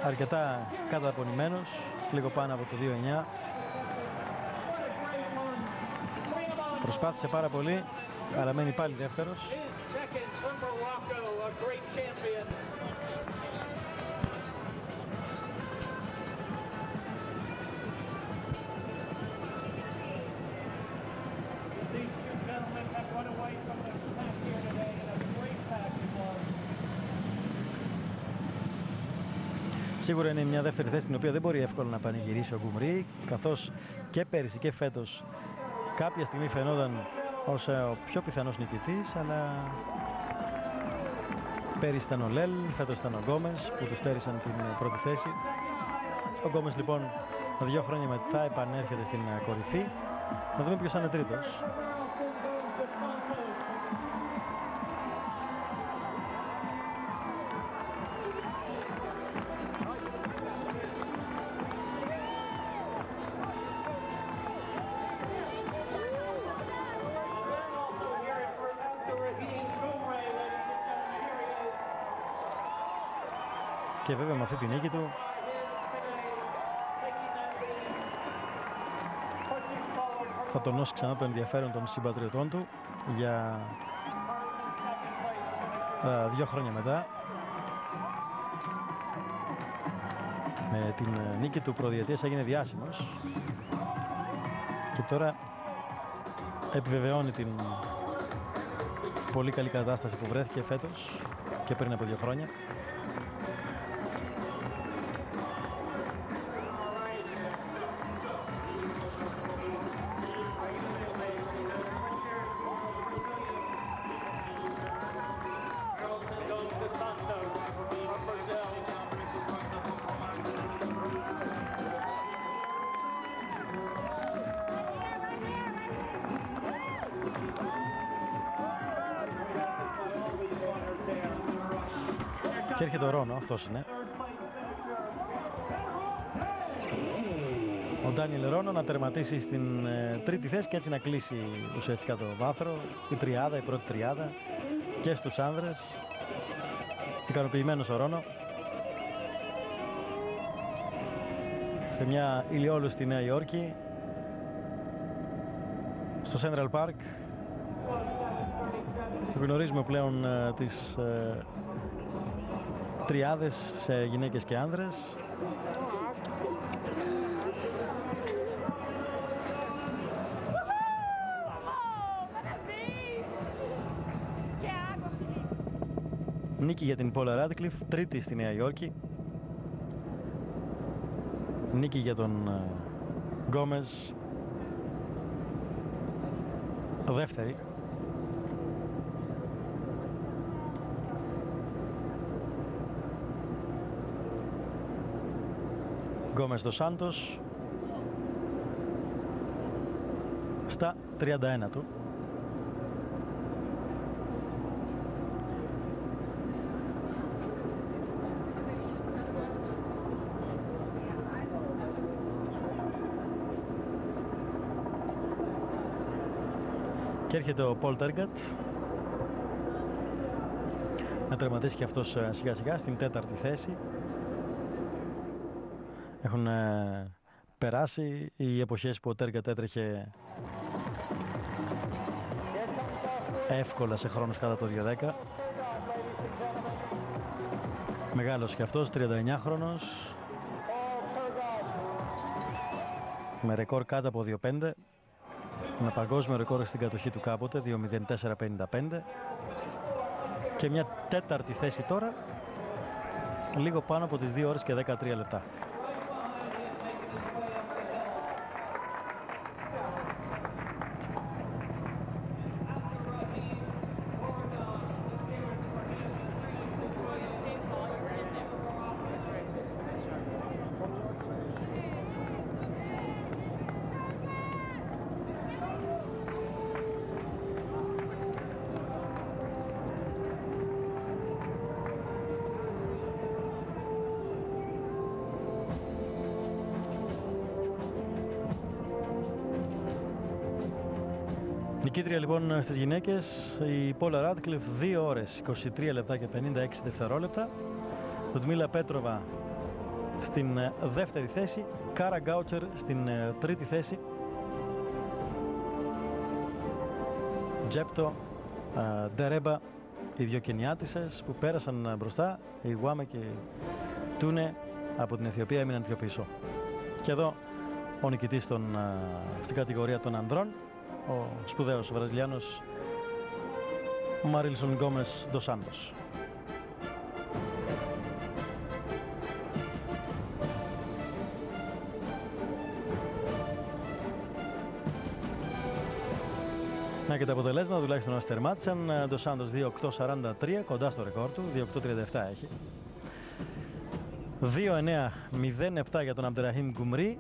αρκετά καταπονημένος, λίγο πάνω από το 2-9. Προσπάθησε πάρα πολύ, αλλά μένει πάλι δεύτερος. Σίγουρα είναι μια δεύτερη θέση την οποία δεν μπορεί εύκολα να πανηγυρίσει ο Γκουμρί καθώς και πέρυσι και φέτος κάποια στιγμή φαινόταν ως ε, ο πιο πιθανός νικητής αλλά πέρυσι ήταν ο Λέλ, φέτος ήταν ο Γκόμες που τους στέρισαν την ε, πρώτη θέση. Ο Γκόμες λοιπόν δύο χρόνια μετά επανέρχεται στην ε, κορυφή. Να δούμε ποιος θα είναι τρίτος. Θα τονώσει ξανά το ενδιαφέρον των συμπατριωτών του για α, δύο χρόνια μετά με την ε, νίκη του προδιετίας έγινε διάσημος και τώρα επιβεβαιώνει την πολύ καλή κατάσταση που βρέθηκε φέτος και πριν από δύο χρόνια. Αυτός είναι. Ο Ντάνιελ Ρόνο να τερματίσει στην ε, τρίτη θέση και έτσι να κλείσει ουσιαστικά το βάθρο. Η τριάδα, η πρώτη τριάδα και στους άνδρες. Ικανοποιημένος ο Ρόνο. Σε μια ηλιόλου στη Νέα Υόρκη. Στο Central Park. Γνωρίζουμε πλέον ε, τις ε, τριάδες σε γυναίκες και άνδρες. Νίκη για την Πόλα Ράντκλιφ, τρίτη στη Νέα Υόρκη. Νίκη για τον ε, Γκόμες, δεύτερη. Γκόμες Δος Σάντος στα 31 του. Και έρχεται ο Πολ Τέργκατ να τερματίσει και αυτός ε, σιγά σιγά στην τέταρτη θέση. Έχουν ε, περάσει οι εποχές που ο Τέργκατ έτρεχε εύκολα σε χρόνους κατά το 2.10. Μεγάλος και αυτός, 39 χρόνος. Με ρεκόρ κάτω από 2.5. Με παγκόσμιο ρεκόρ στην κατοχή του κάποτε, 2.04.55. Και μια τέταρτη θέση τώρα, λίγο πάνω από τις 2 ώρες και 13 λεπτά. Λοιπόν στις γυναίκες η Πόλα Ράτκλιφ 2 ώρες 23 λεπτά και 56 δευτερόλεπτα. Λουτμίλα Πέτροβα στην ε, δεύτερη θέση Κάρα Γκάουτσερ στην ε, τρίτη θέση. Τζέπτο, ε, Ντερέμπα οι δύο Κενιάτισες που πέρασαν μπροστά η Γουάμε και η Τούνε από την Αιθιοπία έμειναν πιο πίσω. Και εδώ ο νικητής των, στην κατηγορία των ανδρών ο σπουδαίος Βραζιλιάνος Μαρίλσον Γκόμες Ντοσάντος. Να και τα αποτελέσματα τουλάχιστον όσοι τερμάτισαν. Ντοσάντος 2.843 κοντά στο ρεκόρ του, 2.837 έχει. 2-9-0-7 για τον Αμπτεραχήμ Γκουμρί,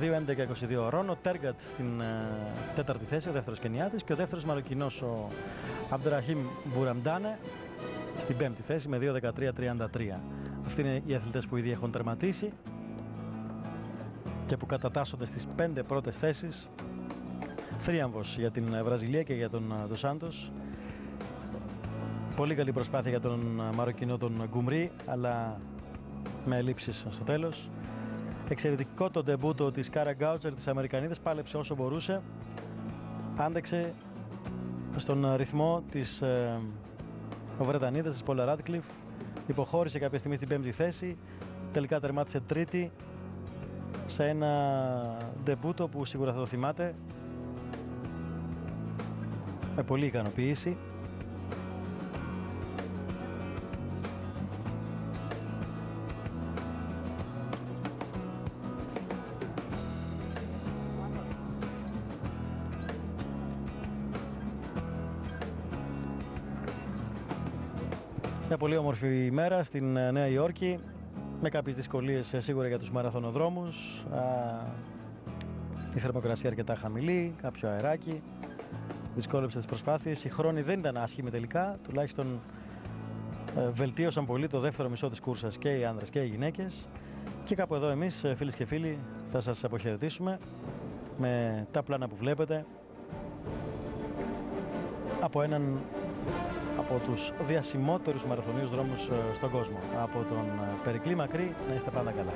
2-11-22 Ρόνο, Τέργατ στην ε, τέταρτη θέση, ο δεύτερος Κενιάτης και ο δεύτερος Μαροκινός ο Αμπτεραχήμ Μπουραμντάνε στην πέμπτη θέση με 2-13-33. Αυτοί είναι οι αθλητές που ήδη έχουν τερματίσει και που κατατάσσονται στις πέντε πρώτες θέσεις. Θρίαμβος για την Βραζιλία και για τον Δοσάντος. Πολύ καλή προσπάθεια για τον Μαροκινό τον Γκουμρί, αλλά με ελλείψεις στο τέλος. Εξαιρετικό το ντεμπούτο της Κάρα Γκάουτσερ της Αμερικανίδας, πάλεψε όσο μπορούσε. Άντεξε στον ρυθμό της ε, Βρετανίδας, της Paula Radcliffe. Υποχώρησε κάποια στιγμή στην πέμπτη θέση. Τελικά τερμάτισε τρίτη σε ένα ντεμπούτο που σίγουρα θα το θυμάται με πολύ ικανοποίηση. Όμορφη ημέρα στην ε, Νέα Υόρκη με κάποιες δυσκολίες ε, σίγουρα για τους μαραθωνοδρόμους. Α, η θερμοκρασία αρκετά χαμηλή, κάποιο αεράκι. Δυσκόλεψε τις προσπάθειες. Η χρόνη δεν ήταν άσχημη τελικά. Τουλάχιστον ε, βελτίωσαν πολύ το δεύτερο μισό της κούρσας και οι άνδρες και οι γυναίκες. Και κάπου εδώ εμείς ε, φίλες και φίλοι θα σας αποχαιρετήσουμε με τα πλάνα που βλέπετε από έναν από τους διασημότερους μαραθωνίους δρόμους ε, στον κόσμο. Από τον ε, Περικλή Μακρύ να είστε πάντα καλά.